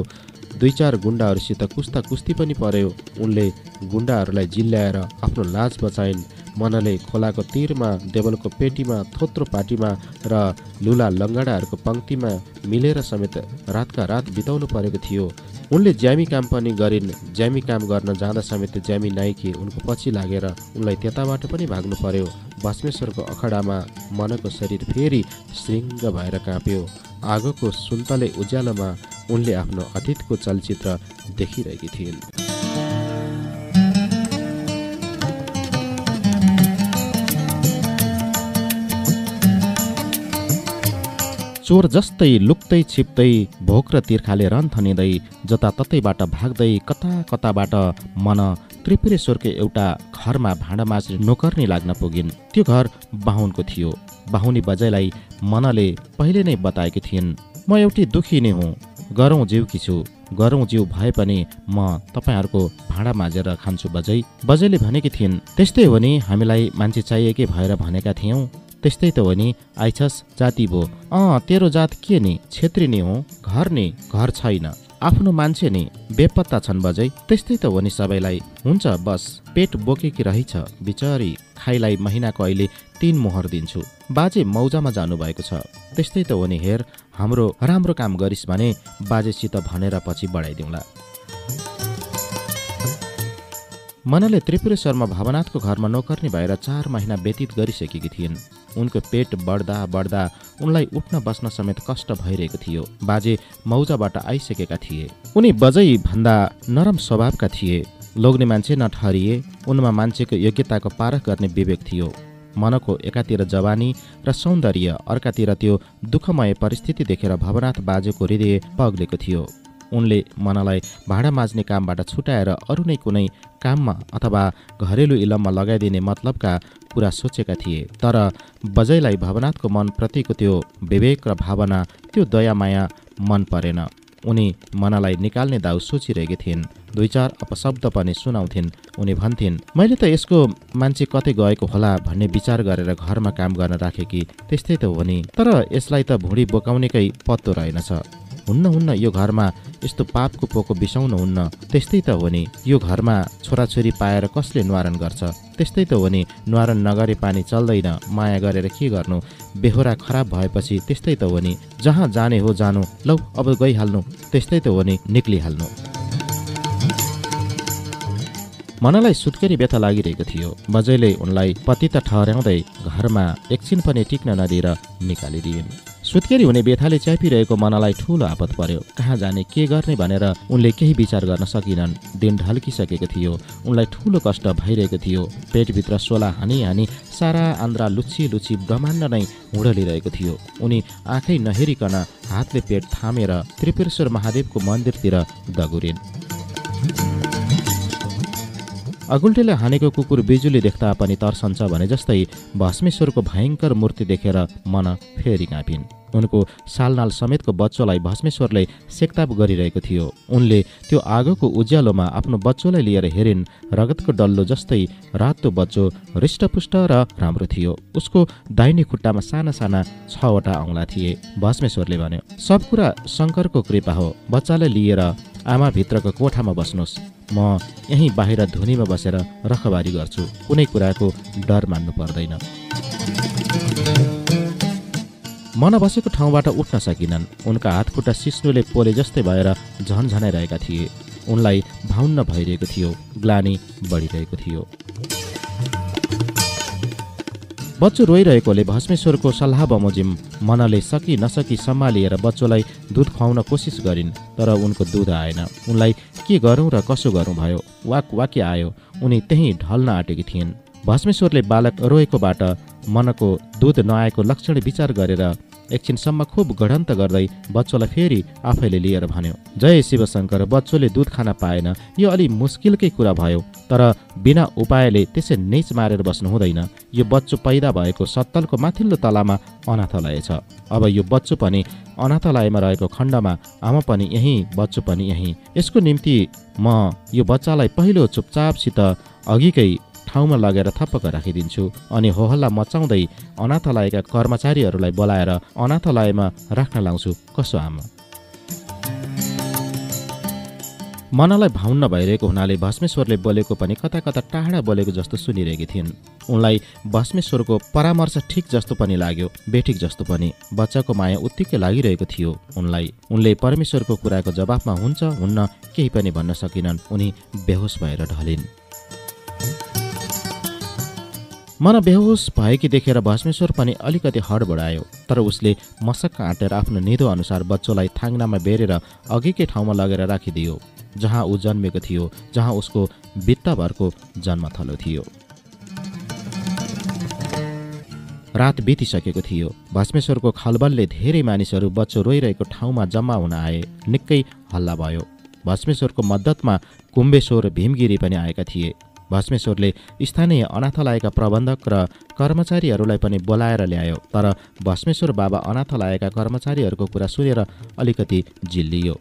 दुई चार गुन्डाहरूसित कुस्ता कुस्ती पनि पर्यो। उनले गुन्डाहरूलाई जिल्ल्याएर आफ्नो लाज बचाइन्। मनले खोलाको तिरमा देवलको पेटीमा थोत्रो पाटीमा र लुला लङ्गडाहरूको पङ्क्तिमा मिलेर समेत रातका रात बिताउनु परेको थियो। उनले ज्यामी काम पनि गरिन्। ज्यामी काम गर्न जाँदा समेत ज्यामी नाइकी उनको पछि लागेर उनलाई त्यताबाट पनि भाग्नु पर्यो। भस्मेश्वरको अखडामा मनको शरीर फेरि श्रृङ्ग भएर काँप्यो। आगोको सुन्तले उज्यालोमा उनले आफ्नो अतीतको चलचित्र देखिरहेकी थिइन्। चोर जस्तै लुक्दै छिप्दै भोक र तिर्खाले रन थनिँदै जताततैबाट भाग्दै कता कताबाट मन त्रिपुरेश्वरको एउटा घरमा भाँडा माझ्ने नोकर्नी लाग्न पुगिन्। त्यो घर बाहुनको थियो। बाहुनी बजाइलाई मनले पहिले नै बताएकी थिइन् म एउटी दुखी नै हुँ। गरौँ जिउकी छु गरौँ जिउ भए पनि म तपाईँहरूको भाँडा माझेर खान्छु बजै। बजैले भनेकी थिइन् त्यस्तै हो नि हामीलाई मान्छे चाहिएकै भएर भनेका थियौँ। त्यस्तै त हो नि। आइछस् जाति भो। अँ तेरो जात के नि? छेत्री नि हो घर नि? घर छैन। आफ्नो मान्छे नि? बेपत्ता छन् बजै। त्यस्तै त हो नि सबैलाई। हुन्छ बस। पेट बोकेकी रहेछ बिचरी। खाइलाई महिनाको अहिले तिन मोहर दिन्छु। बाजे मौजामा जानुभएको छ। त्यस्तै त हो नि हेर हाम्रो राम्रो काम गरिस् भने बाजेसित भनेर पछि बढाइदिउँला। मनले त्रिपुरेश्वरमा भवनाथको घरमा नोकर्नी भएर चार महिना व्यतीत गरिसकेकी थिइन्। उनको पेट बढ्दा बढ्दा उनलाई उठ्न बस्न समेत कष्ट भइरहेको थियो। बाजे मौजाबाट आइसकेका थिए। उनी बजै भन्दा नरम स्वभावका थिए। लोग्ने मान्छे नठहरिए उनमा मान्छेको योग्यताको पारख गर्ने विवेक थियो। मनको एकातिर जवानी र सौन्दर्य अर्कातिर त्यो दुःखमय परिस्थिति देखेर भवनाथ बाजेको हृदय पग्लेको थियो। उनले मनलाई भाँडा माझ्ने कामबाट छुट्याएर अरू नै कुनै काममा अथवा घरेलु इलममा लगाइदिने मतलबका कुरा सोचेका थिए। तर बजैलाई भवनाथको मनप्रतिको त्यो विवेक र भावना त्यो दयामाया मन परेन। उनी मनलाई निकाल्ने दाउ सोचिरहेकी थिइन्। दुई चार अपशब्द पनि सुनाउँथिन्। उनी भन्थिन् मैले त यसको मान्छे कतै गएको होला भन्ने विचार गरेर घरमा काम गर्न राखेकी त्यस्तै त हो नि। तर यसलाई त भुँडी बोकाउनेकै पत्तो रहेनछ। हुन्न हुन्न यो घरमा यस्तो पापको पोको बिसाउनु हुन्न। त्यस्तै त हो नि। यो घरमा छोराछोरी पाएर कसले न्वारण गर्छ? त्यस्तै त हो नि। न्वारण नगरे पानी चल्दैन। माया गरेर के गर्नु? बेहोरा खराब भएपछि त्यस्तै त हो नि। जहाँ जाने हो जानु। लौ अब गइहाल्नु। त्यस्तै त हो नि। निक्लिहाल्नु। मनलाई सुत्केरी व्यथा लागिरहेको थियो। बजैले उनलाई पतित ठहर्याउँदै घरमा एकछिन पनि टिक्न नदिएर निकालिदिइन्। सुत्केरी हुने बेथाले च्यापिरहेको मनलाई ठूलो आपत पर्यो। कहाँ जाने के गर्ने भनेर उनले केही विचार गर्न सकिनन्। दिन ढल्किसकेको थियो। उनलाई ठूलो कष्ट भइरहेको थियो। पेटभित्र सोला हानी हानी सारा आन्द्रा लुच्ची लुच्ची ब्रह्माण्ड नै हुडलिरहेको थियो। उनी आँखै नहेरिकन हातले पेट थामेर त्रिपुरेश्वर महादेवको मन्दिरतिर दगुरिन्। अगुल्टेले हानेको कुकुर बिजुली देख्दा पनि तर्सन्छ भने जस्तै भस्मेश्वरको भयङ्कर मूर्ति देखेर मन फेरि काँपिन् उनको सालनाल समेतको बच्चोलाई भस्मेश्वरले सेकताप गरिरहेको थियो। उनले त्यो आगोको उज्यालोमा आफ्नो बच्चोलाई लिएर हेरिन् रगतको डल्लो जस्तै रातो बच्चो हृष्टपुष्ट र राम्रो थियो। उसको दाहिने खुट्टामा साना साना छवटा औँला थिए भस्मेश्वरले भन्यो सब कुरा शङ्करको कृपा हो बच्चालाई लिएर आमाभित्रको कोठामा बस्नुहोस्। म यहीँ बाहिर धुनीमा बसेर रखबारी गर्छु कुनै कुराको डर मान्नु पर्दैन। मन बसेको ठाउँबाट उठ्न सकिनन् उनका हातखुट्टा सिस्नुले पोले जस्तै भएर झन्झनाइरहेका थिए। उनलाई भाउन्न भइरहेको थियो ग्लानी बढिरहेको थियो। बच्चो रोइरहेकोले भस्मेश्वरको सल्लाह बमोजिम मनले सकि नसकी सम्हालिएर बच्चोलाई दुध खुवाउन कोसिस गरिन् तर उनको दुध आएन। उनलाई के गरौँ र कसो गरौँ भयो? वाक वाक्य आयो। उनी त्यहीँ ढल्न आँटेकी थिइन्। भस्मेश्वरले बालक रोएकोबाट मनको दुध नआएको लक्षण विचार गरेर एकछिनसम्म खुब गढन्त गर्दै बच्चोलाई फेरि आफैले लिएर भन्यो जय शिवशङ्कर बच्चोले दुध खान पाएन। यो अलि मुस्किलकै कुरा भयो तर बिना उपायले त्यसै नेच मारेर बस्नु हुँदैन। यो बच्चो पैदा भएको सत्तलको माथिल्लो तलामा अनाथालय छ। अब यो बच्चो पनि अनाथालयमा रहेको खण्डमा आमा पनि यहीँ बच्चो पनि यहीँ। यसको निम्ति म यो बच्चालाई पहिलो चुपचापसित अघिकै ठाउँमा लगेर थप्पक राखिदिन्छु अनि होहल्ला मचाउँदै अनाथालयका कर्मचारीहरूलाई बोलाएर अनाथालयमा राख्न लाउँछु। कसो आमा? मनलाई भाउन्न भइरहेको हुनाले भस्मेश्वरले बोलेको पनि कता कता टाढा बोलेको जस्तो सुनिरहेकी थिइन्। उनलाई भस्मेश्वरको परामर्श ठिक जस्तो पनि लाग्यो बेठिक जस्तो पनि। बच्चाको माया उत्तिकै लागिरहेको थियो उनलाई। उनले परमेश्वरको कुराको जवाफमा हुन्छ हुन्न केही पनि भन्न सकिनन्। उनी बेहोस भएर ढलिन्। मन बेहोस भएकी देखेर भस्मेश्वर पनि अलिकति हडबडायो तर उसले मसक्क आँटेर आफ्नो निधो अनुसार बच्चोलाई थाङ्नामा बेरेर अघिकै ठाउँमा लगेर राखिदियो जहाँ ऊ जन्मेको थियो जहाँ उसको बित्ताभरको जन्मथलो थियो। रात बितिसकेको थियो। भस्मेश्वरको खलबलले धेरै मानिसहरू बच्चो रोइरहेको ठाउँमा जम्मा हुन आए। निकै हल्ला भयो। भस्मेश्वरको मद्दतमा कुम्बेश्वर भीमगिरी पनि आएका थिए। भस्मेश्वरले स्थानीय अनाथालयका प्रबन्धक र कर्मचारीहरूलाई पनि बोलाएर ल्यायो तर भस्मेश्वर बाबा अनाथालयका कर्मचारीहरूको कुरा सुनेर अलिकति जिल्लियो।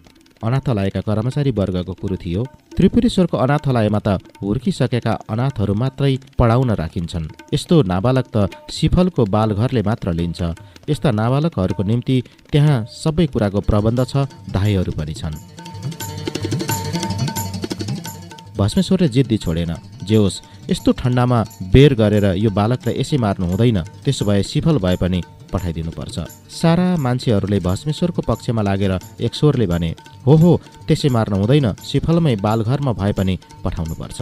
अनाथालयका कर्मचारी वर्गको कुरो थियो त्रिपुरेश्वरको अनाथालयमा त हुर्किसकेका अनाथहरू मात्रै पढाउन राखिन्छन्। यस्तो नाबालक त सिफलको बालघरले मात्र लिन्छ। यस्ता नाबालकहरूको निम्ति त्यहाँ सबै कुराको प्रबन्ध छ धाईहरू पनि छन्। भस्मेश्वरले जिद्दी छोडेन। जे होस् यस्तो ठन्डामा बेर गरेर यो बालकलाई यसै मार्नु हुँदैन। त्यसो भए सिफल भए पनि पठाइदिनुपर्छ। सारा मान्छेहरूले भस्मेश्वरको पक्षमा लागेर एक स्वरले भने हो हो त्यसै मार्नु हुँदैन सिफलमै बालघरमा भए पनि पठाउनुपर्छ।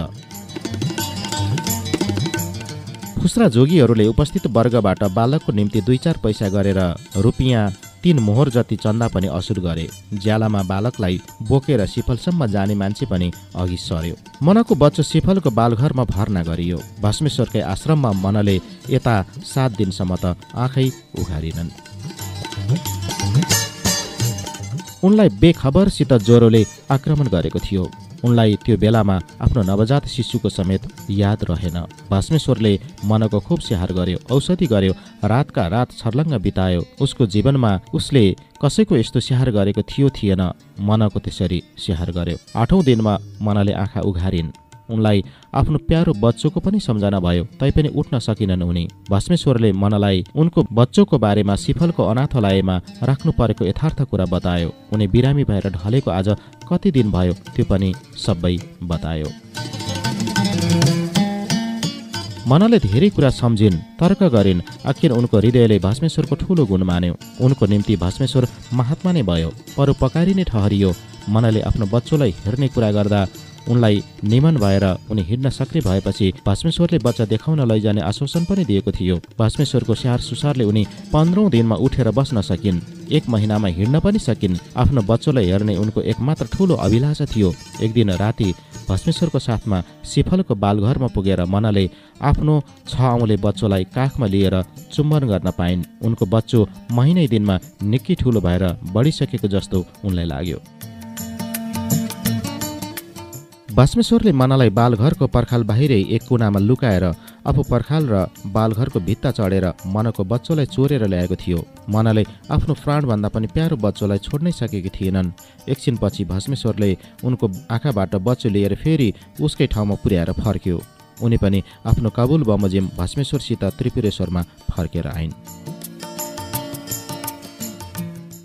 खुस्रा जोगीहरूले उपस्थित वर्गबाट बालकको निम्ति दुई चार पैसा गरेर रुपियाँ तीन मोहर जति चन्दा पनि असुर गरे। ज्यालामा बालकलाई बोकेर सिफलसम्म जाने मान्छे पनि अघि सर्यो। मनको बच्चो सिफलको बालघरमा भर्ना गरियो। भस्मेश्वरकै आश्रममा मनले यता सात दिनसम्म त आँखै उघारिनन्। उनलाई बेखबरसित ज्वरोले आक्रमण गरेको थियो। उनलाई त्यो बेलामा आफ्नो नवजात शिशुको समेत याद रहेन। भस्मेश्वरले मनको खुब स्याहार गर्यो औषधि गर्यो रातका रात छर्लङ्ग बितायो। उसको जीवनमा उसले कसैको यस्तो स्याहार गरेको थियो थिएन। मनको त्यसरी स्याहार गर्यो। आठौँ दिनमा मनले आँखा उघारिन्। उनलाई आफ्नो प्यारो बच्चोको पनि सम्झना भयो तैपनि उठ्न सकिनन् उनी। भस्मेश्वरले मनलाई उनको बच्चोको बारेमा सिफलको अनाथालयमा राख्नु परेको यथार्थ कुरा बतायो। उनी बिरामी भएर ढलेको आज कति दिन भयो त्यो पनि सबै बतायो। मनले धेरै कुरा सम्झिन् तर्क गरिन् आखिर उनको हृदयले भस्मेश्वरको ठुलो गुण मान्यो। उनको निम्ति भस्मेश्वर महात्मा नै भयो परोपकारी नै ठहरियो। मनले आफ्नो बच्चोलाई हेर्ने कुरा गर्दा उनलाई निमन भएर उनी हिँड्न सक्ने भएपछि भस्मेश्वरले बच्चा देखाउन लैजाने आश्वासन पनि दिएको थियो। भस्मेश्वरको स्याहार सुसारले उनी पन्ध्रौँ दिनमा उठेर बस्न सकिन्। एक महिनामा हिँड्न पनि सकिन्। आफ्नो बच्चोलाई हेर्ने उनको एकमात्र ठुलो अभिलाषा थियो। एक दिन राति भस्मेश्वरको साथमा सिफलको बालघरमा पुगेर मनाले आफ्नो छ औँले बच्चोलाई काखमा लिएर चुम्बन गर्न पाइन्। उनको बच्चो महिनै दिनमा निकै ठुलो भएर बढिसकेको जस्तो उनलाई लाग्यो। भस्मेश्वरले मनालाई बालघरको पर्खाल बाहिरै एक कुनामा लुकाएर आफू पर्खाल र बालघरको भित्ता चढेर मनको बच्चोलाई चोरेर ल्याएको थियो। मनाले आफ्नो प्राणभन्दा पनि प्यारो बच्चोलाई छोड्नै सकेकी थिएनन्। एकछिनपछि भस्मेश्वरले उनको आँखाबाट बच्चो लिएर फेरि उसकै ठाउँमा पुर्याएर फर्क्यो। उनी पनि आफ्नो कबुल बमोजिम भस्मेश्वरसित त्रिपुरेश्वरमा फर्केर आइन्।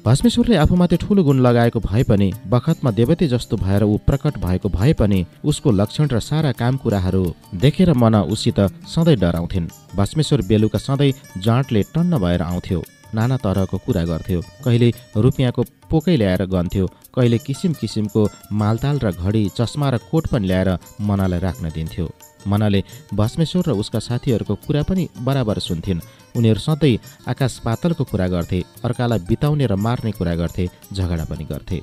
भस्मेश्वरले आफूमाथि ठुलो गुण लगाएको भए पनि बखतमा देवती जस्तो भएर ऊ प्रकट भएको भए पनि उसको लक्षण र सारा काम कुराहरू देखेर मन उसित सधैँ डराउँथिन्। भस्मेश्वर बेलुका सधैँ जाँटले टन्न भएर आउँथ्यो। नाना तरहको कुरा गर्थ्यो। कहिले रुपियाँको पोकै ल्याएर गन्थ्यो। कहिले किसिम किसिमको मालताल र घडी चस्मा र कोट पनि ल्याएर मनालाई राख्न दिन्थ्यो। मनाले भस्मेश्वर र उसका साथीहरूको कुरा पनि बराबर सुन्थिन्। उनीहरू सधैँ आकाश पातलको कुरा गर्थे अर्कालाई बिताउने र मार्ने कुरा गर्थे झगडा पनि गर्थे।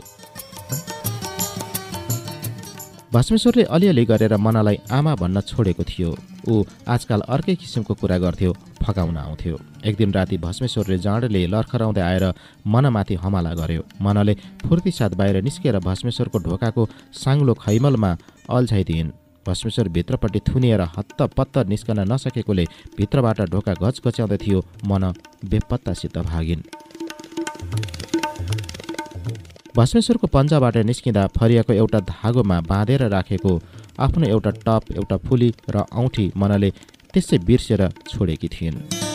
भस्मेश्वरले अलिअलि गरेर मनालाई आमा भन्न छोडेको थियो। ऊ आजकाल अर्कै किसिमको कुरा गर्थ्यो फकाउन आउँथ्यो। एक दिन राति भस्मेश्वरले जाँडले लर्खराउँदै आएर मनमाथि हमाला गर्यो। मनले फुर्ती साथ बाहिर निस्केर भस्मेश्वरको ढोकाको साङ्लो खैमलमा अल्झाइदिइन्। भस्मेश्वर भित्रपट्टि थुनिएर हत्तपत्त निस्कन नसकेकोले भित्रबाट ढोका घचघच्याउँदै थियो मन बेपत्तासित भागिन्। भस्मेश्वरको पन्जाबाट निस्किँदा फरियाको एउटा धागोमा बाँधेर राखेको आफ्नो एउटा टप एउटा फुली र औँठी मनले त्यसै बिर्सेर छोडेकी थिइन्।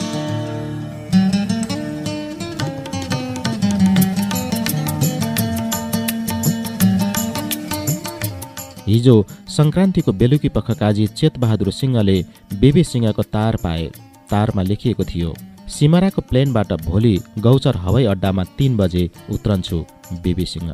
हिजो सङ्क्रान्तिको बेलुकी पख काजी चेतबहादुर सिंहले बेबी सिंहको तार पाए। तारमा लेखिएको थियो सिमराको प्लेनबाट भोलि गौचर हवाई अड्डामा तिन बजे उत्रन्छु बेबी सिंह।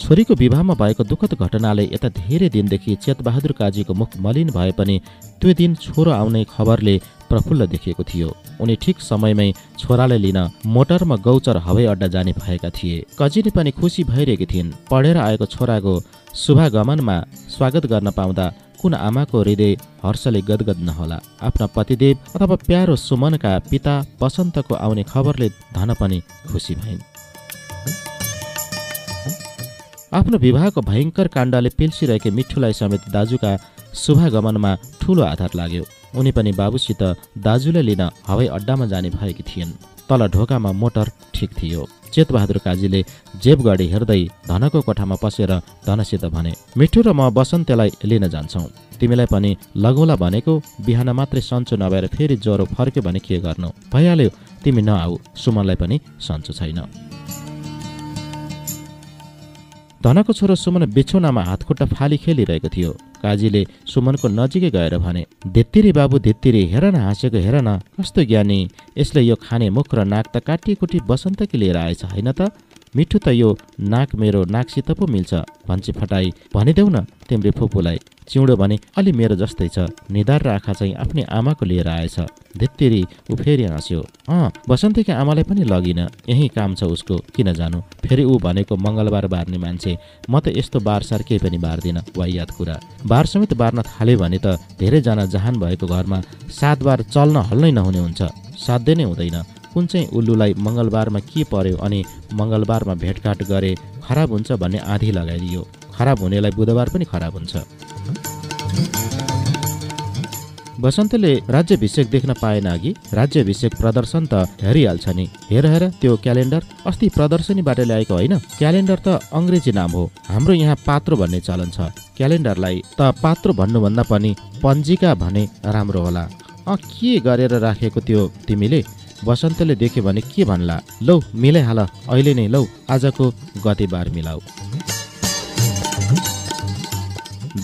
छोरीको विवाहमा भएको दुःखद घटनाले यता धेरै दिनदेखि चेतबहादुर काजीको मुख मलिन भए पनि त्यो दिन छोरो आउने खबरले प्रफुल्ल देखिएको थियो। उनी ठिक समयमै छोरालाई लिन मोटरमा गौचर हवाई अड्डा जाने भएका थिए। कजिनी पनि खुसी भइरहेकी थिइन्। पढेर आएको छोराको शुभागमनमा स्वागत गर्न पाउँदा कुन आमाको हृदय हर्षले गदगद नहोला। आफ्ना पतिदेव अथवा प्यारो सुमनका पिता बसन्तको आउने खबरले धन पनि खुसी भइन्। आफ्नो विवाहको भयङ्कर काण्डले पिल्सिरहेको मिठुलाई समेत दाजुका शुभागमनमा ठुलो आधार लाग्यो। उनी पनि बाबुसित दाजुले लिन हवाई अड्डामा जाने भएकी थिइन्। तल ढोकामा मोटर ठिक थियो। चेतबहादुर काजीले जेबगढी हेर्दै धनको कोठामा पसेर धनसित भने मिठु र म बसन्तेलाई लिन जान्छौ। तिमीलाई पनि लगौला भनेको बिहान मात्रै सन्चो नभएर फेरि ज्वरो फर्क्यो भने के गर्नु? भइहाल्यो तिमी नआऊ। सुमनलाई पनि सन्चो छैन। धनको छोरो सुमन बिछौनामा हातखुट्टा फाली खेलिरहेको थियो। काजीले सुमनको नजिकै गएर भने धित्तिरी बाबु धित्तिरी हेर न हाँसेको हेर न। कस्तो ज्ञानी। यसले यो खाने मुख र नाक त काटिकुटी बसन्तकी लिएर आएछ होइन त? मिठो त यो नाक मेरो नाकसित पो मिल्छ भन्छे फटाई। भनिदेऊ न तिम्रे फुपूलाई। चिउँडो भने अलि मेरो जस्तै छ। निधार र आँखा चाहिँ आफ्नै आमाको लिएर आएछ। धित्तिरी ऊ फेरि हाँस्यो। अँ बसन्तीकी आमालाई पनि लगिन। यही काम छ उसको किन जानु? फेरि ऊ भनेको मङ्गलबार बार्ने मान्छे। म त यस्तो बारसार केही पनि बार्दिन वाइयात कुरा। बार समेत बार्न थाल्यो भने त धेरैजना जहान भएको घरमा सात बार चल्न हल्नै नहुने हुन्छ। साध्य नै हुँदैन। कुन चाहिँ उल्लुलाई मङ्गलबारमा के पर्यो अनि मङ्गलबारमा भेटघाट गरे खराब हुन्छ भन्ने आधी लगाइदियो। खराब हुनेलाई बुधबार पनि खराब हुन्छ। बसन्तले राज्यभिषेक देख्न पाएन अघि। राज्यभिषेक प्रदर्शन त हेरिहाल्छ नि। हेर हेर त्यो क्यालेन्डर अस्ति प्रदर्शनीबाट ल्याएको होइन। क्यालेन्डर त अङ्ग्रेजी नाम हो। हाम्रो यहाँ पात्रो भन्ने चलन छ। क्यालेन्डरलाई त पात्रो भन्नुभन्दा पनि पन्जिका भने राम्रो होला। अँ के गरेर राखेको त्यो तिमीले? बसन्तले देख्यो भने के भन्ला? लौ मिलाइहाल। अहिले नै लौ आजको गतिबार मिलाऊ।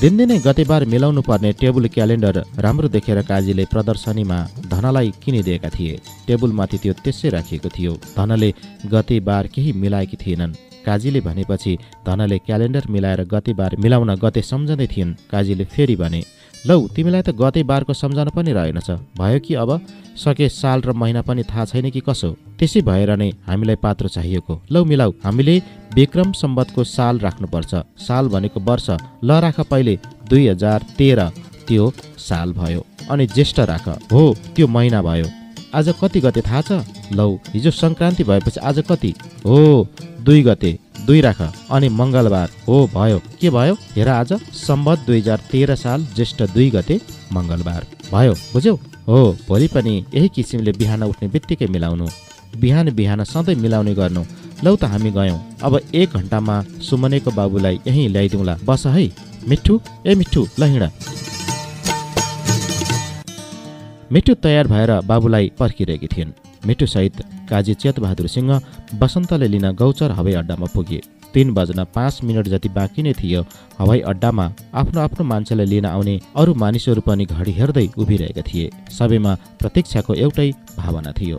दिनदिनै गतिबार मिलाउनु पर्ने टेबुल क्यालेन्डर राम्रो देखेर काजीले प्रदर्शनीमा धनलाई किनिदिएका थिए। टेबुलमाथि त्यो त्यसै राखिएको थियो। धनले गतिबार केही मिलाएकी थिएनन्। काजीले भनेपछि धनले क्यालेन्डर मिलाएर गतेबार मिलाउन गते सम्झँदै थिइन्। काजीले फेरि भने लौ तिमीलाई त गते बारको सम्झना पनि रहेनछ। भयो कि अब? सके साल र महिना पनि थाहा छैन कि कसो। त्यसै भएर नै हामीलाई पात्र चाहिएको। लौ मिलाऊ हामीले विक्रम सम्बतको साल राख्नुपर्छ। साल भनेको वर्ष ल राख पहिले दुई हजार तेह्र। त्यो साल भयो अनि ज्येष्ठ राख। हो त्यो महिना भयो। आज कति गते थाहा छ? लौ हिजो सङ्क्रान्ति भएपछि आज कति? हो दुई गते दुई राख अनि मङ्गलबार। हो भयो। के भयो? हेर आज सम्बत दुई हजार तेह्र साल ज्येष्ठ दुई गते मङ्गलबार। भयो बुझ्यौ? हो भोलि पनि यही किसिमले बिहान उठ्ने बित्तिकै मिलाउनु। बिहान बिहान सधैँ मिलाउने गर्नु। लौ त हामी गयौँ। अब एक घन्टामा सुमनेको बाबुलाई यहीँ ल्याइदिउँला। बस है। मिठु ए मिठु ल हिँड। मिठु तयार भएर बाबुलाई पर्खिरहेकी थिइन्। मिठुसहित काजी चेतबहादुर सिंह बसन्तले लिन गौचर हवाई अड्डामा पुगे। तिन बज्न पाँच मिनट जति बाँकी नै थियो हवाई अड्डामा आफ्नो आफ्नो मान्छेलाई लिन आउने अरू मानिसहरू पनि घडी हेर्दै उभिरहेका थिए। सबैमा प्रतीक्षाको एउटै भावना थियो।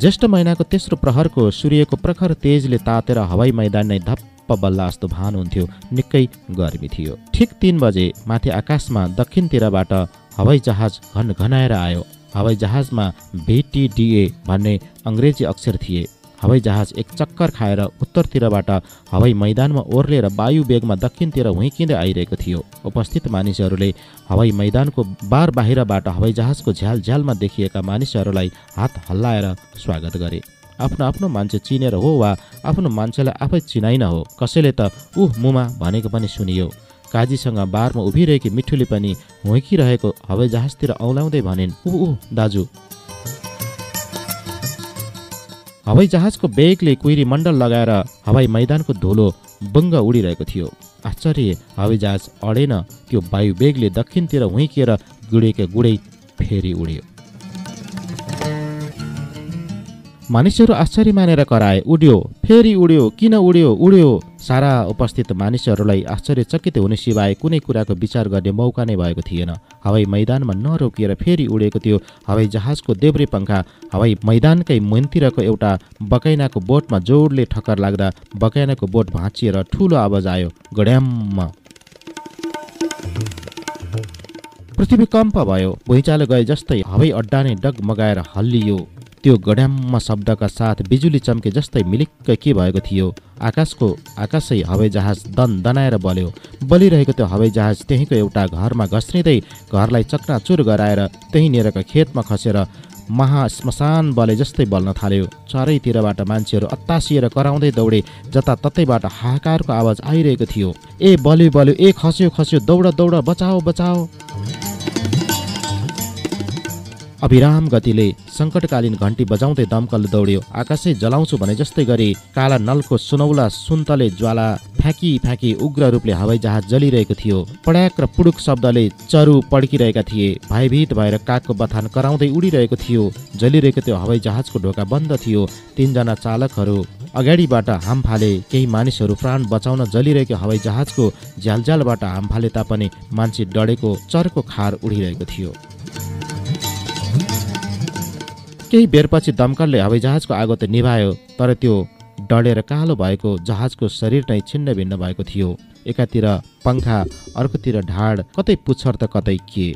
ज्येष्ठ महिनाको तेस्रो प्रहरको सूर्यको प्रखर तेजले तातेर हवाई मैदान नै धप्प बल्ला जस्तो भान हुन्थ्यो निकै गर्मी थियो। ठिक तिन बजे माथि आकाशमा दक्षिणतिरबाट हवाई जहाज घन घनाएर आयो। हवाई जहाजमा भिटिडिए भन्ने अङ्ग्रेजी अक्षर थिए। हवाई जहाज एक चक्कर खाएर उत्तरतिरबाट हवाई मैदानमा ओर्लेर वायु वेगमा दक्षिणतिर हुइकिँदै आइरहेको थियो। उपस्थित मानिसहरूले हवाई मैदानको बार बाहिरबाट हवाई जहाजको झ्याल झ्यालमा देखिएका मानिसहरूलाई हात हल्लाएर स्वागत गरे। आफ्नो आफ्नो मान्छे चिनेर हो वा आफ्नो मान्छेलाई आफै चिनाइन हो कसैले त उह मुमा भनेको पनि सुनियो। काजीसँग बारमा उभिरहेकी मिठुले पनि हुइकिरहेको हवाई जहाजतिर औलाउँदै भनिन् ऊ ऊ दाजु हवाई जहाजको बेगले कुइरी मण्डल लगाएर हवाई मैदानको धुलो बङ्ग उडिरहेको थियो। आश्चर्य हवाई जहाज अडेन। त्यो वायु बेगले दक्षिणतिर हुइकिएर गुडेको गुडै फेरि उड्यो। मानिसहरू आश्चर्य मानेर कराए उड्यो फेरि उड्यो किन उड्यो उड्यो? सारा उपस्थित मानिसहरूलाई आश्चर्यचकित हुने सिवाय कुनै कुराको विचार गर्ने मौका नै भएको थिएन। हवाई मैदानमा नरोकिएर फेरि उडेको त्यो हवाई जहाजको देब्रे पङ्खा। हवाई मैदानकै मुनतिरको एउटा बकैनाको बोटमा जोडले ठक्कर लाग्दा बकैनाको बोट भाँचिएर ठुलो आवाज आयो गड्याम्म! पृथ्वी कम्प भयो। भुइँचालो गए जस्तै हवाई अड्डा नै डगमगाएर हल्लियो। त्यो गड्याम्म शब्दका साथ बिजुली चम्के जस्तै मिलिक्क के भएको थियो? आकाशको आकाशै हवाई जहाज दन दनाएर बल्यो। बलिरहेको त्यो हवाई जहाज त्यहीँको एउटा घरमा घस्रिँदै घरलाई चक्राचुर गराएर त्यहीँनिरको खेतमा खसेर महा श्मशान बले जस्तै बल्न थाल्यो। चारैतिरबाट मान्छेहरू अत्तासिएर कराउँदै दौडे जताततैबाट हाहाकारको आवाज आइरहेको थियो। ए बल्यो बल्यो ए खस्यो खस्यो दौड दौड बचाओ बचाओ! अभिराम गतिले सङ्कटकालीन घन्टी बजाउँदै दमकल दौड्यो। आकाशै जलाउँछु भने जस्तै गरी काला नलको सुनौला सुन्तले ज्वाला फ्याँकी फ्याँकी उग्र रूपले हवाई जहाज जलिरहेको थियो। पड्याक र पुडुक शब्दले चरु पड्किरहेका थिए। भयभीत भएर कागको बथान कराउँदै उडिरहेको थियो। जलिरहेको त्यो हवाई जहाजको ढोका बन्द थियो। तिनजना चालकहरू अगाडिबाट हाम फाले केही मानिसहरू प्राण बचाउन जलिरहेको हवाई जहाजको झ्यालझ्यालबाट हाम फाले तापनि मान्छे डढेको चर्को खार उडिरहेको थियो। केही बेरपछि दमकलले हवाईजहाजको आगो त निभायो तर त्यो डढेर कालो भएको जहाजको शरीर नै छिन्न भिन्न भएको थियो। एकातिर पङ्खा अर्कोतिर ढाड कतै पुच्छर त कतै के।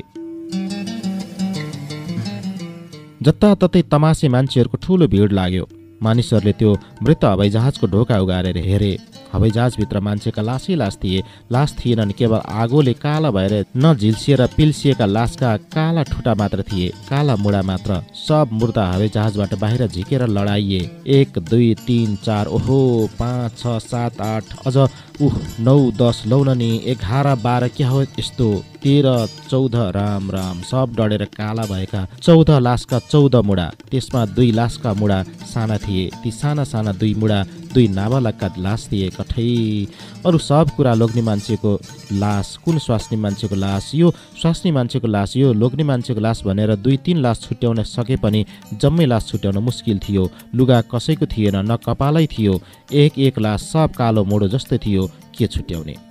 जताततै तमासे मान्छेहरूको ठुलो भिड लाग्यो। मानिसहरूले त्यो मृत हवाईजहाजको ढोका उगारेर हेरे। हवाईजहाजभित्र मान्छेका लासै लास थिए। लास थिएनन् केवल आगोले काला भएर नझिल्सिएर पिल्सिएका लासका काला ठुटा मात्र थिए। काला मुडा मात्र। सब मुर्दा हवाईजहाजबाट बाहिर झिकेर लडाइए। एक दुई तिन चार ओहो पाँच छ सात आठ अझ उह नौ दस लौ नि एघार बाह्र के हो यस्तो? तेह्र चौध राम राम सब डढेर काला भएका चौध लासका चौध मुडा। त्यसमा दुई लासका मुडा साना थिए। ती साना साना दुई मुडा दुई नाबालकका लास थिए कठै। अरू सब कुरा लोग्ने मान्छेको लास कुन स्वास्नी मान्छेको लास यो स्वास्नी मान्छेको लास यो लोग्ने मान्छेको लास भनेर दुई तिन लास छुट्याउन सके पनि जम्मै लास छुट्याउन मुस्किल थियो। लुगा कसैको थिएन न कपालै थियो। एक एक लास सब कालो मोडो जस्तै थियो के छुट्याउने।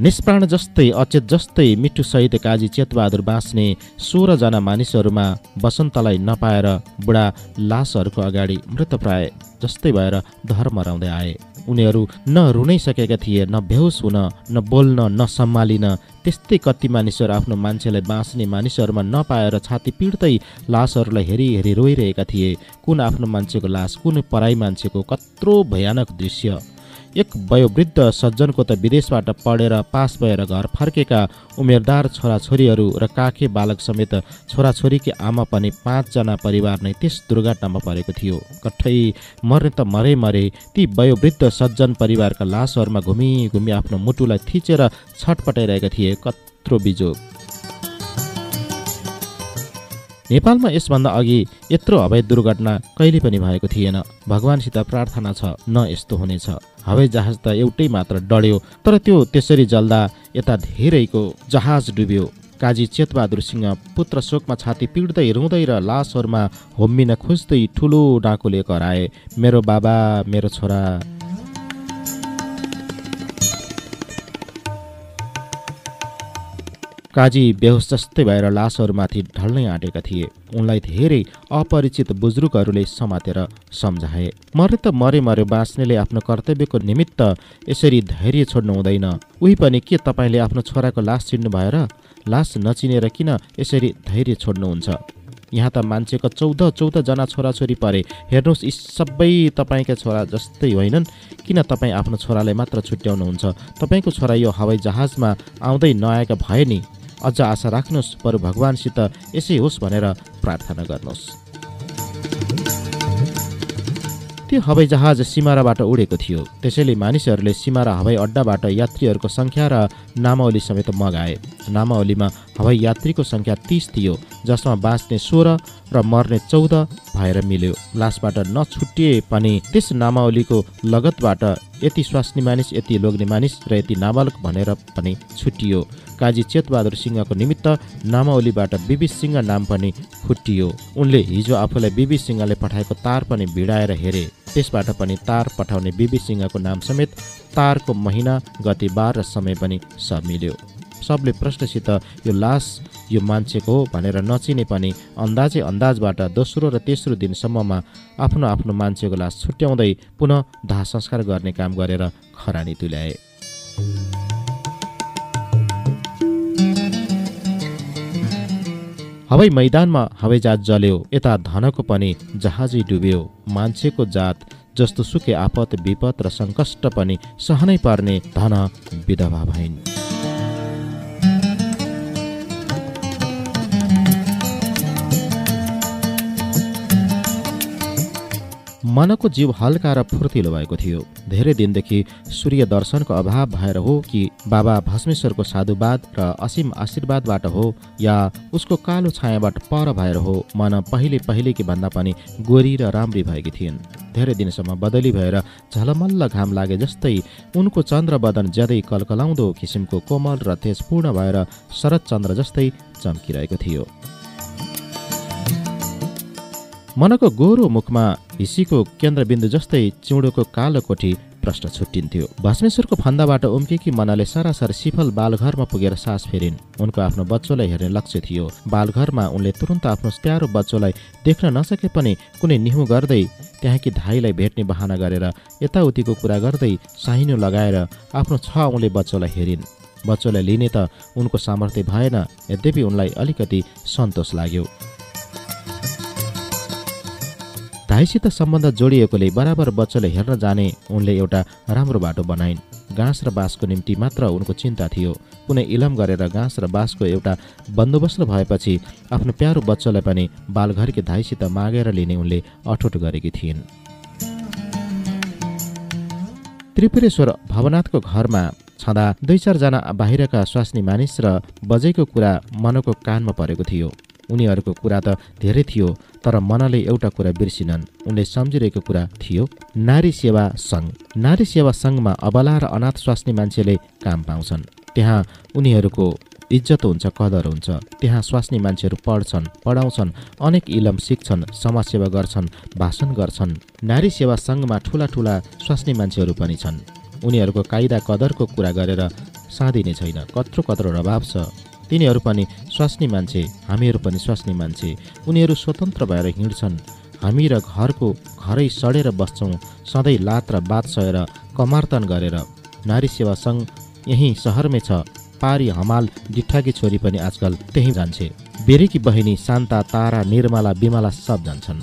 निष्प्राण जस्तै अचेत जस्तै मिठु सहित काजी चेतबहादुर बाँच्ने सोह्रजना मानिसहरूमा बसन्तलाई नपाएर बुढा लासहरूको अगाडि मृतप्राय जस्तै भएर धर्म मराउँदै आए। उनीहरू न रुनै सकेका थिए न बेहोस हुन न बोल्न न सम्हालिन। त्यस्तै कति मानिसहरू आफ्नो मान्छेलाई बाँच्ने मानिसहरूमा नपाएर छाती पिड्दै लासहरूलाई हेरी हेरी रोइरहेका थिए। कुन आफ्नो मान्छेको लास कुन पराई मान्छेको कत्रो भयानक दृश्य। एक वयोवृद्ध सज्जनको त विदेशबाट पढेर पास भएर घर फर्केका उमेरदार छोराछोरीहरू र काखे बालक समेत छोराछोरीकी आमा पनि पाँचजना परिवार नै त्यस दुर्घटनामा परेको थियो। कठै मर्ने त मरे मरे ती वयोवृद्ध सज्जन परिवारका लासहरूमा घुमी घुमी आफ्नो मुटुलाई थिचेर छटपटाइरहेका थिए कत्रो बिजोग नेपालमा यसभन्दा अघि यत्रो हवाई दुर्घटना कहिले पनि भएको थिएन। भगवान्सित प्रार्थना छ न यस्तो हुनेछ। हवाई जहाज त एउटै मात्र डढ्यो तर त्यो त्यसरी जल्दा यता धेरैको जहाज डुब्यो। काजी चेतबहादुर सिंह पुत्र शोकमा छाती पिड्दै रुँदै र लासहरूमा होम्मिन खोज्दै ठुलो डाकुले कराए मेरो बाबा मेरो छोरा काजी बेहोस जस्तै भएर लासहरूमाथि ढल्नै आँटेका थिए। उनलाई धेरै अपरिचित बुजुर्गहरूले समातेर सम्झाए। मरे त मरे मरे बाँच्नेले आफ्नो कर्तव्यको निमित्त यसरी धैर्य छोड्नु हुँदैन। उही पनि के तपाईँले आफ्नो छोराको लास चिन्नु भएर लास नचिनेर किन यसरी धैर्य छोड्नुहुन्छ? यहाँ त मान्छेको चौध चौधजना छोराछोरी परे। हेर्नुहोस् यी सबै तपाईँका छोरा जस्तै होइनन्। किन तपाईँ आफ्नो छोरालाई मात्र छुट्याउनुहुन्छ? तपाईँको छोरा यो हवाई जहाजमा आउँदै नआएका भए नि। अझ आशा राख्नुहोस् बरु भगवान्सित यसै होस् भनेर प्रार्थना गर्नुहोस्। त्यो हवाईजहाज सिमाराबाट उडेको थियो। त्यसैले मानिसहरूले सिमारा हवाई अड्डाबाट यात्रीहरूको सङ्ख्या र नामावली समेत मगाए। नामावलीमा हवाई यात्रीको सङ्ख्या तिस थियो जसमा बाँच्ने सोह्र र मर्ने चौध भएर मिल्यो। लासबाट नछुटिए पनि त्यस नामावलीको लगतबाट यति स्वास्नी मानिस यति लोग्ने मानिस र यति नाबालक भनेर पनि छुटियो। काजी चेतबहादुर सिंहको निमित्त नामावलीबाट बिबी सिंह नाम पनि फुटियो। उनले हिजो आफूलाई बिबी सिंहले पठाएको तार पनि भिडाएर हेरे। त्यसबाट पनि तार पठाउने बिबी सिंहको नाम समेत तारको महिना गति बार र समय पनि सब मिल्यो सबले प्रश्नसित यो लास यो मान्छेको हो भनेर नचिने पनि अन्दाजै अन्दाजबाट दोस्रो र तेस्रो दिनसम्ममा आफ्नो आफ्नो मान्छेको लास छुट्याउँदै पुनः दाह संस्कार गर्ने काम गरेर खरानी तुल्याए। हवाई मैदानमा हवाईजहाज जल्यो यता धनको पनि जहाजै डुब्यो। मान्छेको जात जस्तो सुके आपत विपद र सङ्कष्ट पनि सहनै पर्ने धन विधवा भइन्। मनको जीव हल्का र फुर्तिलो भएको थियो। धेरै दिनदेखि सूर्य दर्शनको अभाव भएर हो कि बाबा भस्मेश्वरको साधुवाद र असीम आशीर्वादबाट हो या उसको कालो छायाबाट पर भएर हो मन पहिले पहिलेकी भन्दा पनि गोरी र राम्री भएकी थिइन्। धेरै दिनसम्म बदली भएर झलमल्ल घाम लागे जस्तै उनको चन्द्र बदन ज्यादै कलकलाउँदो किसिमको कोमल र तेजपूर्ण भएर शरद चन्द्र जस्तै चम्किरहेको थियो। मनको गोरो मुखमा हिसीको केन्द्रबिन्दु जस्तै चिउँडोको कालो कोठी प्रश्न छुट्टिन्थ्यो। भस्मेश्वरको फन्दाबाट उम्केकी मनाले सरासर सिफल बालघरमा पुगेर सास फेरिन्। उनको आफ्नो बच्चोलाई हेर्ने लक्ष्य थियो। बालघरमा उनले तुरन्त आफ्नो प्यारो बच्चोलाई देख्न नसके पनि कुनै निहु गर्दै त्यहाँकी धाईलाई भेट्ने बहाना गरेर यताउतिको कुरा गर्दै साहिनो लगाएर आफ्नो छ औँले बच्चोलाई हेरिन्। बच्चोलाई लिने त उनको सामर्थ्य भएन यद्यपि उनलाई अलिकति सन्तोष लाग्यो। धाइसित सम्बन्ध जोडिएकोले बराबर बच्चाले हेर्न जाने उनले एउटा राम्रो बाटो बनाइन्। घाँस र बाँसको निम्ति मात्र उनको चिन्ता थियो। कुनै इलम गरेर घाँस र बाँसको एउटा बन्दोबस्त भएपछि आफ्नो प्यारो बच्चालाई पनि बालघरकी धाइसित मागेर लिने उनले अठोट गरेकी थिइन्। त्रिपुरेश्वर भवनाथको घरमा छँदा दुई चारजना बाहिरका स्वास्नी मानिस र बजेको कुरा मनको कानमा परेको थियो। उनीहरूको कुरा त धेरै थियो तर मनले एउटा कुरा बिर्सिनन्। उनले सम्झिरहेको कुरा थियो नारी सेवा सङ्घ। नारी सेवा सङ्घमा अबला र अनाथ स्वास्नी मान्छेले काम पाउँछन्। त्यहाँ उनीहरूको इज्जत हुन्छ कदर हुन्छ। त्यहाँ स्वास्नी मान्छेहरू पढ्छन् पढाउँछन् अनेक इलम सिक्छन् समाजसेवा गर्छन् भाषण गर्छन्। नारी सेवा सङ्घमा ठुला ठुला स्वास्नी मान्छेहरू पनि छन्। उनीहरूको कायदा कदरको कुरा गरेर साँधिने छैन। कत्रो कत्रो रभाव छ। तिनीहरू पनि स्वास्नी मान्छे हामीहरू पनि स्वास्नी मान्छे। उनीहरू स्वतन्त्र भएर हिँड्छन्। हामी र घरको घरै सडेर बस्छौँ सधैँ लात र बात सहेर कमार्तन गरेर। नारी सेवा सङ्घ यहीँ सहरमै छ। पारी हमाल डिठ्ठाकी छोरी पनि आजकल त्यहीँ जान्छे। बेरेकी बहिनी शान्ता तारा निर्मला बिमला सब जान्छन्।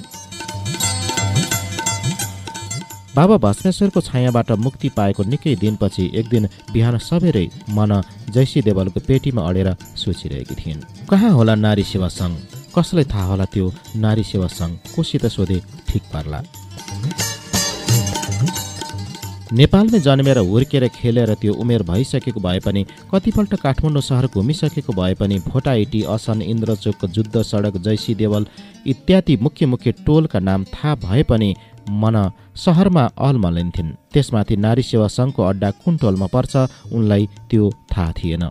बाबा भस्मेश्वरको छायाबाट मुक्ति पाएको निकै दिनपछि एक दिन बिहान सबेरै मन जैसी देवलको पेटीमा अडेर सोचिरहेकी थिइन्। कहाँ होला नारी सेवा सङ्घ? कसलाई थाहा होला त्यो नारी सेवा सङ्घ? कोसित सोधे ठिक पार्ला। नेपालमै जन्मेर हुर्केर खेलेर त्यो उमेर भइसकेको भए पनि कतिपल्ट काठमाडौँ सहर घुमिसकेको भए पनि भोटाइटी असन इन्द्रचोक जुद्ध सडक जैसी देवल इत्यादि मुख्य मुख्य टोलका नाम थाहा भए पनि मन सहरमा अलमलिन्थिन् त्यसमाथि नारी सेवा सङ्घको अड्डा कुन टोलमा पर्छ उनलाई त्यो थाहा थिएन।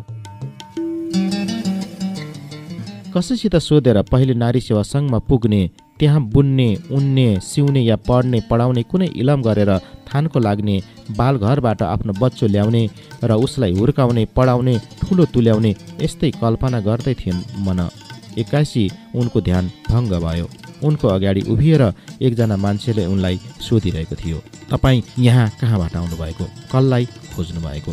कसैसित सोधेर पहिले नारी सेवा सङ्घमा पुग्ने त्यहाँ बुन्ने उन्ने सिउने या पढ्ने पढाउने कुनै इलम गरेर थानको लाग्ने बालघरबाट आफ्नो बच्चो ल्याउने र उसलाई हुर्काउने पढाउने ठुलो तुल्याउने यस्तै कल्पना गर्दै थिइन् मन। एक्कासी उनको ध्यान भङ्ग भयो। उनको अगाडि उभिएर एकजना मान्छेले उनलाई सोधिरहेको थियो। तपाईँ यहाँ कहाँबाट आउनुभएको? कसलाई खोज्नु भएको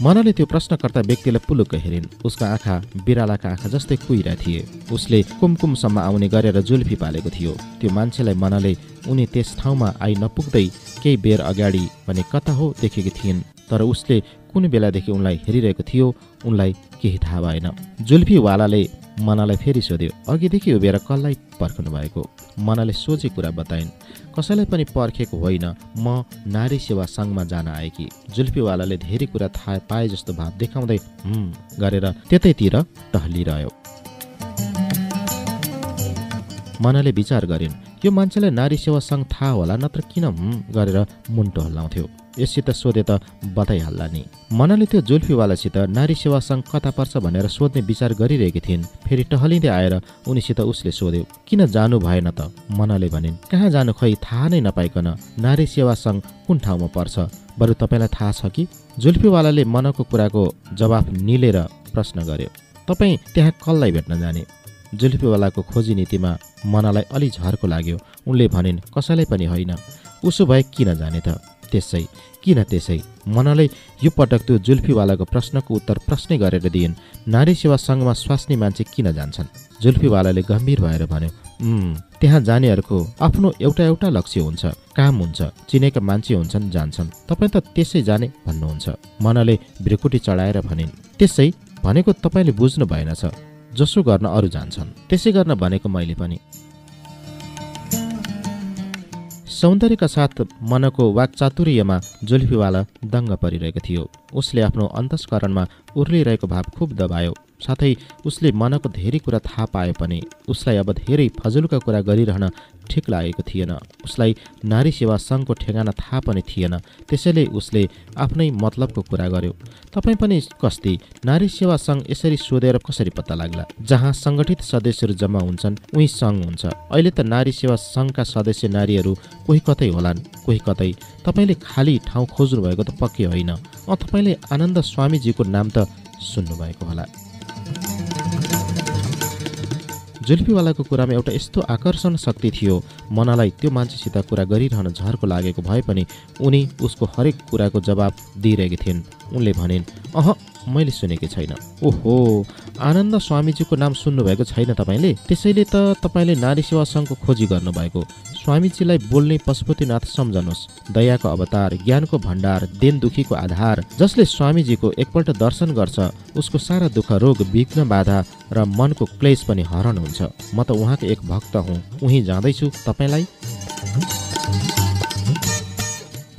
मनले त्यो प्रश्नकर्ता व्यक्तिलाई पुलुक्क हेरिन्। उसका आँखा बिरालाका आँखा जस्तै कुहिरा थिए। उसले कुमकुमसम्म आउने गरेर जुल्फी पालेको थियो। त्यो मान्छेलाई मनले उनी त्यस ठाउँमा आई नपुग्दै केही बेर अगाडि भने कता हो देखेकी थिइन्। तर उसले कुन बेलादेखि उनलाई हेरिरहेको थियो। उनलाई केही थाहा भएन। जुल्फीवालाले मनालाई फेरि सोध्यो अघिदेखि उभिएर कसलाई पर्खनु भएको? मनाले सोचे कुरा बताइन् कसैलाई पनि पर्खेको होइन म नारी सेवा सङ्घमा जान आएकी जुल्फीवालाले धेरै कुरा थाहा पाए जस्तो भाव देखाउँदै गरेर त्यतैतिर टहलिरह्यो। मनाले विचार गरिन् यो मान्छेलाई नारी सेवा सङ्घ थाहा होला नत्र किन गरेर मुन्टो हल्लाउँथ्यो। यससित सोधे त बताइहाल्ला नि। मनले त्यो जुल्फीवालासित नारी सेवा सङ्घ कता पर्छ भनेर सोध्ने विचार गरिरहेकी थिइन्। फेरि टहलिँदै आएर उनीसित उसले सोध्यो किन जानु भएन त? मनले भनिन् कहाँ जानु खै थाहा नै नपाइकन। नारी सेवा सङ्घ कुन ठाउँमा पर्छ? बरु तपाईँलाई थाहा छ कि? जुल्फीवालाले मनको कुराको जवाफ निलेर प्रश्न गर्यो तपाईँ त्यहाँ कसलाई भेट्न जाने? जुल्फीवालाको खोजी नीतिमा मनालाई अलि झर्को लाग्यो। उनले भनिन् कसैलाई पनि होइन। उसो भए किन जाने त? त्यसै किन त्यसै? मनले यो पटक त्यो जुल्फीवालाको प्रश्नको उत्तर प्रश्नै गरेर दिइन्। नारी सेवा सङ्घमा स्वास्नी मान्छे किन जान्छन्? जुल्फीवालाले गम्भीर भएर भन्यो त्यहाँ जानेहरूको आफ्नो एउटा एउटा लक्ष्य हुन्छ काम हुन्छ चिनेका मान्छे हुन्छन् जान्छन्। तपाईँ त त्यसै जाने भन्नुहुन्छ मनले भ्रिकुटी चढाएर भनिन् त्यसै? भनेको तपाईँले बुझ्नु भएनछ जसो गर्न अरू जान्छन्। त्यसै गर्न भनेको मैले पनि। सौन्दर्यका साथ मनको वाक्चातुर्यमा जुल्फीवाला दङ्ग परिरहेको थियो। उसले आफ्नो अन्तस्करणमा उर्लिरहेको भाव खुब दबायो। साथै उसले मनको धेरै कुरा थाहा पाए पनि उसलाई अब धेरै फजुलका कुरा गरिरहन ठिक लागेको थिएन। उसलाई नारी सेवा सङ्घको ठेगाना थाहा पनि थिएन। त्यसैले उसले आफ्नै मतलबको कुरा गर्यो। तपाईँ पनि कस्ती नारी सेवा सङ्घ यसरी सोधेर कसरी पत्ता लाग्ला? जहाँ सङ्गठित सदस्यहरू जम्मा हुन्छन् उही सङ्घ हुन्छ। अहिले त नारी सेवा सङ्घका सदस्य नारीहरू कोही कतै होलान् कोही कतै। तपाईँले खाली ठाउँ खोज्नु भएको त पक्कै होइन। अँ तपाईँले आनन्द स्वामीजीको नाम त सुन्नुभएको होला। जुल्फीवालाको कुरामा एउटा यस्तो आकर्षण शक्ति थियो। मनालाई त्यो मान्छेसित कुरा गरिरहन झर्को लागेको भए पनि उनी उसको हरेक कुराको जवाब दिइरहेकी थिइन्। उनले भनिन् अह मैले सुनेकी छैन। ओहो आनन्द स्वामीजीको नाम सुन्नुभएको छैन तपाईँले? त्यसैले त तपाईँले नारी सेवा सङ्घको खोजी गर्नुभएको। स्वामीजीलाई बोल्ने पशुपतिनाथ सम्झनुहोस्। दयाको अवतार ज्ञानको भण्डार देन दुखीको आधार जसले स्वामीजीको एकपल्ट दर्शन गर्छ उसको सारा दुःख रोग विघ्न बाधा र मनको क्लेश पनि हरण हुन्छ। म त उहाँको एक भक्त हुँ। उहीँ जाँदैछु। तपाईँलाई?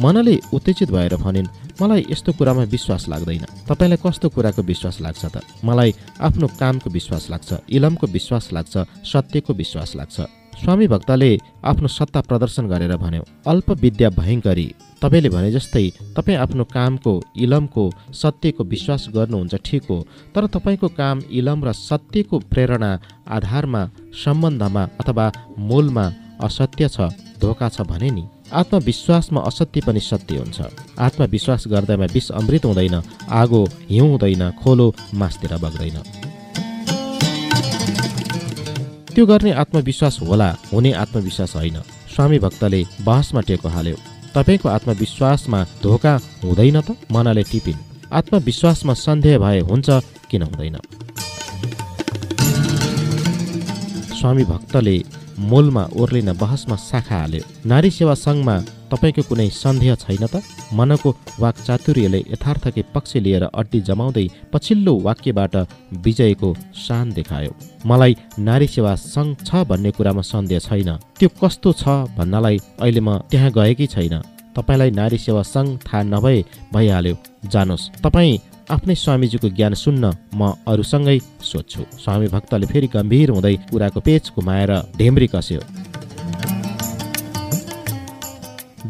मनले उत्तेजित भएर भनिन् मलाई यस्तो कुरामा विश्वास लाग्दैन। तपाईँलाई कस्तो कुराको विश्वास लाग्छ त? मलाई आफ्नो कामको विश्वास लाग्छ इलमको विश्वास लाग्छ सत्यको विश्वास लाग्छ। स्वामी भक्तले आफ्नो सत्ता प्रदर्शन गरेर भन्यो अल्प विद्या भयङ्करी तपाईँले भने जस्तै तपाईँ आफ्नो कामको इलमको सत्यको विश्वास गर्नुहुन्छ ठिक हो तर तपाईँको काम इलम र सत्यको प्रेरणा आधारमा सम्बन्धमा अथवा मूलमा असत्य छ धोका छ भने नि। आत्मविश्वासमा असत्य पनि सत्य हुन्छ। आत्मविश्वास गर्दामा विष अमृत हुँदैन आगो हिउँ हुँदैन खोलो मासतिर बग्दैन। त्यो गर्ने आत्मविश्वास होला हुने आत्मविश्वास होइन। स्वामी भक्तले बहसमा टेको हाल्यो। तपाईँको आत्मविश्वासमा धोका हुँदैन त? मनले टिपिन्। आत्मविश्वासमा सन्देह भए हुन्छ किन हुँदैन? स्वामी भक्तले मूलमा ओर्लिन बहसमा शाखा हाल्यो नारी सेवा सङ्घमा तपाईँको कुनै सन्देह छैन त? मनको वाक चातुर्यले यथार्थकै पक्ष लिएर अड्डी जमाउँदै पछिल्लो वाक्यबाट विजयको शान देखायो। मलाई नारी सेवा सङ्घ छ भन्ने कुरामा सन्देह छैन। त्यो कस्तो छ भन्नलाई अहिले म त्यहाँ गएकै छैन। तपाईँलाई नारी सेवा सङ्घ थाहा नभए भइहाल्यो। जानुहोस्। तपाईँ आफ्नै स्वामीजीको ज्ञान सुन्न म अरूसँगै सोध्छु। स्वामी भक्तले फेरि गम्भीर हुँदै कुराको पेच घुमाएर ढेम्री कस्यो।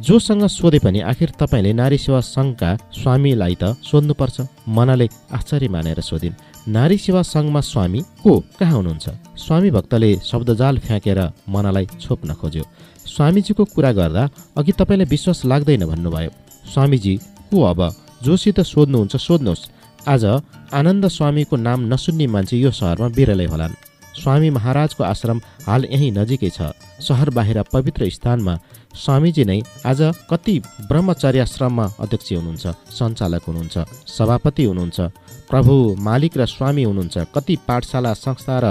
जोसँग सोधे पनि आखिर तपाईँले नारी सेवा सङ्घका स्वामीलाई त सोध्नुपर्छ। मनाले आश्चर्य मानेर सोधिन् नारी सेवा सङ्घमा स्वामी को? कहाँ हुनुहुन्छ? स्वामी भक्तले शब्दजाल फ्याँकेर मनालाई छोप्न खोज्यो। स्वामीजीको कुरा गर्दा अघि तपाईँलाई विश्वास लाग्दैन भन्नुभयो। स्वामीजी को अब? जोसित सोध्नुहुन्छ सोध्नुहोस्। आज आनन्द स्वामीको नाम नसुन्ने मान्छे यो सहरमा बिरलै होलान्। स्वामी महाराजको आश्रम हाल यहीँ नजिकै छ। सहर बाहिर पवित्र स्थानमा स्वामीजी नै आज कति ब्रह्मचर्याश्रममा अध्यक्ष हुनुहुन्छ सञ्चालक हुनुहुन्छ सभापति हुनुहुन्छ प्रभु मालिक र स्वामी हुनुहुन्छ कति पाठशाला संस्था र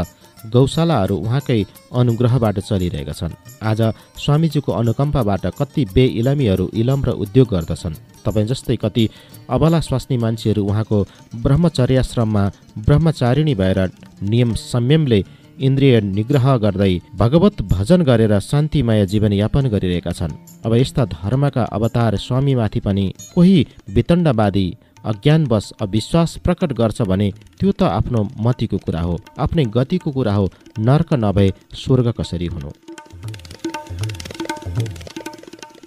गौशालाहरू उहाँकै अनुग्रहबाट चलिरहेका छन्। आज स्वामीजीको अनुकम्पाबाट कति बे इलामीहरू इलम र उद्योग गर्दछन्। तपाईँ जस्तै कति अबला स्वास्नी मान्छेहरू उहाँको ब्रह्मचर्याश्रममा ब्रह्मचारिणी भएर नियम संयमले इन्द्रिय निग्रह गर्दै भगवत भजन गरेर शान्तिमय जीवनयापन गरिरहेका छन्। अब यस्ता धर्मका अवतार स्वामीमाथि पनि कोही वितण्डवादी अज्ञानवश अविश्वास प्रकट गर्छ भने त्यो त आफ्नो मतिको कुरा हो आफ्नै गतिको कुरा हो। नर्क नभए स्वर्ग कसरी हुनु?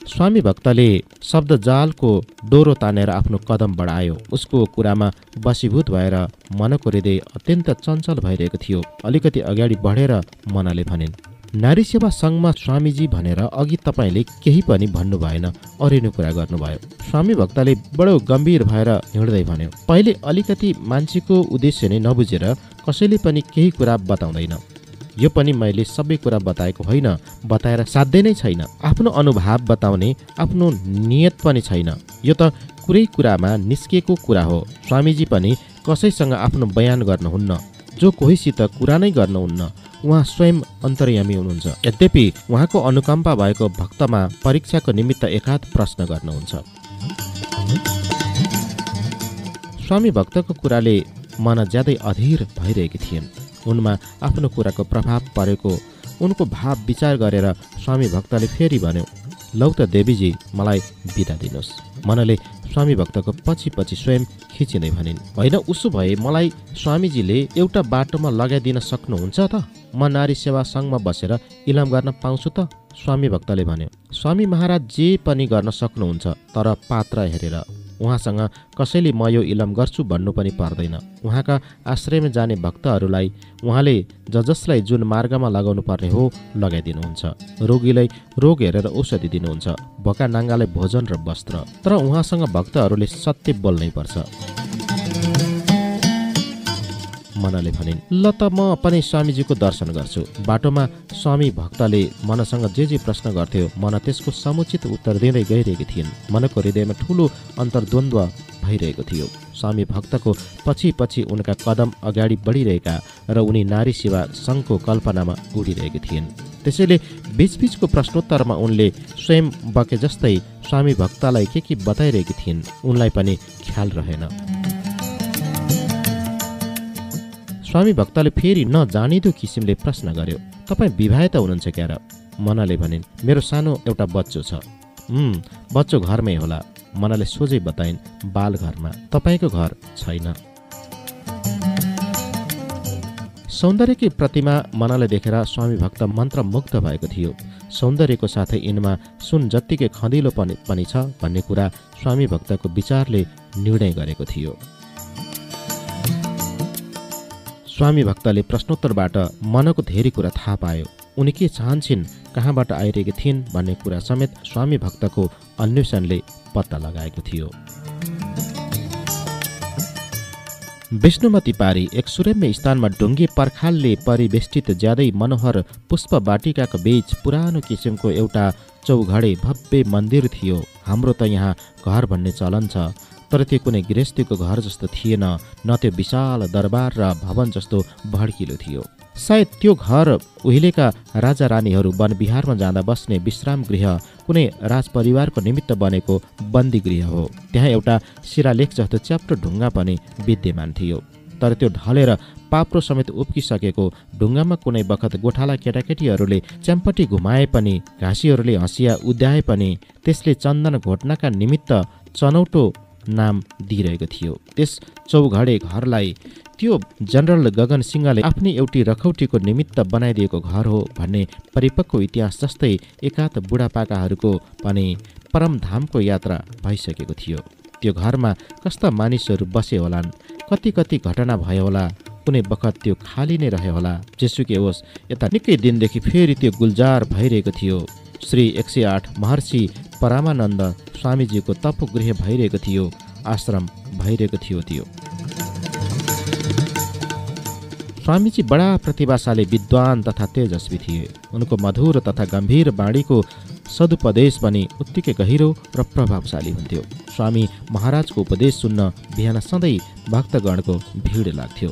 स्वामी भक्तले शब्द जालको डोरो तानेर आफ्नो कदम बढायो। उसको कुरामा बसीभूत भएर मनको हृदय अत्यन्त चञ्चल भइरहेको थियो। अलिकति अगाडि बढेर मनले भनिन् नारी सेवा सङ्घमा स्वामीजी भनेर अघि तपाईँले केही पनि भन्नु भएन अरिनु कुरा गर्नुभयो। स्वामी भक्तले बडो गम्भीर भएर हिँड्दै भन्यो पहिले अलिकति मान्छेको उद्देश्य नै नबुझेर कसैले पनि केही कुरा बताउँदैन। यो पनि मैले सबै कुरा बताएको होइन बताएर साध्य नै छैन। आफ्नो अनुभाव बताउने आफ्नो नियत पनि छैन। यो त कुरै कुरामा निस्किएको कुरा हो। स्वामीजी पनि कसैसँग आफ्नो बयान गर्नुहुन्न। जो कोहीसित कुरा नै गर्नुहुन्न उहाँ स्वयं अन्तर्यामी हुनुहुन्छ। यद्यपि उहाँको अनुकम्पा भएको भक्तमा परीक्षाको निमित्त एकाध प्रश्न गर्नुहुन्छ। स्वामी भक्तको कुराले मन ज्यादै अधीर भइरहेकी थिइन्। उनमा आफ्नो कुराको प्रभाव परेको उनको भाव विचार गरेर स्वामी भक्तले फेरि भन्यो लौ त देवीजी मलाई बिदा दिनुहोस्। मनले स्वामी भक्तको पछि पछि स्वयं खिचिँदै भनिन् होइन उसो भए मलाई स्वामीजीले एउटा बाटोमा लगाइदिन सक्नुहुन्छ त? म नारी सेवा सङ्घमा बसेर इलाम गर्न पाउँछु त? स्वामी भक्तले भन्यो स्वामी महाराज जे पनि गर्न सक्नुहुन्छ तर पात्र हेरेर उहाँसँग कसैले म यो इलम गर्छु भन्नु पनि पर्दैन। उहाँका आश्रयमा जाने भक्तहरूलाई उहाँले ज जसलाई जुन मार्गमा लगाउनु पर्ने हो लगाइदिनुहुन्छ। रोगीलाई रोग हेरेर औषधि दिनुहुन्छ भोका नाङ्गालाई भोजन र वस्त्र। तर उहाँसँग भक्तहरूले सत्य बोल्नै पर्छ। मनले भनिन् ल त म पनि स्वामीजीको दर्शन गर्छु। बाटोमा स्वामी भक्तले मनसँग जे जे प्रश्न गर्थ्यो मन त्यसको समुचित उत्तर दिँदै गइरहेकी थिइन्। मनको हृदयमा ठुलो अन्तर्द्वन्द्व भइरहेको थियो। स्वामी भक्तको पछि पछि उनका कदम अगाडि बढिरहेका र उनी नारी सेवा सङ्घको कल्पनामा उडिरहेकी थिइन्। त्यसैले बिचबिचको प्रश्नोत्तरमा उनले स्वयं बके जस्तै स्वामी भक्तलाई के के बताइरहेकी थिइन् उनलाई पनि ख्याल रहेन। स्वामी भक्तले फेरि नजानिदो किसिमले प्रश्न गर्यो तपाईँ विवाहित हुनुहुन्छ क्यार? मनाले भनिन् मेरो सानो एउटा बच्चो छ। बच्चो घरमै होला। मनाले सोझै बताइन् बाल घरमा तपाईँको घर छैन। सौन्दर्यकी प्रतिमा मनाले देखेर स्वामी भक्त मन्त्रमुग्ध भएको थियो। सौन्दर्यको साथै यिनमा सुन जत्तिकै खँदिलो पनि पनि छ भन्ने कुरा स्वामी भक्तको विचारले निर्णय गरेको थियो। स्वामी भक्तले प्रश्नोत्तरबाट मनको धेरै कुरा थाहा पायो। उनी के चाहन्छन् कहाँबाट आइरहेकी थिइन् भन्ने कुरा समेत स्वामी भक्तको अन्वेषणले पत्ता लगाएको थियो। विष्णुमती पारी एक सुरम्य स्थानमा ढुङ्गे पर्खालले परिवेष्टित ज्यादै मनोहर पुष्प बाटिकाको बीच पुरानो किसिमको एउटा चौघडे भव्य मन्दिर थियो। हाम्रो त यहाँ घर भन्ने चलन छ। तर त्यो कुनै गृहस्थीको घर जस्तो थिएन न त्यो विशाल दरबार र भवन जस्तो भड्किलो थियो। सायद त्यो घर उहिलेका राजा रानीहरू वनविहारमा जाँदा बस्ने विश्राम गृह कुनै राजपरिवारको निमित्त बनेको बन्दी गृह हो। त्यहाँ एउटा शिलालेख जस्तो च्याप्टो ढुङ्गा पनि विद्यमान थियो। तर त्यो ढलेर पाप्रो समेत उप्किसकेको ढुङ्गामा कुनै बखत गोठाला केटाकेटीहरूले च्याम्पटी घुमाए पनि घाँसीहरूले हँसिया उद्याए पनि त्यसले चन्दन घोट्नका निमित्त चनौटो नाम दिइरहेको थियो। त्यस चौघडे घरलाई त्यो जनरल गगन सिंहले आफ्नै एउटी रखौटीको निमित्त बनाइदिएको घर हो भन्ने परिपक्व इतिहास जस्तै एकात बुढापाकाहरूको पनि परमधामको यात्रा भइसकेको थियो। त्यो घरमा कस्ता मानिसहरू बसे होलान् कति कति घटना भयो होला कुनै बखत त्यो खाली नै रह्यो होला। जेसुकै होस् यता निकै दिनदेखि फेरि त्यो गुल्जार भइरहेको थियो। श्री एक सय आठ महर्षि परामानन्द स्वामीजीको तपगृह भइरहेको थियो आश्रम भइरहेको थियो त्यो। स्वामीजी बडा प्रतिभाशाली विद्वान तथा तेजस्वी थिए। उनको मधुर तथा गम्भीर बाणीको सदुपदेश पनि उत्तिकै गहिरो र प्रभावशाली हुन्थ्यो। स्वामी महाराजको उपदेश सुन्न बिहान सधैँ भक्तगणको भिड लाग्थ्यो।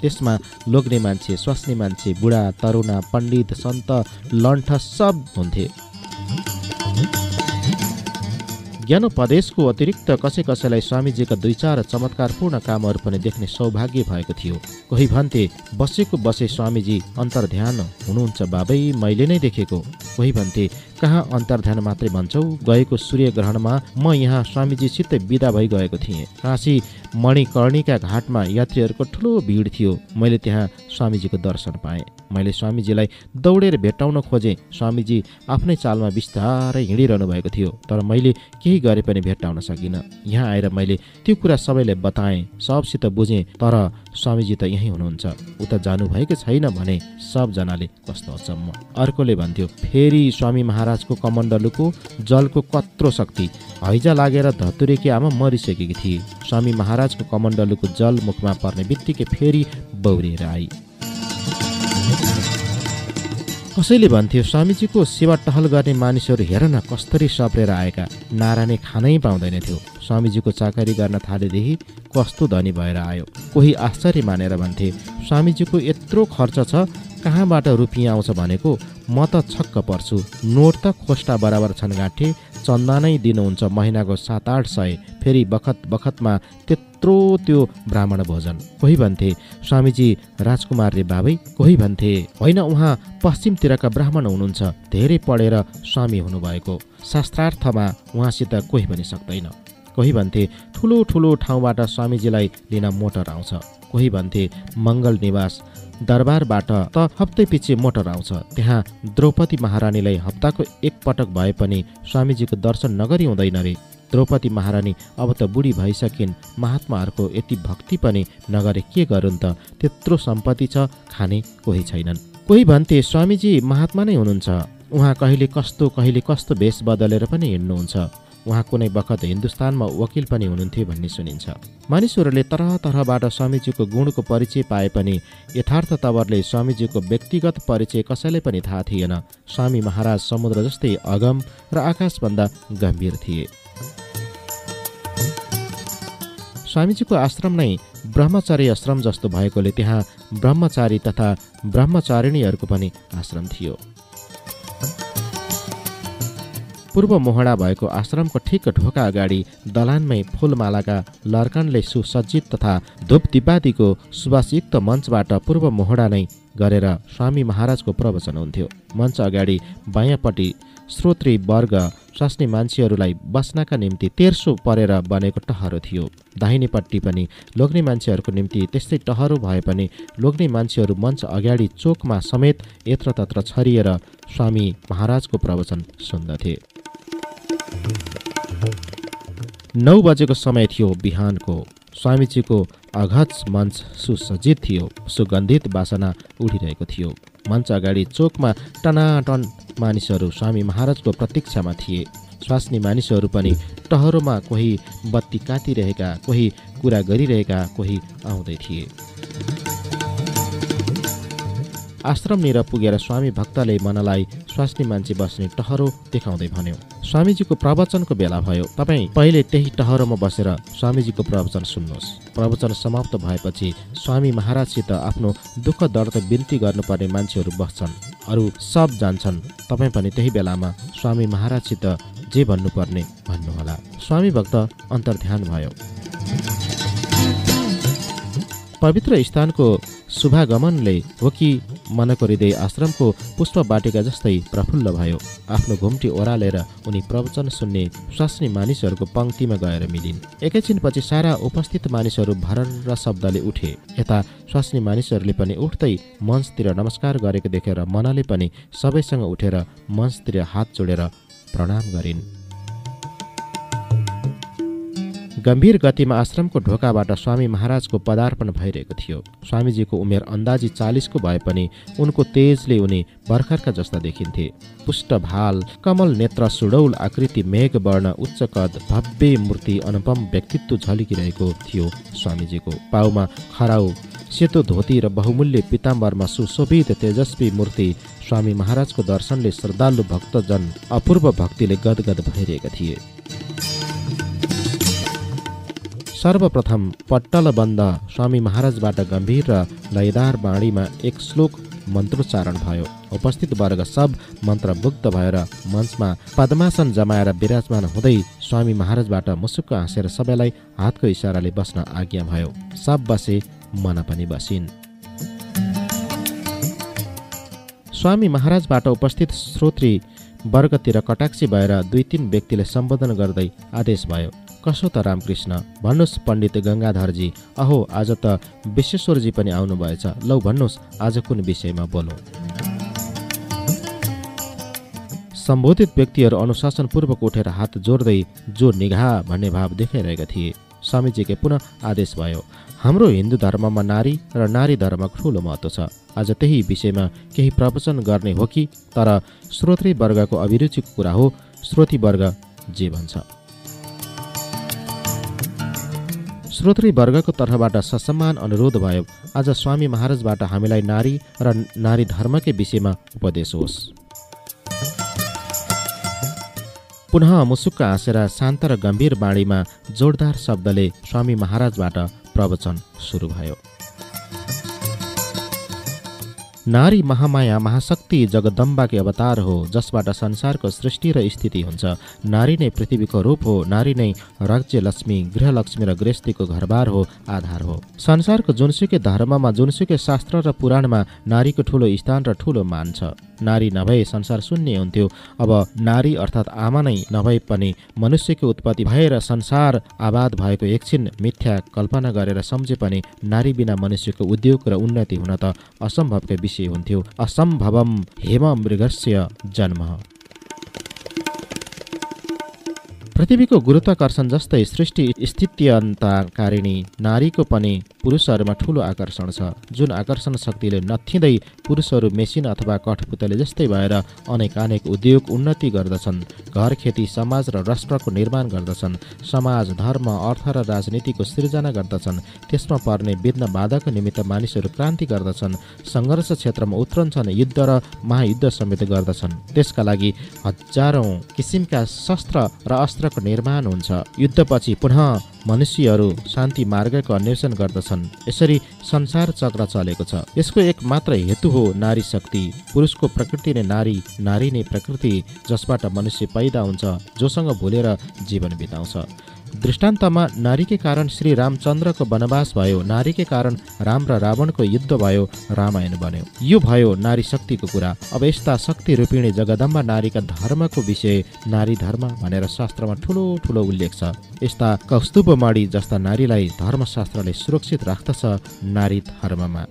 त्यसमा लोग्ने मान्छे स्वास्नी मान्छे बुढा तरुणा पण्डित सन्त लण्ठ सब हुन्थे। ज्ञानोपदेशको अतिरिक्त कसै कसैलाई स्वामीजीका दुई चार चमत्कारपूर्ण कामहरू पनि देख्ने सौभाग्य भएको थियो। कोही भन्थे बसेको बसे स्वामीजी अन्तर्ध्यान हुनुहुन्छ बाबै मैले नै देखेको। कोही भन्थे कहाँ अन्तर्ध्यान मात्रै भन्छौ। गएको सूर्य ग्रहणमा म यहाँ स्वामीजीसित बिदा भइ गएको थिएँ। काशी मणिकर्णिका घाटमा यात्रीहरूको ठुलो भिड थियो। मैले त्यहाँ स्वामीजीको दर्शन पाएँ। मैले स्वामीजीलाई दौडेर भेट्टाउन खोजेँ। स्वामीजी आफ्नै चालमा बिस्तारै हिँडिरहनु भएको थियो। तर मैले केही गरे पनि भेट्टाउन सकिनँ। यहाँ आएर मैले त्यो कुरा सबैलाई बताएँ। सबसित बुझेँ तर स्वामीजी त यहीँ हुनुहुन्छ। उता जानुभएको छैन भने सबजनाले कस्तो अचम्म। अर्कोले भन्थ्यो फेरि स्वामी महाराजको कमण्डलुको जलको कत्रो शक्ति। हैजा लागेर धतुरेकी आमा मरिसकेकी थिए। स्वामी महाराजको कमण्डलुको जल मुखमा पर्ने बित्तिकै फेरि बौरिएर आई। कसैले भन्थ्यो स्वामीजीको सेवा टहल गर्ने मानिसहरू हेर न कस्तरी सप्रेर आएका। नारा नै खानै पाउँदैन थियो स्वामीजीको चाकरी गर्न थालेदेखि कस्तो धनी भएर आयो? कोही आश्चर्य मानेर भन्थे स्वामीजीको यत्रो खर्च छ कहाँबाट रुपियाँ आउँछ भनेको म त छक्क पर्छु। नोट त खोस्टा बराबर छन् गाँठे चन्दा नै दिनुहुन्छ महिनाको सात आठ सय। फेरि बखत बखतमा त्यत्रो त्यो ब्राह्मण भोजन। कोही भन्थे स्वामीजी राजकुमार रे बाबै कोही भन्थे होइन उहाँ पश्चिमतिरका ब्राह्मण हुनुहुन्छ धेरै पढेर स्वामी हुनुभएको। शास्त्रार्थमा उहाँसित कोही पनि सक्दैन कोही भन्थे ठुलो ठुलो ठाउँबाट स्वामीजीलाई लिन मोटर आउँछ कोही भन्थे मङ्गल निवास दरबारबाट त हप्तै पछि मोटर आउँछ। त्यहाँ द्रौपदी महारानीलाई हप्ताको एक पटक भए पनि स्वामीजीको दर्शन नगरी हुँदैन रे। द्रौपदी महारानी अब त बुढी भइसकिन्। महात्माहरूको यति भक्ति पनि नगरे के गरून् त? त्यत्रो सम्पत्ति छ खाने कोही छैनन्। कोही भन्थे स्वामीजी महात्मा नै हुनुहुन्छ। उहाँ कहिले कस्तो कहिले कस्तो भेष बदलेर पनि हिँड्नुहुन्छ। उहाँ कुनै बखत हिन्दुस्तानमा वकिल पनि हुनुहुन्थ्यो भन्ने सुनिन्छ। मानिसहरूले तरह तरहबाट स्वामीजीको गुणको परिचय पाए पनि यथार्थ तवरले स्वामीजीको व्यक्तिगत परिचय कसैलाई पनि थाहा थिएन। स्वामी महाराज समुद्र जस्तै अगम र आकाशभन्दा गम्भीर थिए। स्वामीजीको आश्रम नै ब्रह्मचारी आश्रम जस्तो भएकोले त्यहाँ ब्रह्मचारी तथा ब्रह्मचारिणीहरूको पनि आश्रम थियो। पूर्व मोहडा भएको आश्रमको ठिक ढोका अगाडि दलानमै फुलमालाका लर्कनले सुसज्जित तथा धुप दिब्बादीको सुवासयुक्त मञ्चबाट पूर्व मोहडा नै गरेर स्वामी महाराजको प्रवचन हुन्थ्यो। मञ्च अगाडि बायाँपट्टि श्रोत्री वर्ग स्वास्नी मान्छेहरूलाई बस्नका निम्ति तेर्सो परेर बनेको टहरो थियो। दाहिनेपट्टि पनि लोग्ने मान्छेहरूको निम्ति त्यस्तै टहरो भए पनि लोग्ने मान्छेहरू मञ्च अगाडि चोकमा समेत यत्रतत्र छरिएर स्वामी महाराजको प्रवचन सुन्दथे। नौ बजेको समय थियो बिहानको। स्वामीजीको अघच मञ्च सुसज्जित थियो। सुगन्धित बासना उडिरहेको थियो। मञ्च अगाडि चोकमा टनाटन मानिसहरू स्वामी महाराजको प्रतीक्षामा थिए। स्वास्नी मानिसहरू पनि टहरोमा कोही बत्ती काटिरहेका कोही कुरा गरिरहेका कोही आउँदै थिए। आश्रमनिर पुगेर स्वामी भक्तले मनलाई स्वास्नी मान्छे बस्ने टहरो देखाउँदै भन्यो स्वामीजीको प्रवचनको बेला भयो। तपाईँ पहिले त्यही टहरोमा बसेर स्वामीजीको प्रवचन सुन्नुहोस्। प्रवचन समाप्त भएपछि स्वामी महाराजसित आफ्नो दुःख दर्द बिन्ती गर्नुपर्ने मान्छेहरू बस्छन्। अरू सब जान्छन्। तपाईँ पनि त्यही बेलामा स्वामी महाराजसित जे भन्नुपर्ने भन्नुहोला। स्वामी भक्त अन्तर्ध्यान भयो। पवित्र स्थानको शुभागमनले हो कि मनको हृदय आश्रमको पुष्प बाटिका जस्तै प्रफुल्ल भयो। आफ्नो घुम्टी ओह्रालेर उनी प्रवचन सुन्ने स्वास्नी मानिसहरूको पङ्क्तिमा गएर मिलिन्। एकैछिनपछि सारा उपस्थित मानिसहरू भरर र शब्दले उठे। यता स्वास्नी मानिसहरूले पनि उठ्दै मञ्चतिर नमस्कार गरेको देखेर मनाले पनि सबैसँग उठेर मञ्चतिर हात जोडेर प्रणाम गरिन्। गम्भीर गतिमा आश्रमको ढोकाबाट स्वामी महाराजको पदार्पण भइरहेको थियो। स्वामीजीको उमेर अन्दाजी चालिसको भए पनि उनको तेजले उनी भर्खरका जस्ता देखिन्थे। पुष्ट भाल कमल नेत्र सुडौल आकृति मेघ वर्ण उच्च कद भव्य मूर्ति अनुपम व्यक्तित्व झल्किरहेको थियो स्वामीजीको पाउमा खराउ सेतो धोती र बहुमूल्य पिताम्बरमा सुशोभित तेजस्वी मूर्ति स्वामी महाराजको दर्शनले श्रद्धालु भक्तजन अपूर्व भक्तिले गदगद भइरहेका थिए। सर्वप्रथम पट्टलबन्द स्वामी महाराजबाट गम्भीर र लयदार बाणीमा एक श्लोक मन्त्रोच्चारण भयो। उपस्थित वर्ग सब मन्त्रमुग्ध भएर मञ्चमा पद्मासन जमाएर विराजमान हुँदै स्वामी महाराजबाट मुसुक्क हाँसेर सबैलाई हातको इसाराले बस्न आज्ञा भयो। सब बसे मन पनि बसिन्। स्वामी महाराजबाट उपस्थित श्रोत्री वर्गतिर कटाक्षी भएर दुई तिन व्यक्तिले सम्बोधन गर्दै आदेश भयो। कसो त रामकृष्ण? भन्नुहोस् पण्डित गङ्गाधरजी अहो आज त विश्वेश्वरजी पनि आउनुभएछ। लौ भन्नुहोस् आज कुन विषयमा बोलौँ? सम्बोधित व्यक्तिहरू अनुशासनपूर्वक उठेर हात जोड्दै जो निघा भन्ने भाव देखाइरहेका थिए। स्वामीजीले पुनः आदेश भयो। हाम्रो हिन्दू धर्ममा नारी र नारी धर्मको ठुलो महत्त्व छ। आज त्यही विषयमा केही प्रवचन गर्ने हो कि? तर श्रोत्री अभिरुचिको कुरा हो। श्रोती वर्ग जे भन्छ श्रोत्री वर्गको तर्फबाट ससम्मान अनुरोध भयो। आज स्वामी महाराजबाट हामीलाई नारी र नारी धर्मकै विषयमा उपदेश होस्। पुनः मुसुक्क हाँसेर शान्त र गम्भीर बाणीमा जोरदार शब्दले स्वामी महाराजबाट प्रवचन सुरु भयो। नारी महामाया महाशक्ति जगदम्बाकी अवतार हो जसबाट संसारको सृष्टि र स्थिति हुन्छ। नारी नै पृथ्वीको रूप हो नारी नै राज्य लक्ष्मी गृहलक्ष्मी र गृहस्थीको घरबार हो आधार हो। संसारको जुनसुकै धर्ममा जुनसुकै शास्त्र र पुराणमा नारीको ठुलो स्थान र ठुलो मान छ। नारी नभए संसार शून्य हुन्थ्यो। अब नारी अर्थात् आमा नै नभए पनि मनुष्यको उत्पत्ति भएर संसार आबाद भएको एकछिन मिथ्या कल्पना गरेर सम्झे पनि नारी बिना मनुष्यको उद्योग र उन्नति हुन त असम्भवकै विषय हुन्थ्यो। असम्भवम हेम मृगस्य जन्म। पृथ्वीको गुरुत्वाकर्षण जस्तै सृष्टि स्थित्यन्तकारिणी नारीको पनि पुरुषहरूमा ठुलो आकर्षण छ जुन आकर्षण शक्तिले नथिँदै पुरुषहरू मेसिन अथवा कठपुतले जस्तै भएर अनेक अनेक उद्योग उन्नति गर्दछन् घर खेती समाज र राष्ट्रको निर्माण गर्दछन् समाज धर्म अर्थ र राजनीतिको सिर्जना गर्दछन् त्यसमा पर्ने विघ्न बाधाको निमित्त मानिसहरू क्रान्ति गर्दछन् सङ्घर्ष क्षेत्रमा उत्रन्छन् युद्ध र महायुद्ध समेत गर्दछन्। त्यसका लागि हजारौँ किसिमका शस्त्र र अस्त्रको निर्माण हुन्छ। युद्धपछि पुनः मनुष्यहरू शान्ति मार्गको अन्वेषण गर्दछन्। यसरी संसार चक्र चलेको छ। यसको एक मात्र हेतु हो नारी शक्ति। पुरुषको प्रकृति नै नारी नारी नै प्रकृति जसबाट मनुष्य पैदा हुन्छ जोसँग भुलेर जीवन बिताउँछ। दृष्टान्तमा नारीकै कारण श्री रामचन्द्रको वनवास भयो नारीकै कारण राम र रावणको युद्ध भयो रामायण बन्यो। यो भयो नारी शक्तिको कुरा। अब यस्ता शक्ति रूपिणी जगदम्बा नारीका धर्मको विषय नारी धर्म भनेर शास्त्रमा ठुलो ठुलो उल्लेख छ। यस्ता कस्तुबमणी जस्ता नारीलाई धर्मशास्त्रले सुरक्षित राख्दछ नारी धर्ममा।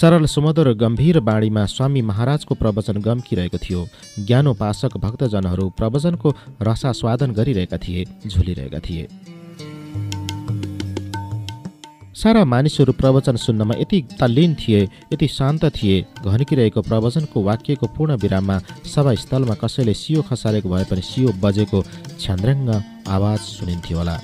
सरल सुमधुर गम्भीर बाणीमा स्वामी महाराजको प्रवचन गम्किरहेको थियो। ज्ञानोपासक भक्तजनहरू प्रवचनको रसास्वादन गरिरहेका थिए झुलिरहेका थिए। सारा मानिसहरू प्रवचन सुन्नमा यति तल्लीन थिए यति शान्त थिए घन्किरहेको प्रवचनको वाक्यको पूर्ण विराममा सभास्थलमा कसैले सियो खसालेको भए पनि सियो बजेको छ्यान्द्रङ्ग आवाज सुनिन्थ्यो होला।